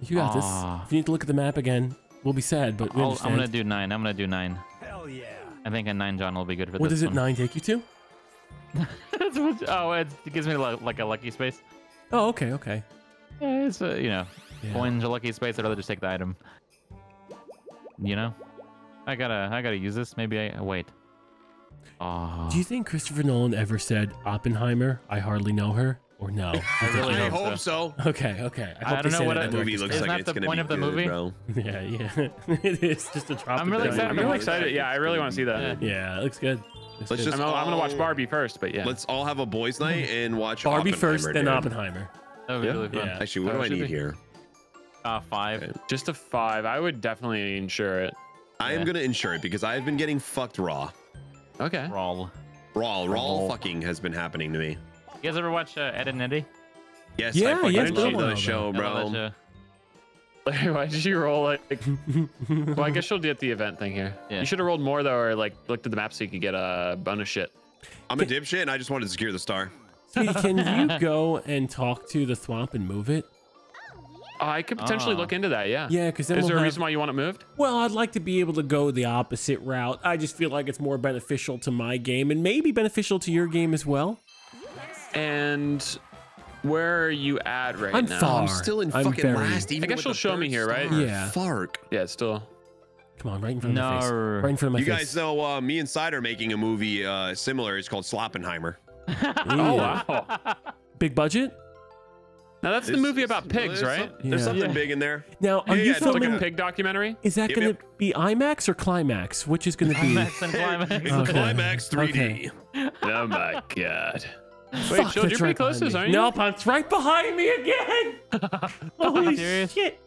You got this. Ah. If you need to look at the map again, we'll be sad, but we I'll, I'm gonna do nine. I'm gonna do nine. Hell yeah. I think a nine John will be good for what this does it one. nine take you to? Oh, it gives me like, like a lucky space. Oh, okay, okay. Yeah, it's a, you know, Yeah. coins a lucky space. I'd rather just take the item. You know, I gotta, I gotta use this. Maybe I wait. Oh, Do you think Christopher Nolan ever said Oppenheimer? I hardly know her, or no? I really I hope hope so. okay, okay. I, I hope don't know what that a movie director's looks Isn't like that it's the gonna point be of the good, movie? bro. Yeah, yeah. it is just a drop. I'm really excited I'm really excited. Yeah, I really want to see that. Yeah, it looks good. Looks Let's good. just- I'm, I'm gonna watch Barbie first, but yeah. Let's all have a boys' night and watch Barbie Oppenheimer, first, then dude. Oppenheimer. that would be Yeah. really fun. Yeah. Actually, what Oh, do I need be. here? Uh, five. Okay. Just a five. I would definitely insure it. I am gonna insure it because I have been getting fucked raw. Okay. Roll. Raw, raw Oh. fucking has been happening to me. You guys ever watch uh, Ed and Eddie? Yes, Yeah, I fucking yeah, it's been a love while, that show, bro. that show. Why did you roll like? well, I guess you'll get the event thing here. Yeah. You should have rolled more though, or like looked at the map so you could get a bonus shit. I'm a dipshit and I just wanted to secure the star. Sweetie, can you go and talk to the thwomp and move it? Oh, I could potentially Ah. look into that. Yeah. Yeah, because Is we'll there a have- reason why you want it moved? Well, I'd like to be able to go the opposite route. I just feel like it's more beneficial to my game and maybe beneficial to your game as well. And where are you at right I'm now? far. I'm still in I'm fucking very- last. Even I guess with you'll show me third here, right? star. Yeah. Fark. Yeah, it's still. Come on, right in front of my face. No. Right in front of my You face. guys know uh, me and Side are making a movie uh, similar. It's called Sloppenheimer. Oh wow. Big budget? Now that's the movie about it's- pigs, there's right? some- There's something Yeah. big in there. Now, are Yeah, you yeah, it's like Like filming? a pig documentary. is that Yep, going yep. to be IMAX or Climax? Which is going to be? Max and climax. It's Okay. Climax 3D. Okay. oh my god. Wait, Fuck, Shield, you're pretty right close to behind this, me. aren't you? Nope, it's right behind me again. Holy serious? shit!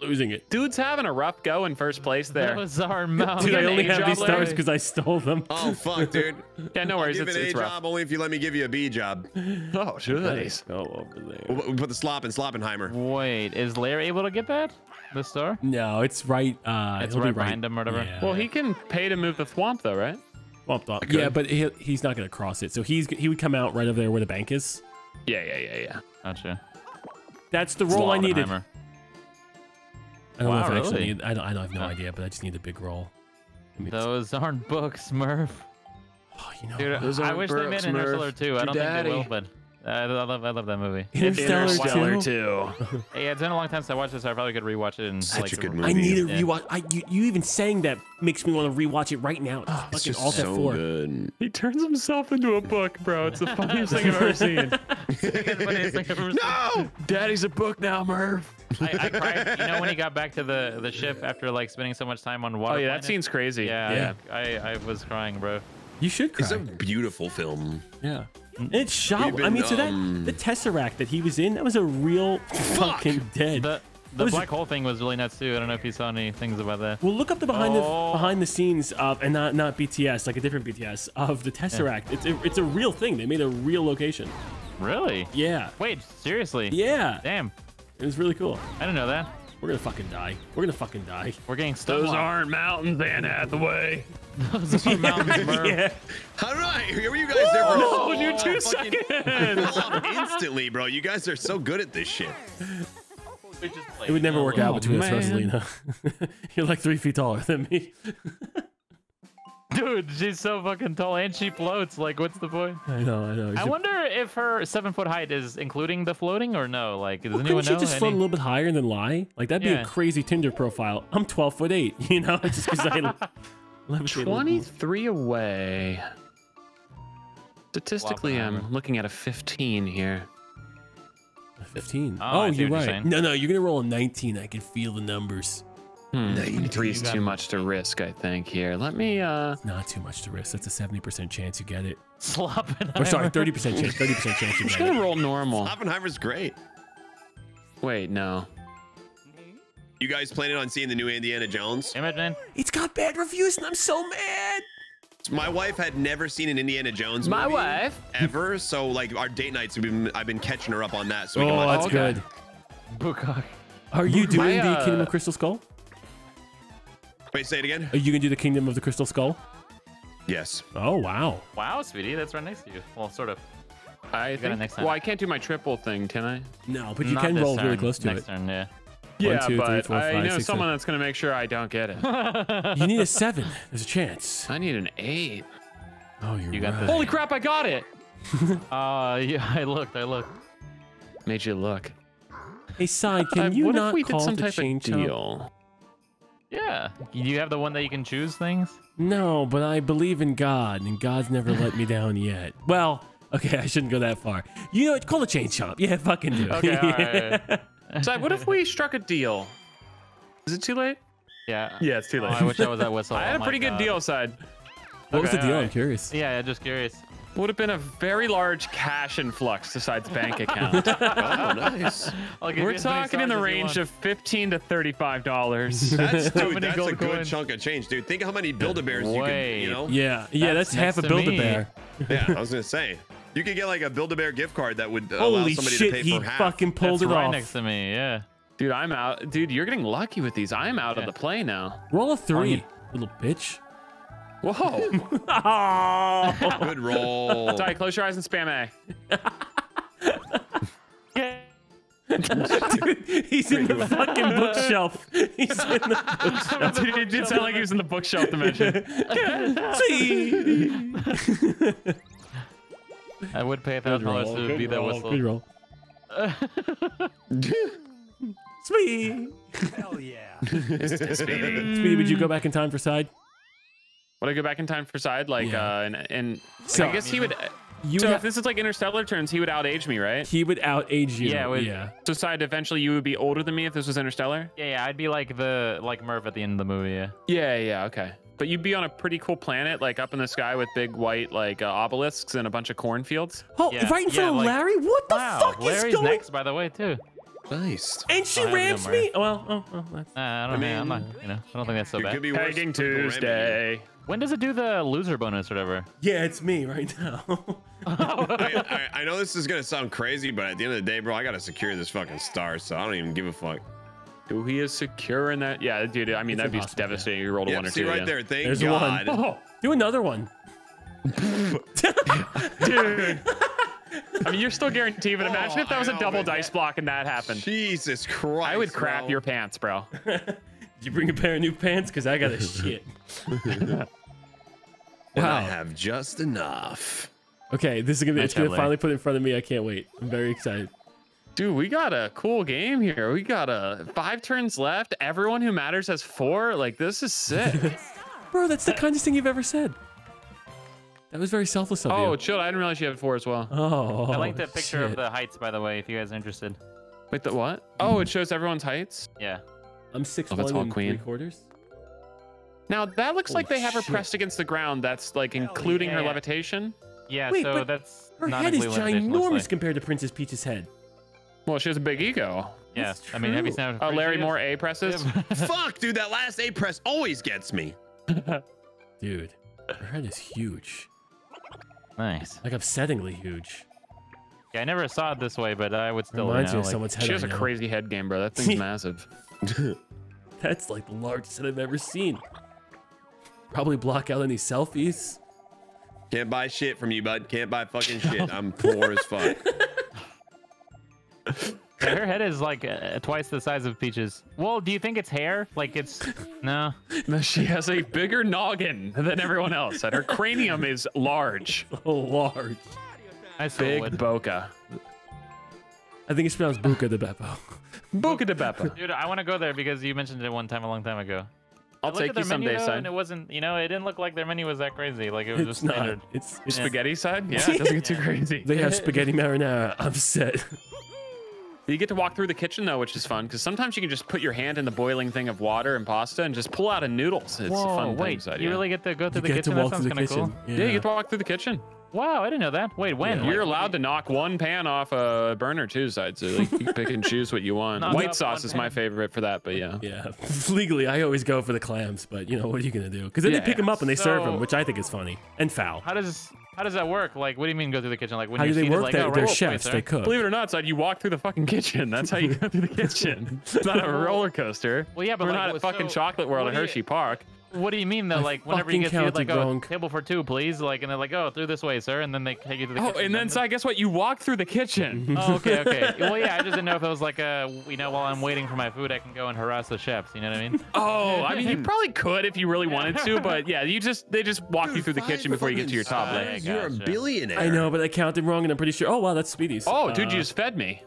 Losing it. Dude's having a rough go in first place there. Those are mountains. Dude, I only have these stars because I stole them. Oh fuck, dude. Yeah, no I'll worries. give It's, an A it's rough. job only if you let me give you a B job. Oh, nice. Go over there. We'll, we'll put the slop in Sloppenheimer. Wait, is Larry able to get that? The star? No, it's right. Uh, It's he'll right behind him or whatever? Yeah. Well, he can pay to move the thwomp though, right? Bumped up. Yeah, but he, he's not going to cross it. So he's he would come out right over there where the bank is. Yeah, yeah, yeah, yeah. Gotcha. That's the roll I needed. I don't know if I actually really? need. I don't. I don't have no Huh. idea, but I just need a big roll. Those aren't books, Murph. oh, you know, Dude, Those I aren't wish they made books, Interstellar Murph. too. I don't think they will, daddy. but I, I love I love that movie. Interstellar, too? too. Hey, it's been a long time since I watched this. So I probably could rewatch it in Such like a good movie. I need to Yeah. rewatch. I you, you even saying that makes me want to rewatch it right now. It's It's fucking just Alt so F4. good. He turns himself into a book, bro. It's the funniest thing I've ever seen. Funniest thing I've ever seen. No! Daddy's a book now, Murph. I, I cried. You know when he got back to the the ship after like spending so much time on water. Oh water. yeah, that scene's crazy. Yeah, Yeah. I, I was crying, bro. You should cry. It's a beautiful film. yeah. And it's shot. We've I mean, been, so that um, the Tesseract that he was in, that was a real fucking dead. The the was- black hole thing was really nuts too. I don't know if you saw any things about that. Well, look up the behind Oh. the behind the scenes of, and not not BTS, like a different BTS of the Tesseract. It's a, it's a real thing. They made a real location. Really? Yeah, Wait, seriously? yeah. Damn, It was really cool. I didn't know that. We're gonna fucking die. We're gonna fucking die. We're getting stuck. Those aren't mountains, Anne Hathaway. Those are mountains, Murph. yeah. All right, here were you guys there for No, oh, you're two fucking- seconds. instantly, bro. You guys are so good at this shit. We just played It would never work out Oh, between us. Oh, Rosalina. You're like three feet taller than me. Dude, she's so fucking tall and she floats. Like, what's the point? I know, I know. You I should- wonder if her seven foot height is including the floating or no. Like, does Well, anyone couldn't she know? just float a little bit higher than lie? Like that'd be a crazy Tinder profile. I'm 12 foot eight. You know, It's just because I levitate a little more. 23 away. Statistically, I'm looking at a 15 here. 15. Oh, Oh, you're what you're right. No, no, you're gonna roll a 19. I can feel the numbers. Hmm. Nineteen. Three's too much to risk, I think. Here, let me. uh Not too much to risk. That's a 70% chance you get it. Slop it. Or sorry, 30% chance. 30% chance you I'm just gonna it. roll normal. Oppenheimer's great. Wait, no. You guys planning on seeing the new Indiana Jones? Damn it, man. It's got bad reviews, and I'm so mad. My wife had never seen an Indiana Jones My wife. ever, so like our date nights, we've been, I've been catching her up on that. So we Oh, can watch that's okay. good. Bukak. Are you doing My, the Kingdom uh, of Crystal Skull? Wait, say it again. Are you gonna do the Kingdom of the Crystal Skull? Yes. Oh wow. Wow, sweetie, that's right next to you. Well, sort of. I got it think. next time. Well, I can't do my triple thing, can I? No, but you Not can this roll really close to next it. Turn, yeah. Yeah, two, three, but four, I five, know six, someone seven. that's gonna make sure I don't get it. You need a seven. There's a chance. I need an eight. Oh, you're You got right. Holy crap! I got it. Uh, yeah, I looked, I looked. Made you look. Hey, side, Uh, can you not if we did call some the type chain of deal? Yeah. Do you have the one that you can choose things? No, but I believe in God, and God's never let me down yet. Well, okay, I shouldn't go that far. You know what? Call the chain chomp. Yeah, fucking do it. Okay, all right. So, what if we struck a deal? Is it too late? Yeah. Yeah, it's too Oh, I wish I was that whistle. I had Oh a my pretty good deal side. what was the Okay, deal? I'm curious. Yeah, yeah, just curious. Would have been a very large cash influx besides bank account. Oh, nice. We're you as many talking in the stars as you range of fifteen to thirty-five dollars. That's dude. many That's a good coins? chunk of change, dude. Think of how many Build-A-Bears you could, Wait. you know? Yeah, yeah, that's, That's half a Build-A-Bear. Yeah, I was gonna say. You could get like a Build-A-Bear gift card that would allow somebody shit, to pay he for half. fucking pulled That's it right off. next to me. Yeah. Dude, I'm out. Dude, you're getting lucky with these. I'm out Yeah. of the play now. Roll a three, you- little bitch. Whoa. Oh, Good roll. Sorry, close your eyes and spam A. dude, he's in the fucking bookshelf. He's in the bookshelf. Dude, it did sound like he was in the bookshelf dimension. See? I would pay a thousand dollars roll, to good be that roll, whistle. good roll. Speedy. Speedy, would you go back in time for side? Would I go back in time for side? Like, Yeah. uh, and, and So- I guess he would. You so would if this is like interstellar turns, he would outage me, right? he would outage you. Yeah, would- yeah. So side, eventually you would be older than me if this was interstellar. Yeah, yeah, I'd be like the like Murph at the end of the movie. Yeah. Yeah, yeah, okay. But you'd be on a pretty cool planet, like up in the sky with big white like uh, obelisks and a bunch of cornfields. Oh, Yeah, right in front yeah, of like- Larry? What the Wow, fuck Larry's is going next, by the way, too. Nice. And she Oh, rams no me. Well, oh, oh, that's... Uh, I don't I know. I'm not, you know, I don't think that's so It bad. could be worse. Pegging People ramming you. Tuesday. When does it do the loser bonus or whatever? Yeah, it's me right now. I, I, I know this is gonna sound crazy, but at the end of the day, bro, I gotta secure this fucking star, so I don't even give a fuck. Dude, he is secure in that. Yeah, dude. I mean, It's that'd be impossible, yeah. devastating. You rolled a Yep, one or see two. right yeah. there. Thank There's God. one. Oh, Do another one. dude. I mean, you're still guaranteed, but imagine Oh, if that was oh, I a know, double man. dice block and that happened. Jesus Christ. I would crap bro. your pants, bro. Did you bring a pair of new pants? Because I got a shit. And I Wow. have just enough. Okay, this is gonna be. Nice It's gonna finally put in front of me. I can't wait. I'm very excited. Dude, we got a cool game here. We got a five turns left. Everyone who matters has four. Like this is sick. Bro, that's the kindest thing you've ever said. That was very selfless of oh, you. chill. I didn't realize you had four as well. Oh, I like the picture of the heights, by the way, if you guys are interested. Wait, the what? Oh, it shows everyone's heights. Yeah. I'm six Oh, that's one all and queen. three quarters. Now that looks like they have her shit. pressed against the ground. That's like including her levitation. Yeah, Wait, so but that's Her not head is including levitation, ginormous mostly. compared to Princess Peach's head. Well, she has a big ego. Yeah, That's I mean, have you seen how Uh, Larry? Moore A presses. Fuck, dude, that last A press always gets me. Dude, her head is huge. nice. Like upsettingly huge. Yeah, I never saw it this way, but I would still. Reminds you me know, of like, someone's head. She has I a know. crazy head game, bro. That thing's massive. That's like the largest head I've ever seen. Probably block out any selfies. Can't buy shit from you, bud. Can't buy fucking shit. I'm poor as fuck. Her head is like uh, twice the size of Peach's. Well, do you think it's hair? Like it's no. No, she has a bigger noggin than everyone else, and her cranium is large. Oh, large. I still Big would. Boca. I think it's pronounced Buca de Beppo. Boca de Beppo. Dude, I want to go there because you mentioned it one time a long time ago. I'll take at their you someday, menu, though, son. and it wasn't. You know, it didn't look like their menu was that crazy. Like it was It's just standard. not. It's, it's Yeah. Spaghetti side? Yeah, it doesn't get too crazy. they have spaghetti marinara. I'm set. You get to walk through the kitchen though, which is fun because sometimes you can just put your hand in the boiling thing of water and pasta and just pull out a noodles. It's a Whoa, fun wait, thing. you really get to go through You the get kitchen? That walk sounds through the kind of cool. kitchen. Yeah. you get to walk through the kitchen. Wow, I didn't know that. Wait, when? Yeah. You're what allowed to knock one pan off a burner too, side. So like, you pick and choose what you want. Knock White sauce one is my favorite for that, but yeah. Yeah, legally, I always go for the clams, but you know what are you gonna do? Because then they Yeah, pick them up and they serve them, which I think is funny and foul. How does how does that work? Like, what do you mean go through the kitchen? Like when How do you're they work? like, They're, oh, they're chefs. wait, They cook. Believe it or not, side, you walk through the fucking kitchen. That's how you go through the kitchen. It's not a roller coaster. Well, yeah, but we're like, not at what- fucking so Chocolate World what at Hershey Park. What do you mean though? I Like whenever you get seated, like counted oh, wrong. table for two, please. Like, and they're like, oh, through this way, sir, and then they take you to the Oh, kitchen. and then, so I guess what? You walk through the kitchen. Oh, okay, okay. Well, yeah, I just didn't know if it was like a, you know, while I'm waiting for my food, I can go and harass the chefs. You know what I mean? Oh, I mean, you probably could if you really wanted to, but yeah, you just they just walk you through the kitchen before you get to your top fucking lane. You're a billionaire. I know, but I counted wrong, and I'm pretty sure. Oh wow, that's Speedy's. Oh, dude, Uh, you just fed me,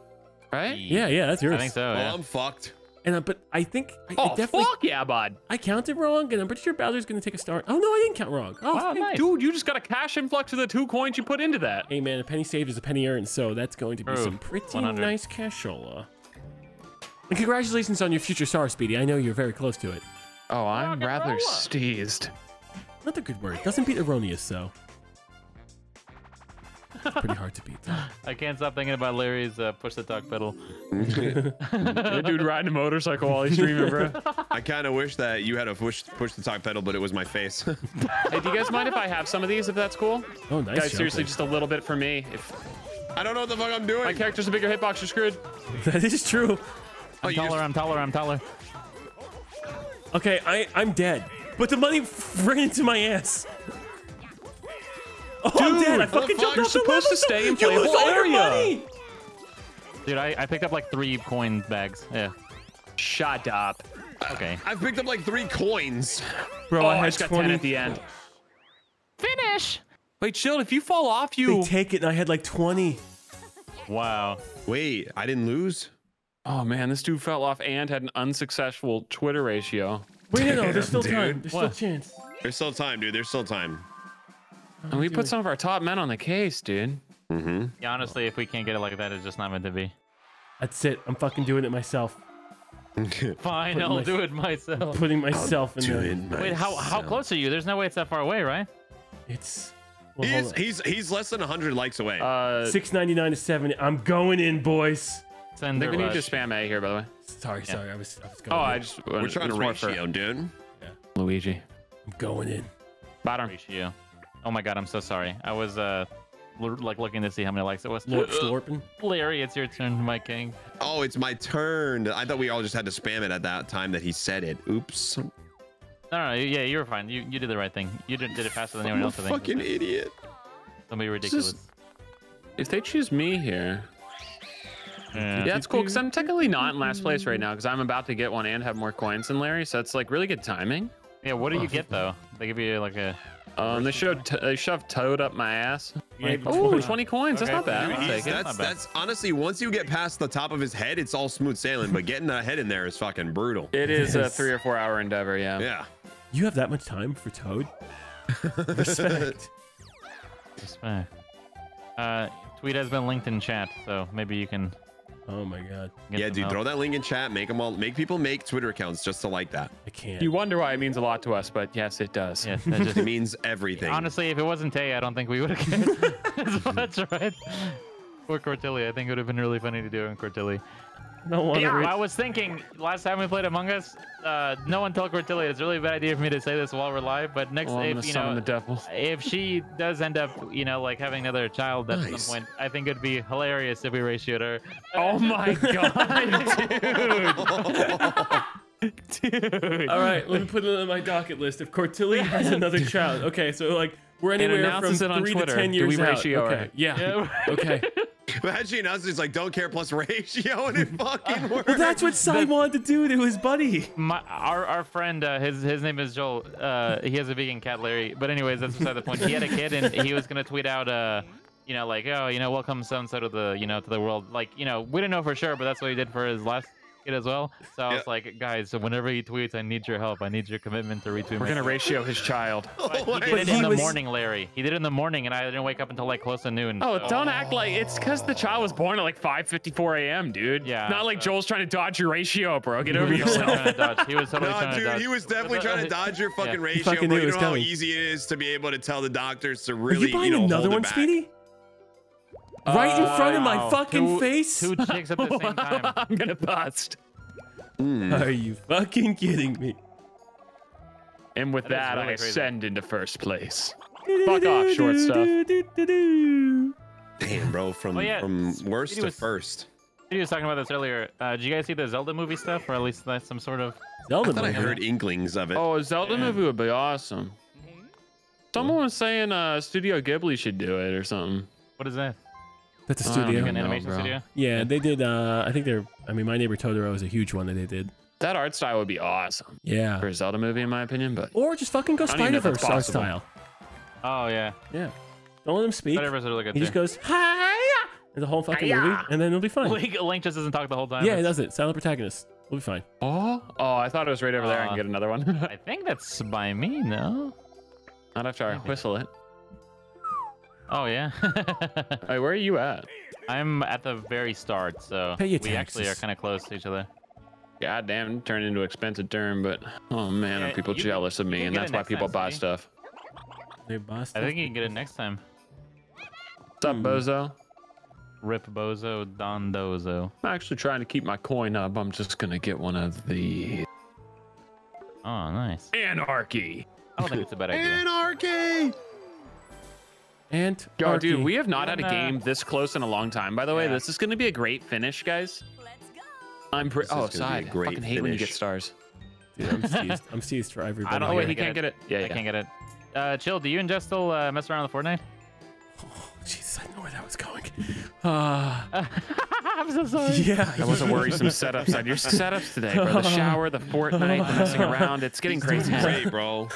right? Yeah, yeah, that's yours. I think so. Well, Yeah. I'm fucked. And uh, but I think I, I Oh, definitely fuck yeah, bud. I counted wrong, and I'm pretty sure Bowser's gonna take a star. Oh no, I didn't count wrong. Oh, Wow, nice. Dude, you just got a cash influx of the two coins you put into that. Hey man, a penny saved is a penny earned, so that's going to be True. some pretty 100. nice cashola. And congratulations on your future star, Speedy. I know you're very close to it. Oh, I'm rather steezed. Not a good word. Doesn't beat erroneous though. It's pretty hard to beat. Though. I can't stop thinking about Larry's uh, push the talk pedal. Yeah, dude riding a motorcycle while he's streaming, bro. I kind of wish that you had a push push the talk pedal, but it was my face. hey, do you guys mind if I have some of these, if that's cool? Oh, nice. Guys, seriously, just a little bit for me. If I don't know what the fuck I'm doing. my character's a bigger hitbox, you're screwed. that is true. Oh, I'm you taller. just- I'm taller. I'm taller. Okay, I I'm dead, but the money f- ran into my ass. Oh, I'm Dude, dead. I fucking fuck? jumped You're off the supposed to stay in You playable all your area. money. Dude, I, I picked up like three coin bags. Yeah. Shut up. Okay. I've picked up like three coins. Bro, Oh, I I had just got 10 at the end. Finish. Wait, chill. If you fall off, They you. take it, and I had like 20. Wow. Wait, I didn't lose. Oh man, this dude fell off and had an unsuccessful Twitter ratio. Wait, no, no, there's still Damn, time. There's What? still chance. There's still time, dude. There's still time. And we put some of our top men on the case, dude. Mm-hmm. Yeah, honestly, if we can't get it like that, it's just not meant to be. That's it. I'm fucking doing it myself. Fine, Put I'll my- do it myself. Putting myself in there. Wait, how how close are you? There's no way it's that far away, right? It's. Well, He's he's he's less than 100 likes away. Uh, 6.99 to 7. I'm going in, boys. I Send think the we need to spam A here, by the way. Sorry, sorry. I was, I was going. Oh, in. I just. We're trying to more for ratio, dude. Luigi. I'm going in. Bottom. ratio. Oh my god, I'm so sorry. I was uh like looking to see how many likes it was. Lorp slorping. Larry, it's your turn, my king. Oh, it's my turn. I thought we all just had to spam it at that time that he said it. Oops. I'm No, no, yeah, you were fine. You you did the right thing. You did, did it faster than anyone a else. I think. fucking idiot. Don't be ridiculous. If they choose me here, Yeah. yeah, that's cool. Because I'm technically not in last place right now. Because I'm about to get one and have more coins than Larry. So it's like really good timing. Yeah, What do you get though? They give you like a. Um, they shoved t- they shoved Toad up my ass. Maybe Oh, 20. 20 coins. That's Okay. not bad. I'll take it. that's that's honestly once you get past the top of his head, it's all smooth sailing. But getting that head in there is fucking brutal. It is a three or four hour endeavor. Yeah. Yeah. You have that much time for Toad? Respect. Respect. Uh, tweet has been linked in chat, so maybe you can. Oh my god. Get Yeah, dude, help. throw that link in chat. Make them all. Make people make Twitter accounts just to like that. I can't. You wonder why it means a lot to us, but yes, it does. Yes, that just It means everything. Honestly, if it wasn't Tay, I don't think we would have cared as much, right? Or Cortilli, I think it would have been really funny to do in Cortilli. Want to Yeah. I was thinking last time we played Among Us, uh, no one tell Cortilli. It's a really bad idea for me to say this while we're live, but next, Well, if you know, the devil. if she does end up, you know, like having another child at Nice. some point, I think it'd be hilarious if we ratioed her. Oh my god, dude! dude. All right, let me put it on my docket list. If Cortilli has another child, okay, so like we're anywhere from three to ten Do years we out. ratio okay, her? yeah. Yeah. Okay. Imagine announces it's like don't care plus ratio and it fucking works. Well, that's what Sai wanted to do to his buddy. My, our our friend, uh, his his name is Joel. Uh, he has a vegan cat, Larry. But anyways, that's beside the point. He had a kid, and he was gonna tweet out, uh, you know, like, oh, you know, welcome so and so to the, you know, to the world. Like, you know, we didn't know for sure, but that's what he did for his last kid as well. So I was like, guys, so whenever he tweets, I need your help. I need your commitment to retweet. We're gonna ratio his child. But he did it he in the was- morning, Larry. He did it in the morning, and I didn't wake up until like close to noon. Oh, so- don't act like it's because the child was born at like 5:54 a.m., dude. Yeah, Not like uh, Joel's trying to dodge your ratio, bro. Get over yourself. trying. He was totally No, trying to dude, dodge. he was definitely trying to dodge your fucking Yeah. ratio, fucking bro. knew it You know how coming. easy it is to be able to tell the doctors to Are really, you buying know, another hold it one, back. Speedy? Right in front of my fucking Two- face? Two chicks at the same time. I'm gonna bust. Are you fucking kidding me? And with That is that, really I crazy. ascend into first place. Fuck off, short stuff. Damn, bro, from Oh, yeah. from worst Speedy to was- first. He was talking about this earlier. Uh, did you guys see the Zelda movie stuff, or at least that's some sort of? Zelda I thought I movie. heard inklings of it. Oh, a Zelda Yeah. movie would be awesome. Someone was saying uh, Studio Ghibli should do it or something. What is that? That's a don't studio. Like an animation bro. studio? Yeah, they did. Uh, I think they're. I mean, My Neighbor Totoro is a huge one that they did. That art style would be awesome Yeah. for a Zelda movie, in my opinion. But Or just fucking go I don't even know Spider if Verse art style. Oh yeah. Yeah. Don't let him speak. Spider Verse are really good He too. just goes hi the whole fucking movie, Hi-ya. and then it'll be fine. Link, Link just doesn't talk the whole time. yeah, he does it. Silent protagonist. We'll be fine. oh, oh, I thought it was right over there. I Uh, can get another one. I think that's by me. No. Not after I whistle it. Oh yeah. Hey, where are you at? I'm at the very start, so Pay your we actually are kind of close to each other. God damn, turned into expensive term, but oh man, Yeah, are people you can- jealous of me, and that's why people time, buy see? stuff. They bust. I think you can get it next time. What's up, hmm. Bozo? Rip Bozo Don Dozo. I'm actually trying to keep my coin up. I'm just gonna get one of the Oh, nice. anarchy. I don't think it's a bad idea. Anarchy! And Yo, dude, we have not had a game this close in a long time. By the way, Yeah. this is gonna be a great finish, guys. I'm pre- This is oh, gonna be a side. I fucking hate when you get stars. Dude, I'm seized. I'm seized for everybody. I don't Oh, think wait, he can't it. get it. Yeah, I yeah. can't get it. Uh, chill. Do you and Jess still uh, mess around with Fortnite? Jesus, I know where that was going. Uh, I'm so sorry. yeah. That was a worrisome setup side. Your setups today, bro. The shower, the Fortnite, the messing around. It's getting crazy. Great, bro.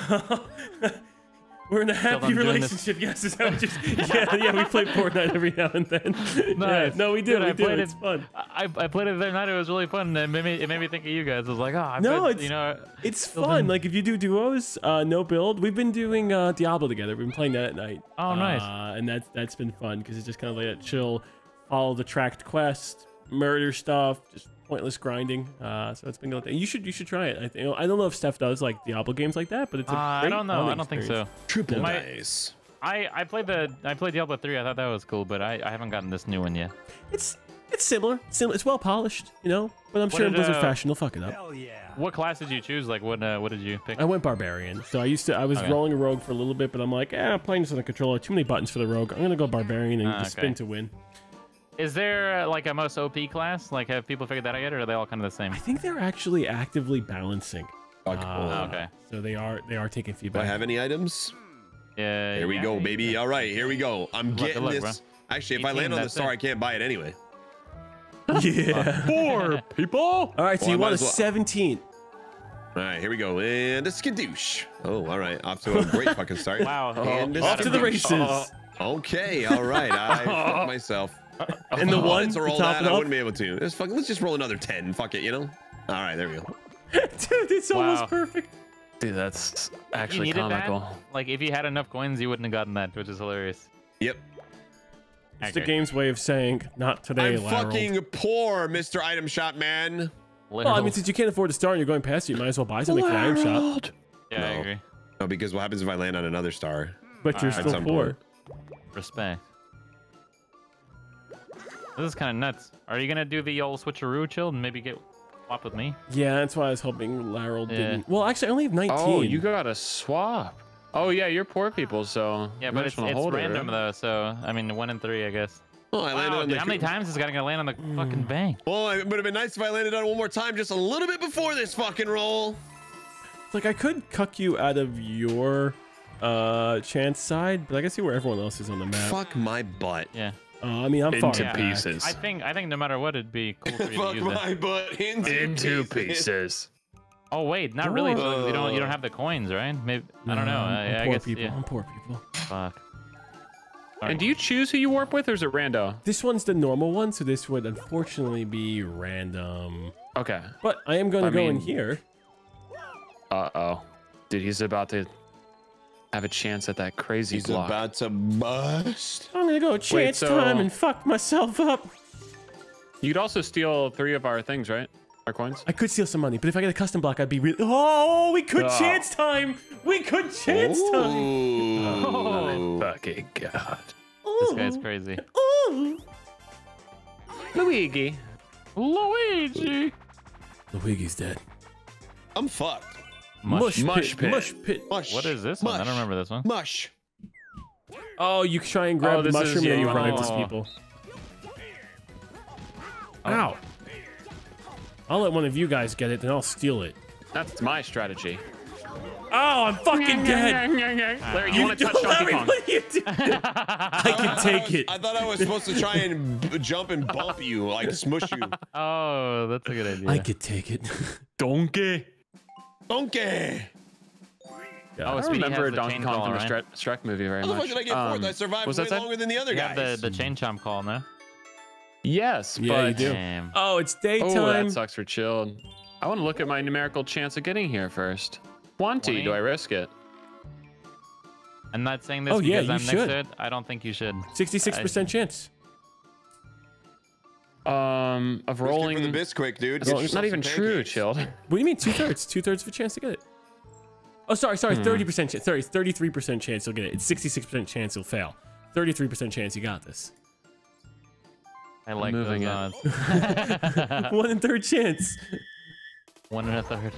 We're in a happy relationship. Yes, is what you're Yeah, yeah, we play Fortnite every now and then. Yeah, no, we do. Dude, we I do. played It's it- fun. I, I played it the other night. It was really fun. It made me, it made me think of you guys. I was like, oh, I No, bet, it's- you know. It's fun. fun. Like if you do duos, uh, no build. We've been doing uh, Diablo together. We've been playing that at night. Oh, nice. Uh, and that's that's been fun because it's just kind of like a chill, follow the tracked quest, murder stuff, just pointless grinding. Uh, so it's been good. You should you should try it. I, think, I don't know if Steph does like Diablo games like that, but it's a Uh, I don't know. I don't think experience. so. Triple My- dice. I, I played the I played Diablo 3. I thought that was cool, but I, I haven't gotten this new one yet. It's it's similar. Sim- It's well polished, you know. But I'm What sure in did, Blizzard uh, fashion they'll fuck it up. Hell yeah. What class did you choose? Like, what uh, what did you pick? I went barbarian. So I used to I was Okay. rolling a rogue for a little bit, but I'm like, eh, I'm playing this on a controller. Too many buttons for the rogue. I'm gonna go barbarian and Ah, just okay. spin to win. Is there uh, like a most OP class? Like, have people figured that out yet, or are they all kind of the same? I think they're actually actively balancing. Fuck. Uh, Oh, okay. So they are they are taking Do I have any items? Yeah. Here we yeah, go, yeah. baby. All right, here we go. I'm Good getting good luck, this. bro. Actually, if I land on the star, it. I can't buy it anyway. yeah. Four people. All right, so Well, you might want a well- 17. All right, here we go. And a skadoosh. Oh, all right. Off to a great fucking start. Wow. And a Off to the skadoosh. races. Okay, all right. I fucked myself. And the uh-huh. Oh, one to to roll top that, I wouldn't be able to. Let's, fuck, let's just roll another 10. Fuck it, you know? All right, there we go. Dude, it's almost perfect. Dude, that's actually comical. that? Like, if you had enough coins, you wouldn't have gotten that, which is hilarious. Yep. It's the game's way of saying, not today, I'm Lateral. fucking poor, Mr. Item Shop Man. Well, I mean, since you can't afford to start and you're going past it, you might as well buy something from Item Shop. yeah, I No. agree. No, because what happens if I land on another star? But you're At still some poor. point. Respect. This is kind of nuts. Are you gonna do the old switcheroo chill and maybe get swap with me? Yeah, that's why I was hoping Lateral Yeah. didn't. Well, actually, I only have 19. Oh, you got a swap. Oh yeah, you're poor people, so Yeah, you but might it's, as well it's hold it, random right? though, so I mean, one in three, I guess. Oh, I landed Wow, on dude, the. how many times is it gonna land on the fucking bank? Well, it would have been nice if I landed on it one more time just a little bit before this fucking roll. Like, I could cuck you out of your uh chance side, but I can see where everyone else is on the map. Fuck my butt. Yeah. Uh, I mean, I'm far Into back. pieces. I think I think no matter what, it'd be cool for you to Fuck use my it. butt into, Into pieces. Oh wait, not really. So you don't you don't have the coins, right? Maybe I don't know. No, I, I'm I poor guess people. yeah. I'm poor people. Fuck. And do you choose who you warp with, or is it random? This one's the normal one, so this would unfortunately be random. Okay. But I am going to I go in here. Uh oh. Dude, he's about to have a chance at that crazy He's block. about to bust. I'm gonna go chance so- time and fuck myself up. You'd also steal three of our things, right? Our coins. I could steal some money, but if I get a custom block, I'd be really. Oh, we could Oh. chance time. We could chance time. Ooh. Fucking god. This guy's crazy. Ooh. Luigi. Luigi. Luigi's dead. I'm fucked. Mush. Mush pit. Mush pit. Mush. What is this one? I don't remember this one. Mush. Oh, you can try and grab Oh, the this is- mushroom yeah, and you you wanna- bribe these Oh. people. Ow. I'll let one of you guys get it, then I'll steal it. That's my strategy. Oh, I'm fucking dead. Ah. Larry, you, want to touch Donkey Larry, Kong? what are you doing? I can take it. I thought I was supposed to try and jump and bump you, like smush you. Oh, that's a good idea. I could take it. Donkey. Donkey. Oh, I Speedy remember has a the Donkey Kong call, from the Shrek, Shrek movie very How the much. fuck did I get fourth? Um, I survived was way that that? longer than the other You guys. have the, the chain chomp call now. Yes, Yeah, you but do. Damn. Oh, it's daytime. oh, daytime. that sucks for chilled. I want to look at my numerical chance of getting here first. 20. 20? Do I risk it? I'm not saying this Oh, because you I'm should. next to it. I don't think you should. 66% chance. Um, Risk it of for rolling. the Bisquick, dude. It's Get not even true, chilled. What do you mean two thirds? Two thirds of a chance to get it. Oh, sorry, sorry. Thirty percent chance. Sorry, thirty-three percent chance you'll get it. It's sixty-six percent chance you'll fail. Thirty-three percent chance you got this. I like moving those it. odds. One in third chance. One and a third.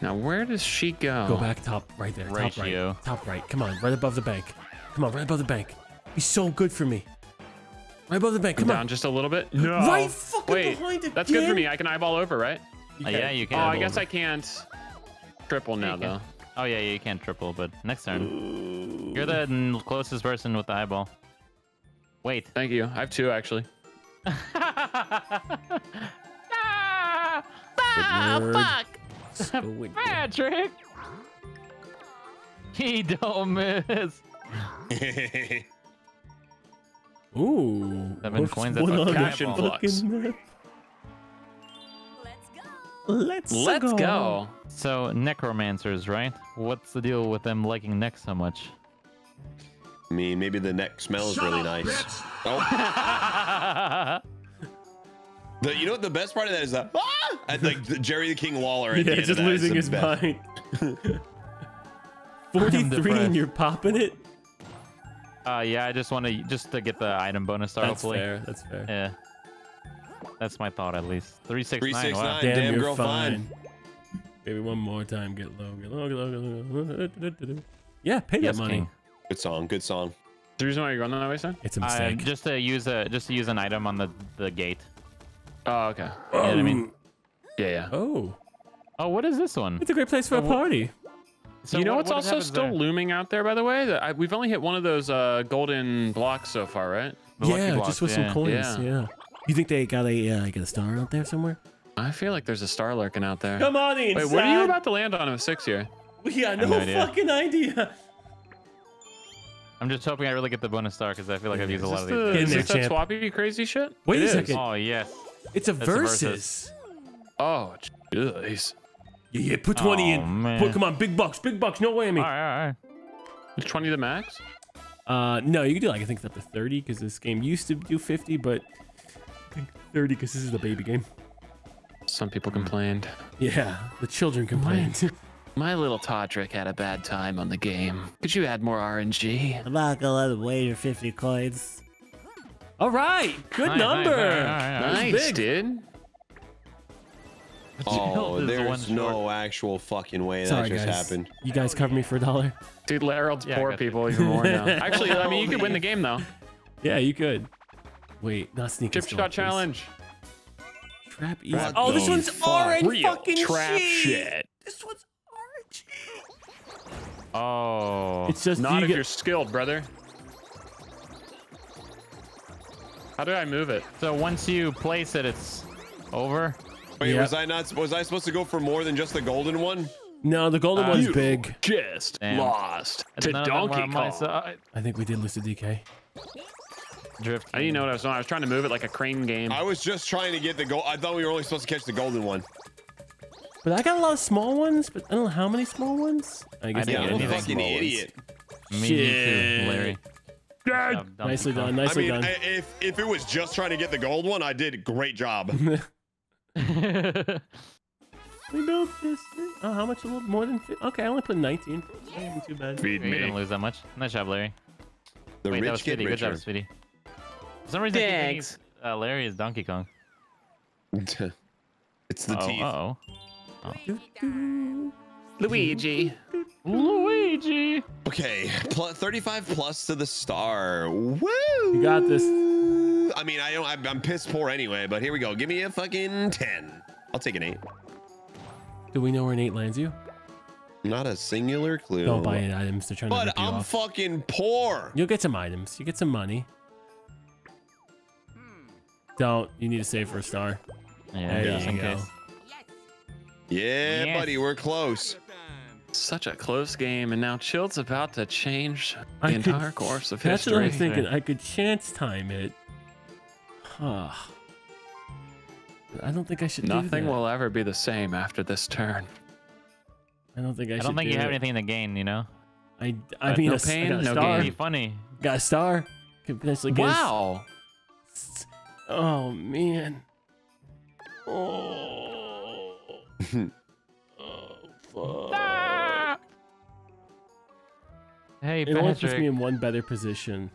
Now, where does she go? Go back top right there. Ratio. Top right. Top right. Come on, right above the bank. Come on, right above the bank. He's so good for me. Right above the bank. Come Come down on. just a little bit. No. Right fucking Wait, behind it. that's good for me. I can eyeball over, right? Uh, yeah, you can. Oh. I guess I can't triple now, you though. Oh yeah, yeah, you can't triple, but next turn. You're the closest person with the eyeball. Wait. Thank you. I have two, actually. Squidward. Squidward. Patrick. He don't miss. Ooh. Seven what's coins, that's one a on cash that in flux. fucking map? Let's go. Let's go. So necromancers, right? What's the deal with them liking neck so much? I mean, maybe the neck smells really nice. Oh, the, you know what the best part of that is that ah! and like the Jerry the King Waller. At the Yeah, end just of that is losing the his best. mind. 43 and you're popping it? Uh, yeah, I just want to just to get the item bonus star. That's hopefully. fair. That's fair. Yeah. That's my thought at least. Three six Three nine. six Wow. nine. Damn, Damn you're girl, fine. fine. Maybe one more time. Get low, get low, get low, get low. Yeah, pay Yes, that money. King. Good song. Good song. The reason why you're going that way, son? It's a Uh, mistake. just to use a just to use an item on the the gate. Oh, okay. You know what I mean? Yeah, yeah. oh, Oh, what is this one? it's a great place for a party. So you know what- what's what also still there? looming out there, by the way? That I, we've only hit one of those uh, golden blocks so far, right? The yeah, blocks, just with yeah. some coins. Yeah. Yeah. You think they got a uh, got a star out there somewhere? I feel like there's a star lurking out there. Come on inside. Wait, what are you about to land on a six here? We got no, no idea. fucking idea. I'm just hoping I really get the bonus star because I feel like I've used a lot of the, these. Get in is there, this that swappy crazy shit? Wait It a is. second. Oh yes. It's a That's a versus. versus. Oh, jeez. Yeah, yeah, put 20 Oh, in. man. Put, come on, big bucks, big bucks, no whammy. All right, all right. Is 20 the max? Uh, no, you can do like I think it's up to 30 because this game used to do 50, but I think 30 because this is the baby game. Some people complained. Yeah, the children complained. My little Todrick had a bad time on the game. Could you add more RNG? I'm not gonna let him wager 50 coins. All right, good Nice, nice, number. all right, all right, all right. Nice, big. dude. Oh, This is the one there's short. no actual fucking way Sorry, that just guys. happened. You guys cover me for a dollar? Dude, Lerald's Yeah, poor got you. people even more now. Actually, I mean, you could win the game though. Yeah, you could. Wait, not sneaking. Chip shot challenge. Trap easy. What Oh, this one's fuck? orange Real fucking trap shit. shit. This one's orange. Oh. It's just Not you if get, you're skilled, brother. How do I move it? So once you place it, it's over. Wait, Yeah. was I not? Was I supposed to go for more than just the golden one? No, the golden Uh, one's you- big. Just Damn. lost to none of them were Donkey Kong. I think we did lose to DK. Drift. I didn't know what I was doing. I was trying to move it like a crane game. I was just trying to get the gold. I thought we were only supposed to catch the golden one. But I got a lot of small ones, but I don't know how many small ones. I guess didn't I get got anything. one. Fucking small ones. idiot. Me, me Shit. too, Larry. Good job, Nicely Kong. done. I mean, done. I, if if it was just trying to get the gold one, I did a great job. we built this. Thing. Oh, how much? A little more than. Fi- okay, I only put 19. That wasn't too bad. Feed you didn't lose that much. Nice job, Larry. The Wait, that was rich get Speedy. Good job, richer. Speedy. For some reason, I thinking, Thanks. uh, Larry is Donkey Kong. it's the Uh-oh, teeth. uh-oh. Luigi. Luigi. Okay, plus 35 plus to the star. Woo! You got this. I mean, I don't. I'm, I'm piss poor anyway, but here we go. Give me a fucking 10. I'll take an eight. Do we know where an eight lands you? Not a singular clue. Don't buy any items. They're trying to But rip you I'm off. fucking poor. You'll get some items. You get some money. Don't. You need to save for a star. Yeah, There just you go. case. Yeah, Yes. buddy, we're close. Such a close game, and now Chill's about to change the I could- entire course of That's what I'm thinking. I could chance time it. Huh. I don't think I should do Nothing that. will ever be the same after this turn. I don't think I, should. I don't think do you have it. anything to gain, you know? I, I But mean, no a s- I pain, got a no star. It'd be funny. Got a star. Could potentially get. a s- Wow. Oh man. Oh. oh fuck. Hey, It only puts me in one better position.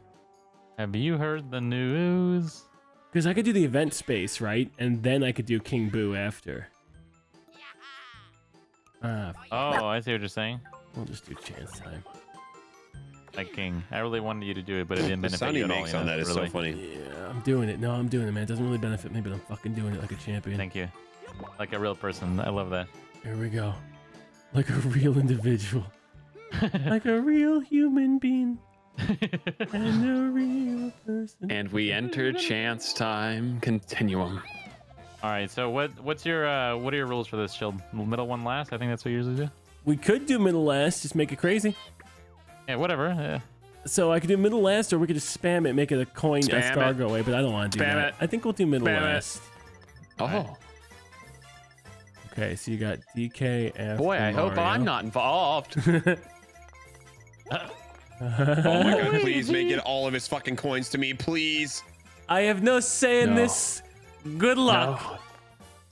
have you heard the news? Because I could do the event space, right? And then I could do King Boo after. Ah, f- Oh, I see what you're saying. we'll just do chance time. Like King. I really wanted you to do it, but it didn't The benefit sound you at all. makes you on know, that is really. so funny. Yeah, I'm doing it. No, I'm doing it, man. It doesn't really benefit me, but I'm fucking doing it like a champion. Thank you. Like a real person. I love that. Here we go. Like a real individual. like a real human being. And a real person. And we enter chance time continuum. All right. So what? What's your? Uh, what are your rules for this? Shield middle one last. I think that's what you usually do. We could do middle last, just make it crazy. Yeah. Whatever. Uh, So I could do middle last, or we could just spam it, make it a coin, a star it. go away. But I don't want to do Spam that. it. I think we'll do middle Spam it. last. Oh Okay, so you got DK after boy, I hope I'm not involved. Oh my god, please make it all of his fucking coins to me, please. I have no say in No. this. Good luck.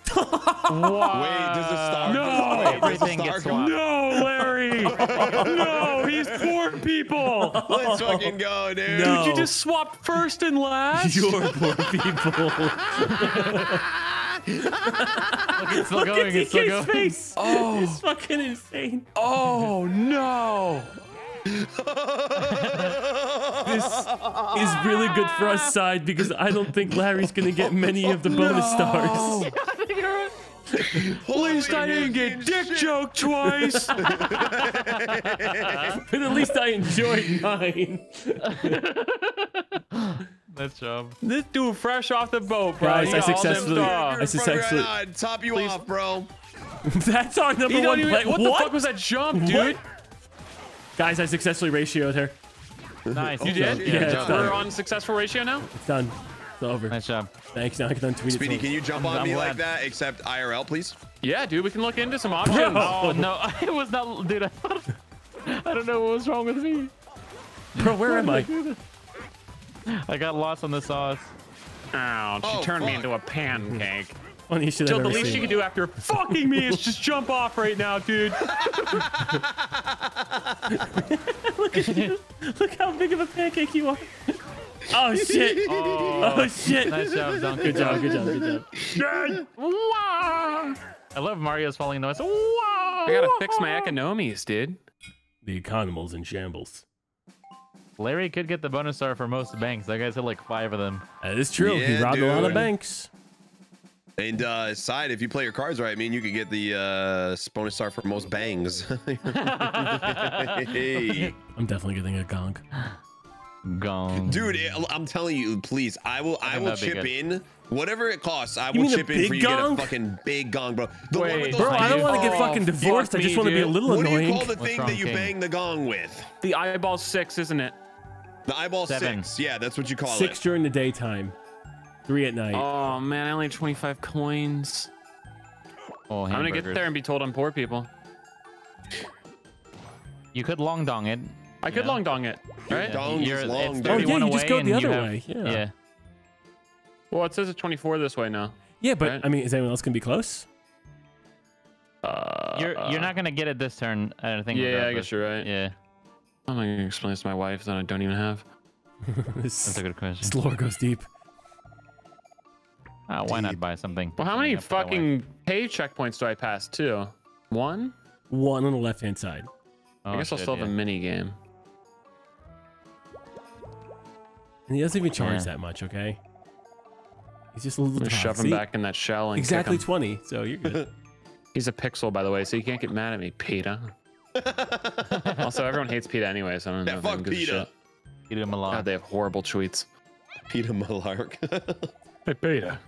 Wait, does the star No! Wait, does the Everything star gets swapped. no, Larry! no, he's poor people. Let's fucking go, dude. No. Dude, you just swapped first and last. You're poor people. look, it's still Look going. at It's still DK's going. face. Oh. It's fucking insane. Oh no! This is really good for us side because I don't think Larry's gonna get many of the bonus stars. At least I didn't get dick joke twice. But at least I enjoyed mine. Nice job. this dude fresh off the boat, bro. Guys, I got all them successfully- I successfully- Right on, top you off, bro. That's our number He one even, play. what, the fuck was that jump, dude? Guys, I successfully ratioed her. Nice. You did? Yeah, it's done. We're on successful ratio now? It's done. It's over. Nice job. Thanks. Now I can untweet Speedy, it. can you jump on I'm me like that? Except IRL, please. Yeah, dude, we can look into some options. Oh no, It was not, dude. I, thought, I don't know what was wrong with me. Bro, where am I? I got lost on the sauce. Ouch, Oh, she turned me into a pancake. Funniest shit Till I've the ever least seen. you can do after fucking me is just jump off right now, dude. Look at you. Look how big of a pancake you are. Oh shit. Oh, shit. Nice job, Donkey. Good job, good job, good job. I love Mario's falling noise. I gotta fix my economies, dude. The economy's in shambles. Larry could get the bonus star for most banks. That guy's hit like five of them. That is true. he Yeah, robbed a lot of banks. And uh, side, if you play your cards right, I mean, you could get the uh, bonus star for most bangs. hey. I'm definitely getting a gong. Gong. Dude, it- I'm telling you, please, I will, I think will chip good. in whatever it costs. I You will chip in for you to gong? get a fucking big gong, bro. The one with Wait, those Bro, I don't want to get fucking divorced. I just want to be a dude. little What do you annoying. call the What's thing wrong, that you King? bang the gong with? The eyeball six, isn't it? The eyeball Seven. six. Yeah, that's what you call Six it. during the daytime, three at night. Oh man, I only have 25 coins. Oh, I'm gonna get there and be told I'm poor people. You could long dong it. I could Yeah. long dong it, right? Dong You're- long, it's. Oh, yeah, you just go the other have- way, yeah. yeah. Well, it says it's 24 this way now. Yeah, but Right. I mean, is anyone else gonna be close? Uh, You're you're not gonna get it this turn. I think. Yeah, I guess you're right. Yeah. I'm not gonna explain this to my wife that I don't even have. this, that's a good question. this lore goes deep. Ah, why not buy something? Well, how many Up to the wife. fucking pay checkpoints do I pass too? One? One on the left hand side. I Oh, guess I'll shit, still have yeah. a mini game. And he doesn't even charge Yeah. that much, okay? He's just a little I'm gonna shove him See? back in that shell and kick Exactly 20, so you're good. He's a pixel, by the way, so you can't get mad at me, Peter. also, everyone hates Peter anyway, so I don't know. Yeah, if anyone fuck gives a Peter. shit. Eat him alive. God, they have horrible tweets. Peter Malark. Hey, Peter.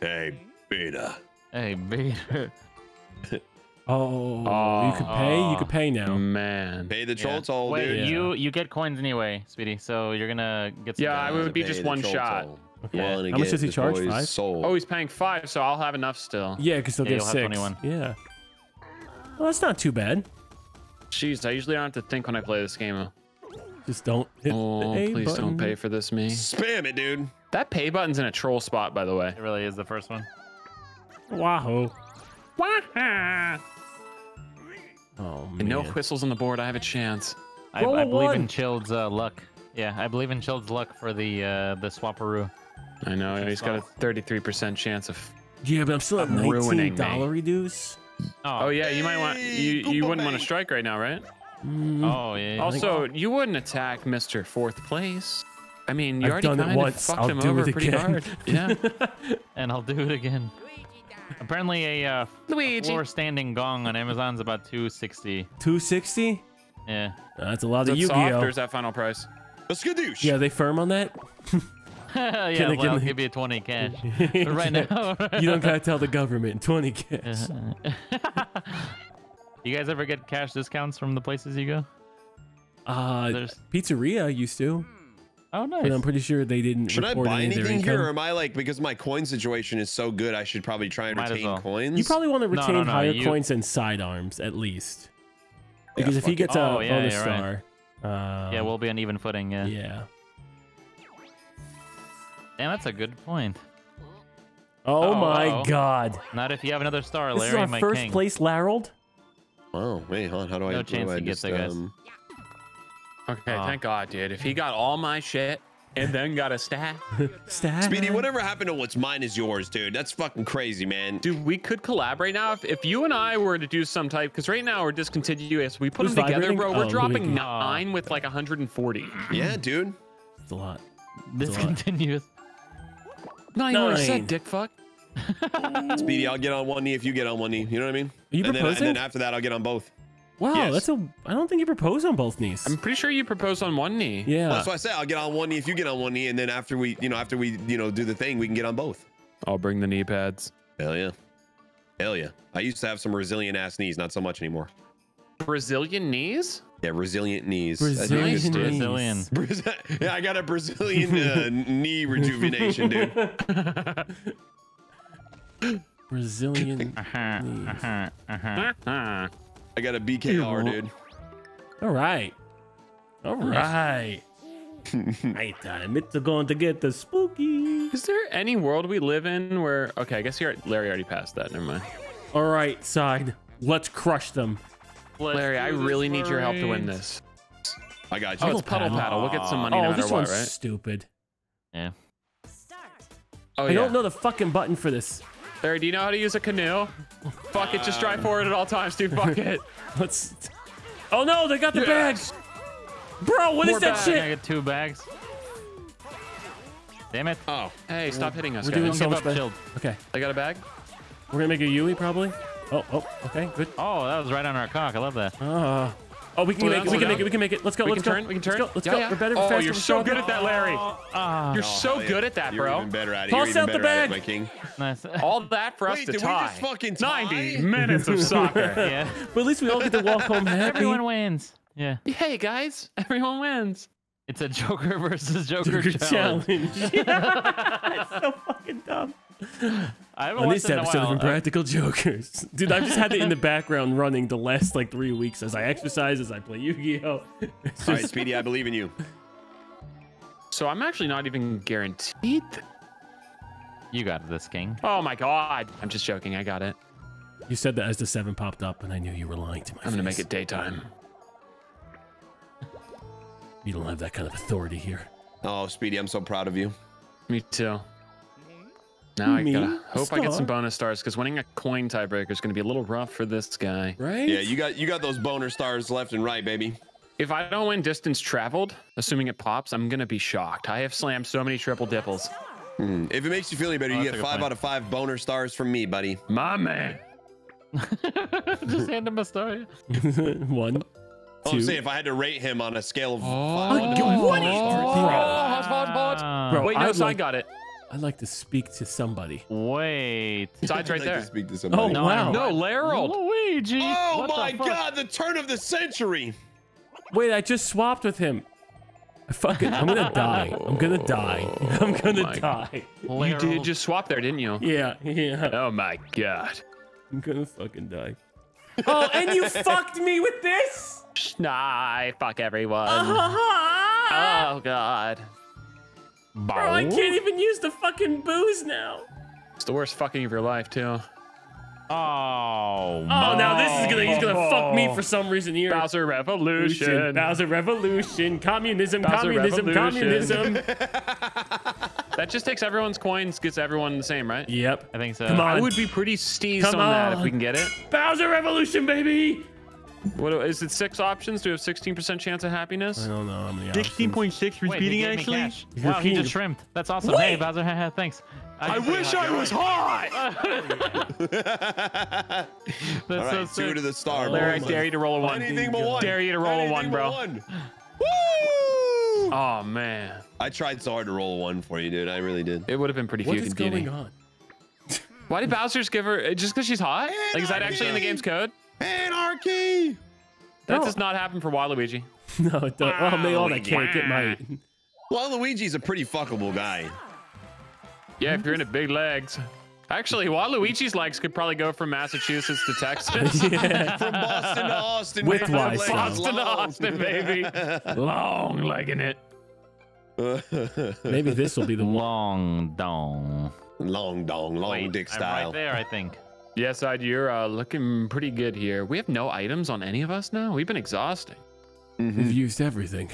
hey, Peter. Hey, Peter. Oh, you could pay? You could pay now. Man. Pay the Yeah. troll toll, Wait, dude. Yeah. you you get coins anyway, Speedy. So you're gonna get. Some Yeah, I coins. would be just one shot. toll. Okay. Wanna How much does he charge? boy's Five? Soul. Oh, he's paying five, so I'll have enough still. Yeah, because he'll Yeah, get you'll have six. 21. Yeah. Well, that's not too bad. Jeez, I usually don't have to think when I play this game. Just don't hit Oh, the A please button. don't pay for this, me. Spam it, dude. That pay button's in a troll spot, by the way. It really is the first one. Wahoo. Wah-ha! Oh, man. And no whistles on the board. I have a chance. I, Roll I a believe in one. Child's uh, luck. Yeah, I believe in Child's luck for the uh, the Swaparoo. I know he's got a 33% chance of. Yeah, but I'm still at I'm ruining $19 me. reduce. Oh yeah, you might want you you Koopa wouldn't want to strike right now, right? Mm, Oh yeah. yeah. Also, you wouldn't attack Mr. Fourth Place. I mean, you I've already done it kind of fucked I'll him do over it pretty again. hard. Yeah. and I'll do it again. Apparently, a uh, Luigi. floor standing gong on Amazon's about 260. 260? Yeah. Uh, that's a lot Is of it Yu soft Gi or is that final price? A skadoosh. Yeah, they firm on that? yeah, they well, give I'll me- give you 20 cash. But right now. you don't gotta tell the government. 20 cash. you guys ever get cash discounts from the places you go? Uh, There's- pizzeria used to, Oh, nice. but I'm pretty sure they didn't Should I buy any of anything here, or am I like because my coin situation is so good? I should probably try and Might retain well. coins. You probably want to retain no, no, higher you- coins than sidearms at least, Yeah, because if he fuck it. gets a Oh, yeah, bonus you're right. star, um, yeah, we'll be on even footing. Yeah. yeah. Damn, that's a good point. Oh, Oh, my uh-oh. God! Not if you have another star, Larry. This is our my first king. place, Larold. Wow, wait, huh? How do I? No what do chance I he gets just, it, guys. um, Okay, Aw. thank God, dude. If he got all my shit and then got a stat, Stat. Speedy, whatever happened to what's mine is yours, dude. That's fucking crazy, man. dude, we could collaborate now. If, if you and I were to do some type, because right now we're discontinuous. We put Who's them together, vibrating? bro. Oh, We're dropping Luigi. nine with like 140. Yeah, dude. It's a lot. Discontinuous. Not even what I Nine. said, dick fuck. Speedy, I'll get on one knee if you get on one knee. You know what I mean? Are you and, then, and then after that, I'll get on both. Wow, Yes. that's a. I don't think you propose on both knees. I'm pretty sure you proposed on one knee. yeah. That's why I say I'll get on one knee if you get on one knee, and then after we, you know, after we, you know, do the thing, we can get on both. I'll bring the knee pads. Hell yeah. Hell yeah. I used to have some resilient ass knees, not so much anymore. Brazilian knees? Yeah, resilient knees. That'd be a Brazilian good knees. Brazilian. Brazil- yeah, I got a Brazilian uh, knee rejuvenation, dude. Brazilian. Uh-huh, knees. uh-huh, uh-huh. I got a BKR, dude. All right. All right. Night time. It's going to get the spooky. Is there any world we live in where? Okay, I guess you're, Larry already passed that. Never mind. All right, side. Let's crush them. Larry, I really need your help to win this. I got Oh, you. it's puddle paddle. We'll get some money oh, no oh, matter this what, one's right? stupid. Yeah. Oh I yeah. don't know the fucking button for this. Larry, do you know how to use a canoe? Fuck it, just drive forward at all times, dude. Fuck it. Let's. Oh no, they got the Yes. bags. Bro, what is More that bags. Can I shit? get two bags? Damn it. Oh, Hey, stop hitting us, We're doing so much give up, Okay, I got a bag. we're gonna make a Yui probably. Oh, oh, okay, good. Oh, that was right on our cock. I love that. Uh, oh, we can Slow make it. We can make it. We can make it. Let's go. We let's can go. turn. We can turn. Let's go. Let's Yeah, go. yeah. We're better. Oh, faster, you're we're so good at that, Larry. Ah, You're so hell yeah. good at that, bro. You're even better at it. Toss out the better it, bag. my king. nice. All that for us Wait, to did we tie. just fucking tie? 90 minutes of soccer. yeah. But at least we all get to walk home happy. Everyone wins. Yeah. hey guys, everyone wins. It's a Joker versus Joker, Joker challenge. challenge. it's so fucking dumb. I haven't On this it in a episode of while. Impractical Jokers, dude, I've just had it in the background running the last like three weeks as I exercise, as I play Yu-Gi-Oh. It's All right, just- Speedy, I believe in you. So I'm actually not even guaranteed. You got this, King. Oh my god. I'm just joking. I got it. you said that as the seven popped up, and I knew you were lying to my I'm gonna make it daytime. You don't have that kind of authority here. Oh, Speedy, I'm so proud of you. Me too. Now I gotta hope I get some bonus stars because winning a coin tiebreaker is gonna be a little rough for this guy. Right? Yeah, you got you got those boner stars left and right, baby. If I don't win distance traveled, assuming it pops, I'm gonna be shocked. I have slammed so many triple dipples. Hmm. If it makes you feel any better, Oh, you get five out of five boner stars from me, buddy. My man. Just hand him a story. One. Oh, I'm Two. saying if I had to rate him on a scale of Oh, five, what? hot, hot, hot. Ah, Bro, Wait, no, I'd side like- got it. I'd like to speak to somebody. Wait. Side's right I'd like there. to speak to somebody. Oh, No, wow. No, Larold. Luigi. Oh What my fuck? god, the turn of the century. Wait, I just swapped with him. I fucking, I'm gonna die. I'm gonna die. I'm gonna my- die. You did just swap there, didn't you? Yeah, yeah. Oh my god. I'm gonna fucking die. Oh, and you fucked me with this? Nah, fuck everyone. Uh-huh. Oh god. Bro, I can't even use the fucking booze now. It's the worst fucking of your life too. Oh. Oh, now this is gonna, he's gonna fuck me for some reason here. Bowser Revolution. Bowser Revolution, communism, Bowser communism, Revolution. communism. That just takes everyone's coins, gets everyone the same, right? yep. I think so. Come on. I would be pretty steezed Come on, that if we can get it. Bowser Revolution, baby. What is it? Six options? Do we have 16% chance of happiness? I don't know how many options. point six Wait, he gave me cash. You're Wow, he just shrimped. That's awesome. Hey, Bowser. Thanks. I wish I was hot. That's All so two sick. to the star. Larry, I dare you to roll a one. Anything but one. Dare you to roll a one, bro. one. Woo! Oh man, I tried so hard to roll a one for you, dude. I really did. it would have been pretty What cute is and going on? Why did Bowser's give her just because she's hot? Like, is that actually in the game's code? Anarchy. That No. does not happen for Waluigi. No, it doesn't. Oh, man, all that can't get my. Well, Luigi's a pretty fuckable guy. Yeah, if you're into big legs. Actually, Waluigi's legs could probably go from Massachusetts to Texas. From Boston to Austin. With man, my wise legs style. Boston to. Austin, baby. Long legging it. Maybe this will be the one. Long dong. long dong, long Wait, dick I'm style. right there, I think. Yes, Ide, you're uh, looking pretty good here. We have no items on any of us now. We've been exhausting. We've used everything.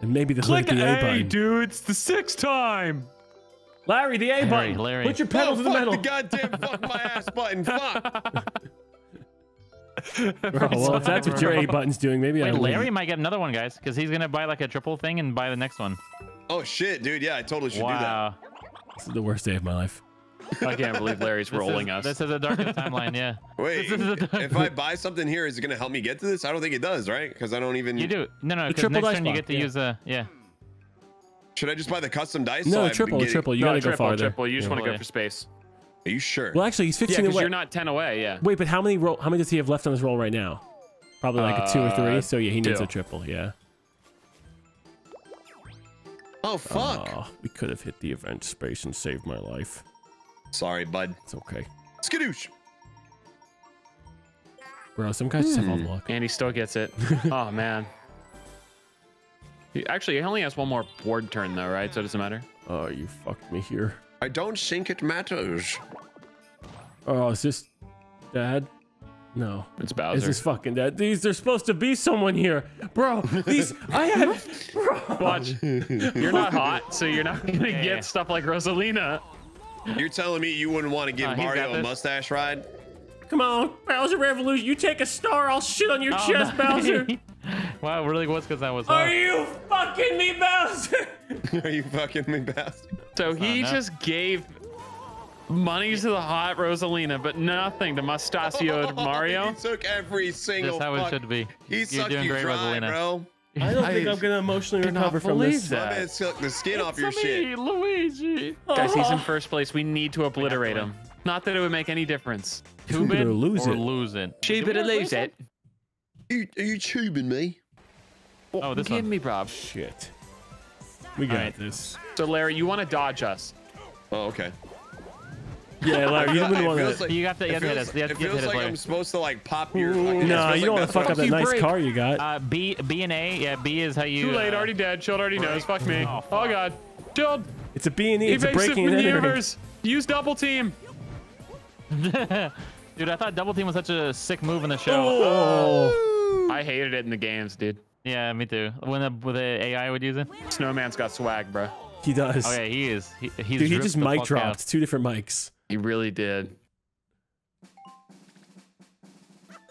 And maybe the click the A button. dude. It's the sixth time. Larry, the A Larry, button. Larry. Put your pedal oh, to the fuck metal. the goddamn fuck my ass button. Fuck. Bro, well, if that's what your A button's doing, maybe I Wait, win. Larry might get another one, guys, because he's gonna buy like a triple thing and buy the next one. Oh shit, dude. Yeah, I totally should Wow. Do that. This is the worst day of my life. I can't believe Larry's This rolling is, us. This is a darkest timeline, yeah. Wait, This is a- if I buy something here, is it gonna help me get to this? I don't think it does, right? Because I don't even. You do. No, no, The because triple next dice turn you get to yeah. use a yeah. Should I just buy the custom dice? No, so triple, been getting- triple. You no, gotta triple, go farther. triple. You just Yeah. want to go Yeah. for space. Are you sure? Well, actually, he's Yeah, 15 because away. you're not 10 away. Yeah. Wait, but how many roll? How many does he have left on his roll right now? Probably like a two or three. Uh, So yeah, he needs two. a triple. Yeah. oh fuck. Oh, we could have hit the event space and saved my life. Sorry, bud. It's okay, Skadoosh. bro. Some guys just have all Hmm. the luck. And he still gets it. oh, man. He- Actually, he only has one more board turn, though, right? So it doesn't matter. Oh, you fucked me here. I don't think it matters. Oh, is this dad? No. It's Bowser. Is this fucking dad? These there's supposed to be someone here, bro. These I have. Bro. Watch. You're not hot, so you're not going to Yeah. get stuff like Rosalina. You're telling me you wouldn't want to give Oh, Mario a mustache ride? Come on, Bowser Revolution. You take a star, I'll shit on your Oh, chest, no. Bowser. wow, really was because I was. Are hot. you fucking me, Bowser? Are you fucking me, Bowser? So he enough. just gave money to the hot Rosalina, but nothing to Mustachioed Mario. He took every single. Just how it fuck- should be. He You're sucked doing you great, dry, Rosalina. bro. I don't think I I'm gonna emotionally cannot recover from believe this. that. My man took the skin off your shit. Luigi. Guys, he's in ah. first place. We need to obliterate him. Not that it would make any difference. Two better bit lose or it. lose it. She Did we better lose play it. You, are you tubing me? Oh, oh, this Give one. me, Rob. Shit. We got Alright. this. So Larry, you want to dodge us? Oh, okay. Yeah, Larry, you It wouldn't want feels to. like- You got to- you it have to hit us. You have It to hit feels us like later. I'm supposed to like pop your. fucking- No, you don't like want to fuck up that you nice break. car you got. Uh, B B and A. Yeah, B is how you. Too late, uh, already dead. Shield already knows. Fuck me. Oh, Oh, god. Shield. It's a B and E. It's a Evasive breaking and entering. maneuvers. Use double team. Dude, I thought double team was such a sick move in the show. Oh, I hated it in the games, dude. Yeah, me too. When the, when the AI would use it. Snowman's got swag, bro. he does. Oh yeah, he is. He, he's Dude, he just mic dropped. out. Two different mics. He really did.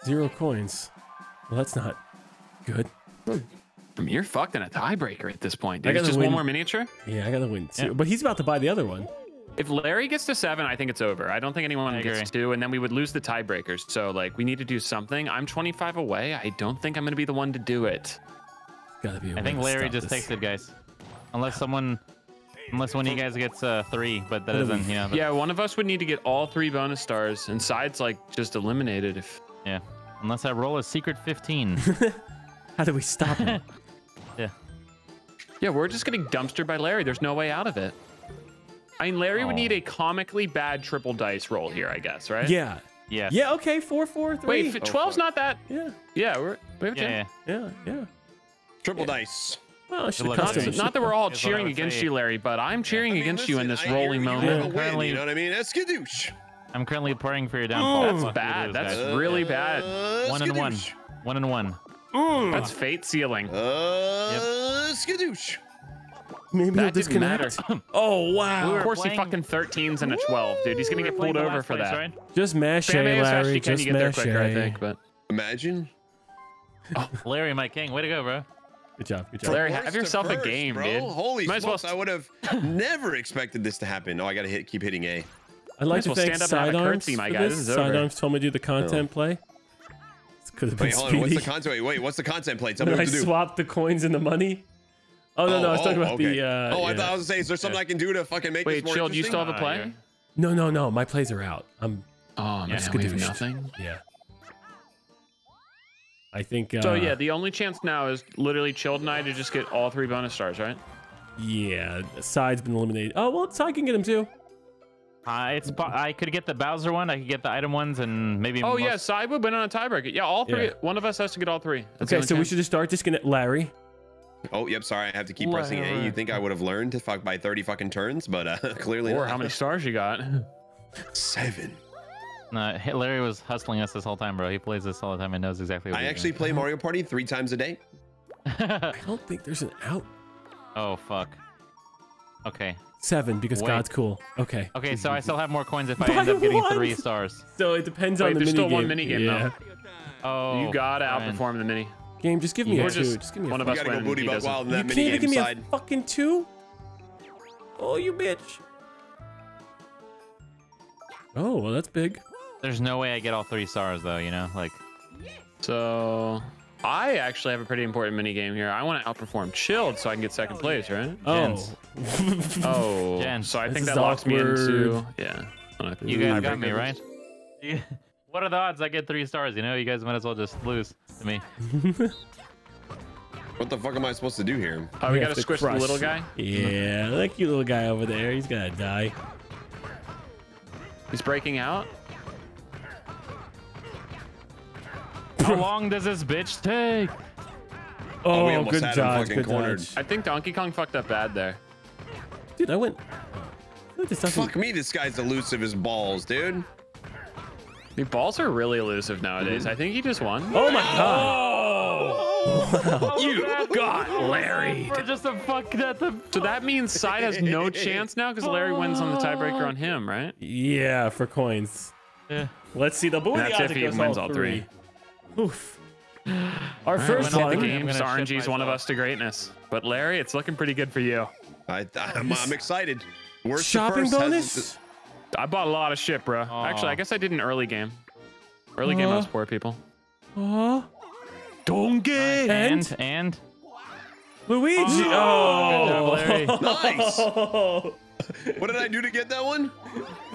Zero coins. Well, that's not good. Hmm. I mean, you're fucked in a tiebreaker at this point, I dude. It's gotta just win. one more miniature. Yeah, I gotta win two. Yeah. But he's about to buy the other one. If Larry gets to seven, I think it's over. I don't think anyone I gets agree. two, and then we would lose the tiebreakers. So like, we need to do something. I'm 25 away. I don't think I'm gonna be the one to do it. Gotta be. a I think Larry just this. takes it, guys. Unless someone, unless one of you guys gets uh, three, but that isn't. You know. but- Yeah, one of us would need to get all three bonus stars, and sides like just eliminated. If Yeah. Unless I roll a secret 15. How do we stop him? yeah. yeah, we're just getting dumpstered by Larry. There's no way out of it. I mean, Larry would Oh. need a comically bad triple dice roll here, I guess, right? yeah. Yeah. Yeah. Okay. Four, four, three. Wait, 12's not that. yeah. Yeah, we're we have a Yeah. chance. yeah. Yeah. Yeah. Triple dice. Well, I should luck, Not that we're all Is cheering against say. you, Larry, but I'm cheering I mean, against you in this I- rolling you- you moment. wanna win, Currently- You know what I mean? Eskadoosh. I'm currently praying for your downfall. That's bad. you, That's guys. really bad. Uh, one and one. One and one. That's fate sealing. Uh, skadoosh. Maybe That didn't matter. Oh wow. Of course, he playing- fucking 13s and a 12, dude. He's gonna We get pulled over for place, that. right? Just mash Spam A, A as fast Larry. Just get there mash quicker, I A. think. But Imagine. Larry, my king. Way to go, bro. Good job. Good job. Larry, have to yourself a game, bro. dude. Holy Might as well! I would have never expected this to happen. Oh, I gotta hit, keep hitting A. I'd like as to well thank stand up and have a Sidearms curtsy, my for guy. this. This is over. Sidearms told me to do the content play. This could have been Wait, hold on. What's the content? Wait, wait, what's the content play? Tell me When I to do. swapped the coins and the money. Oh no, no, I was talking about okay. the. Uh, oh, I yeah. thought I was saying, is there something I can do to fucking make Wait, this more chill. Do you still have a play? No, no, no. My plays are out. I'm. Oh man, Yeah, we have skadooshed. nothing. Yeah. I think. Uh, So yeah, the only chance now is literally chilled and I to just get all three bonus stars, right? Yeah, side's been eliminated. Oh well, side can get him too. Uh, it's. I could get the Bowser one. I could get the item ones, and maybe. Oh most- yeah, side would win on a tiebreaker. Yeah, all three. Yeah. One of us has to get all three. That's Okay, only so we should just start disconnect Larry. Oh, yep. Sorry, I have to keep pressing A. You think I would have learned to fuck by 30 fucking turns, but uh, clearly Or not. how many stars you got? Seven. No, Larry was hustling us this whole time, bro. He plays this all the time and knows exactly what I he's actually play Mario Party three times a day. I don't think there's an out. oh fuck. Okay. Seven because Wait. God's cool. Okay. Okay, so I still have more coins if I end up getting one. three stars. So it depends Wait, on the there's mini still one mini game, yeah. though. Oh. you gotta fine. outperform the mini. Game, just give me Or a two. just Just give me a one of us gotta go booty he butt wild in You that can't even give me side. a fucking two. Oh, you bitch. Oh well, that's big. There's no way I get all three stars though. You know, like. So I actually have a pretty important mini game here. I want to outperform Chilled so I can get second oh, place, right? Oh. Oh, Gents. so I This think is that locks me into awkward. yeah. I don't know if You guys got me right. What are the odds I get three stars? You know, you guys might as well just lose to me. What the fuck am I supposed to do here? Oh, we You have gotta to squish the little guy. Yeah, that cute little guy over there. He's gonna die. He's breaking out. How long does this bitch take? Oh, oh we almost good had dodge. Good cornered. dodge. I think Donkey Kong fucked up bad there. Dude, I went. I this Fuck me, this guy's elusive as balls, dude. The balls are really elusive nowadays. I think he just won. Oh my god. Oh, You got Larry. For just a fuck that the. So that means Side has no chance now because Larry wins on the tiebreaker on him, right? Yeah, for coins. Yeah. Let's see the booty. That's if he wins all three. Oof. Our right, first win Win all the one. games. RNG's one of us to greatness. But Larry, it's looking pretty good for you. I, I'm, I'm excited. Worst to Shopping first has- bonus. I bought a lot of shit, bro. Actually, I guess I did an early game. Early game, I was poor people. Oh, Donkey. And and Luigi. Oh, good job, Oh. Larry. Nice. Oh. What did I do to get that one?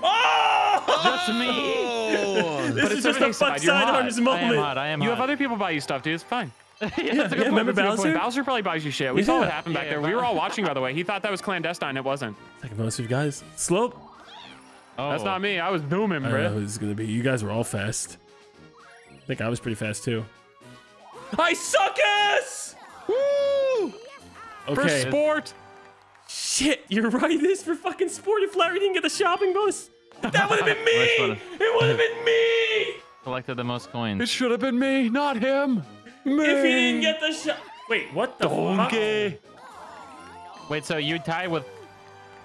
Oh! Just me. Oh. This is just okay, a fuck Side, you're hot. I am moment. hot. I am You hot. have other people buy you stuff, dude. It's fine. yeah, that's a good yeah, point, remember that's a good Bowser? point. Bowser probably buys you shit. We saw what happened back Yeah, there. yeah, We were all watching, by the way. He thought that was clandestine. It wasn't. Second most of you guys. Slope. Oh, That's not oh. me. I was zooming, I don't know bro. who this is gonna be. You guys were all fast. I think I was pretty fast too. I suck ass. Woo! For Okay. sport. Shit, you're right. This for fucking sport. If Larry didn't get the shopping bonus, that would have been me. It would have been me. collected the most coins. It should have been me, not him. Me. If he didn't get the shop. Wait, what the Donkey. Wait, so you tie with?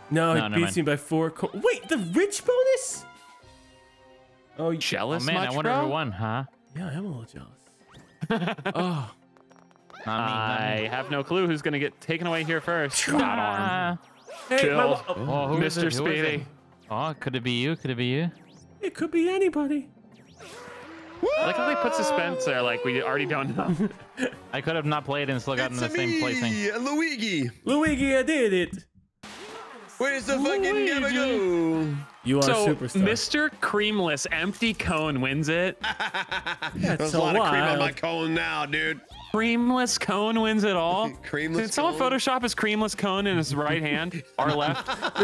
No, No, he beats mind. me by four. Co- Wait, the rich bonus? Oh, y- Oh Jealous man, much, I wonder bro? who won, huh? yeah, I am a little jealous. oh, Not me. not I me. have no clue who's gonna get taken away here first. God arm. Ah. hey, Chill. my oh, Oh, Mr. it? Who is it? Speedy. Oh, could it be you? Could it be you? it could be anybody. I like how they put suspense there, like we already don't know. I could have not played and still gotten It's the same placing. Luigi. Luigi, I did it. Where's the fucking Gamma go? You are so, a superstar. Mr. Creamless Empty Cone wins it. That's There's a so lot of cream on my cone now, dude. Creamless Cone wins it all. Creamless Did someone cone. Photoshop his creamless cone in his right hand or left?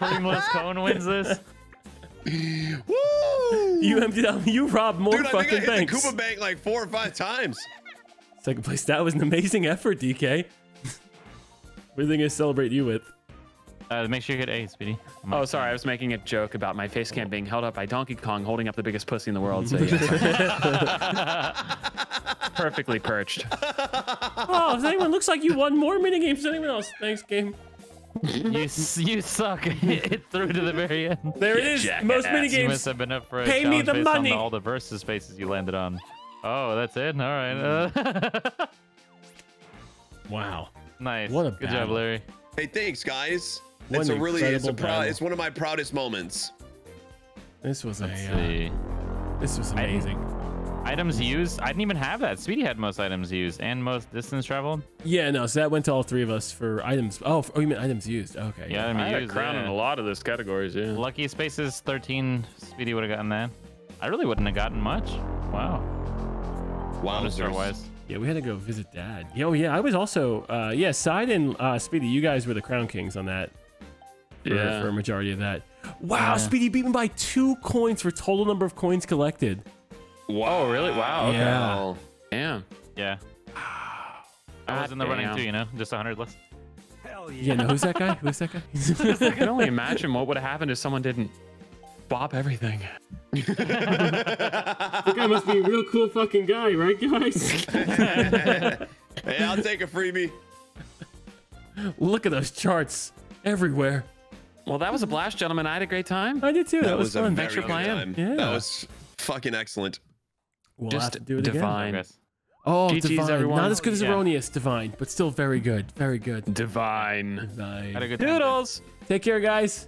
Creamless cone wins this. Woo! You emptied out. You robbed more Dude, I think I fucking hit banks. the Koopa Bank like four or five times. Second place. That was an amazing effort, DK. what are they gonna celebrate you with? Uh, make sure you hit A, Speedy. Oh, sorry. I was making a joke about my face cam being held up by Donkey Kong holding up the biggest pussy in the world. So, yeah. Perfectly perched. Oh, if anyone looks like you won more minigames than anyone else. Thanks, game. you you suck. Hit through to the very end. There it is. Jackass. Most You must have been up for a Pay me challenge the based money. on all the versus spaces you landed on. Oh, that's it. All right. Uh, Wow. nice. What a good battle. job, Larry. Hey, thanks, guys. What It's a really, it's a incredible proud, it's one of my proudest moments. This was a. Let's Uh, this was amazing. Items used. I didn't even have that. Speedy had most items used and most distance traveled. Yeah, no. So that went to all three of us for items. Oh, for, oh, you mean items used? Okay. Yeah, item I had a used. crown yeah. in a lot of those categories, yeah. Lucky spaces 13. Speedy would have gotten that. I really wouldn't have gotten much. Wow. Wow, Star wise. Yeah, we had to go visit Dad. Oh yeah, I was also. Uh, yeah, Side and uh, Speedy, you guys were the crown kings on that. For, Yeah. for a majority of that. Wow, Yeah. Speedy beat me by two coins for total number of coins collected. Oh, really? Wow. Okay. Yeah. Damn. Yeah. Ah, I was in the God running too, you know, just 100 less. Hell yeah, no, who's that guy? Who's that guy? I can only imagine what would have happened if someone didn't bop everything. that guy must be a real cool fucking guy, right, guys? Hey, I'll take a freebie. Look at those charts everywhere. Well, that was a blast, gentlemen. I had a great time. I did too. That, That was, was fun. very Thanks for playing. Yeah. That was fucking excellent. We'll Just have to do it divine. again. Oh, GG's, divine. everyone. Not as good as Yeah. erroneous, divine, but still very good. Very good. Divine. Divine. Had a good time. Doodles. Take care, guys.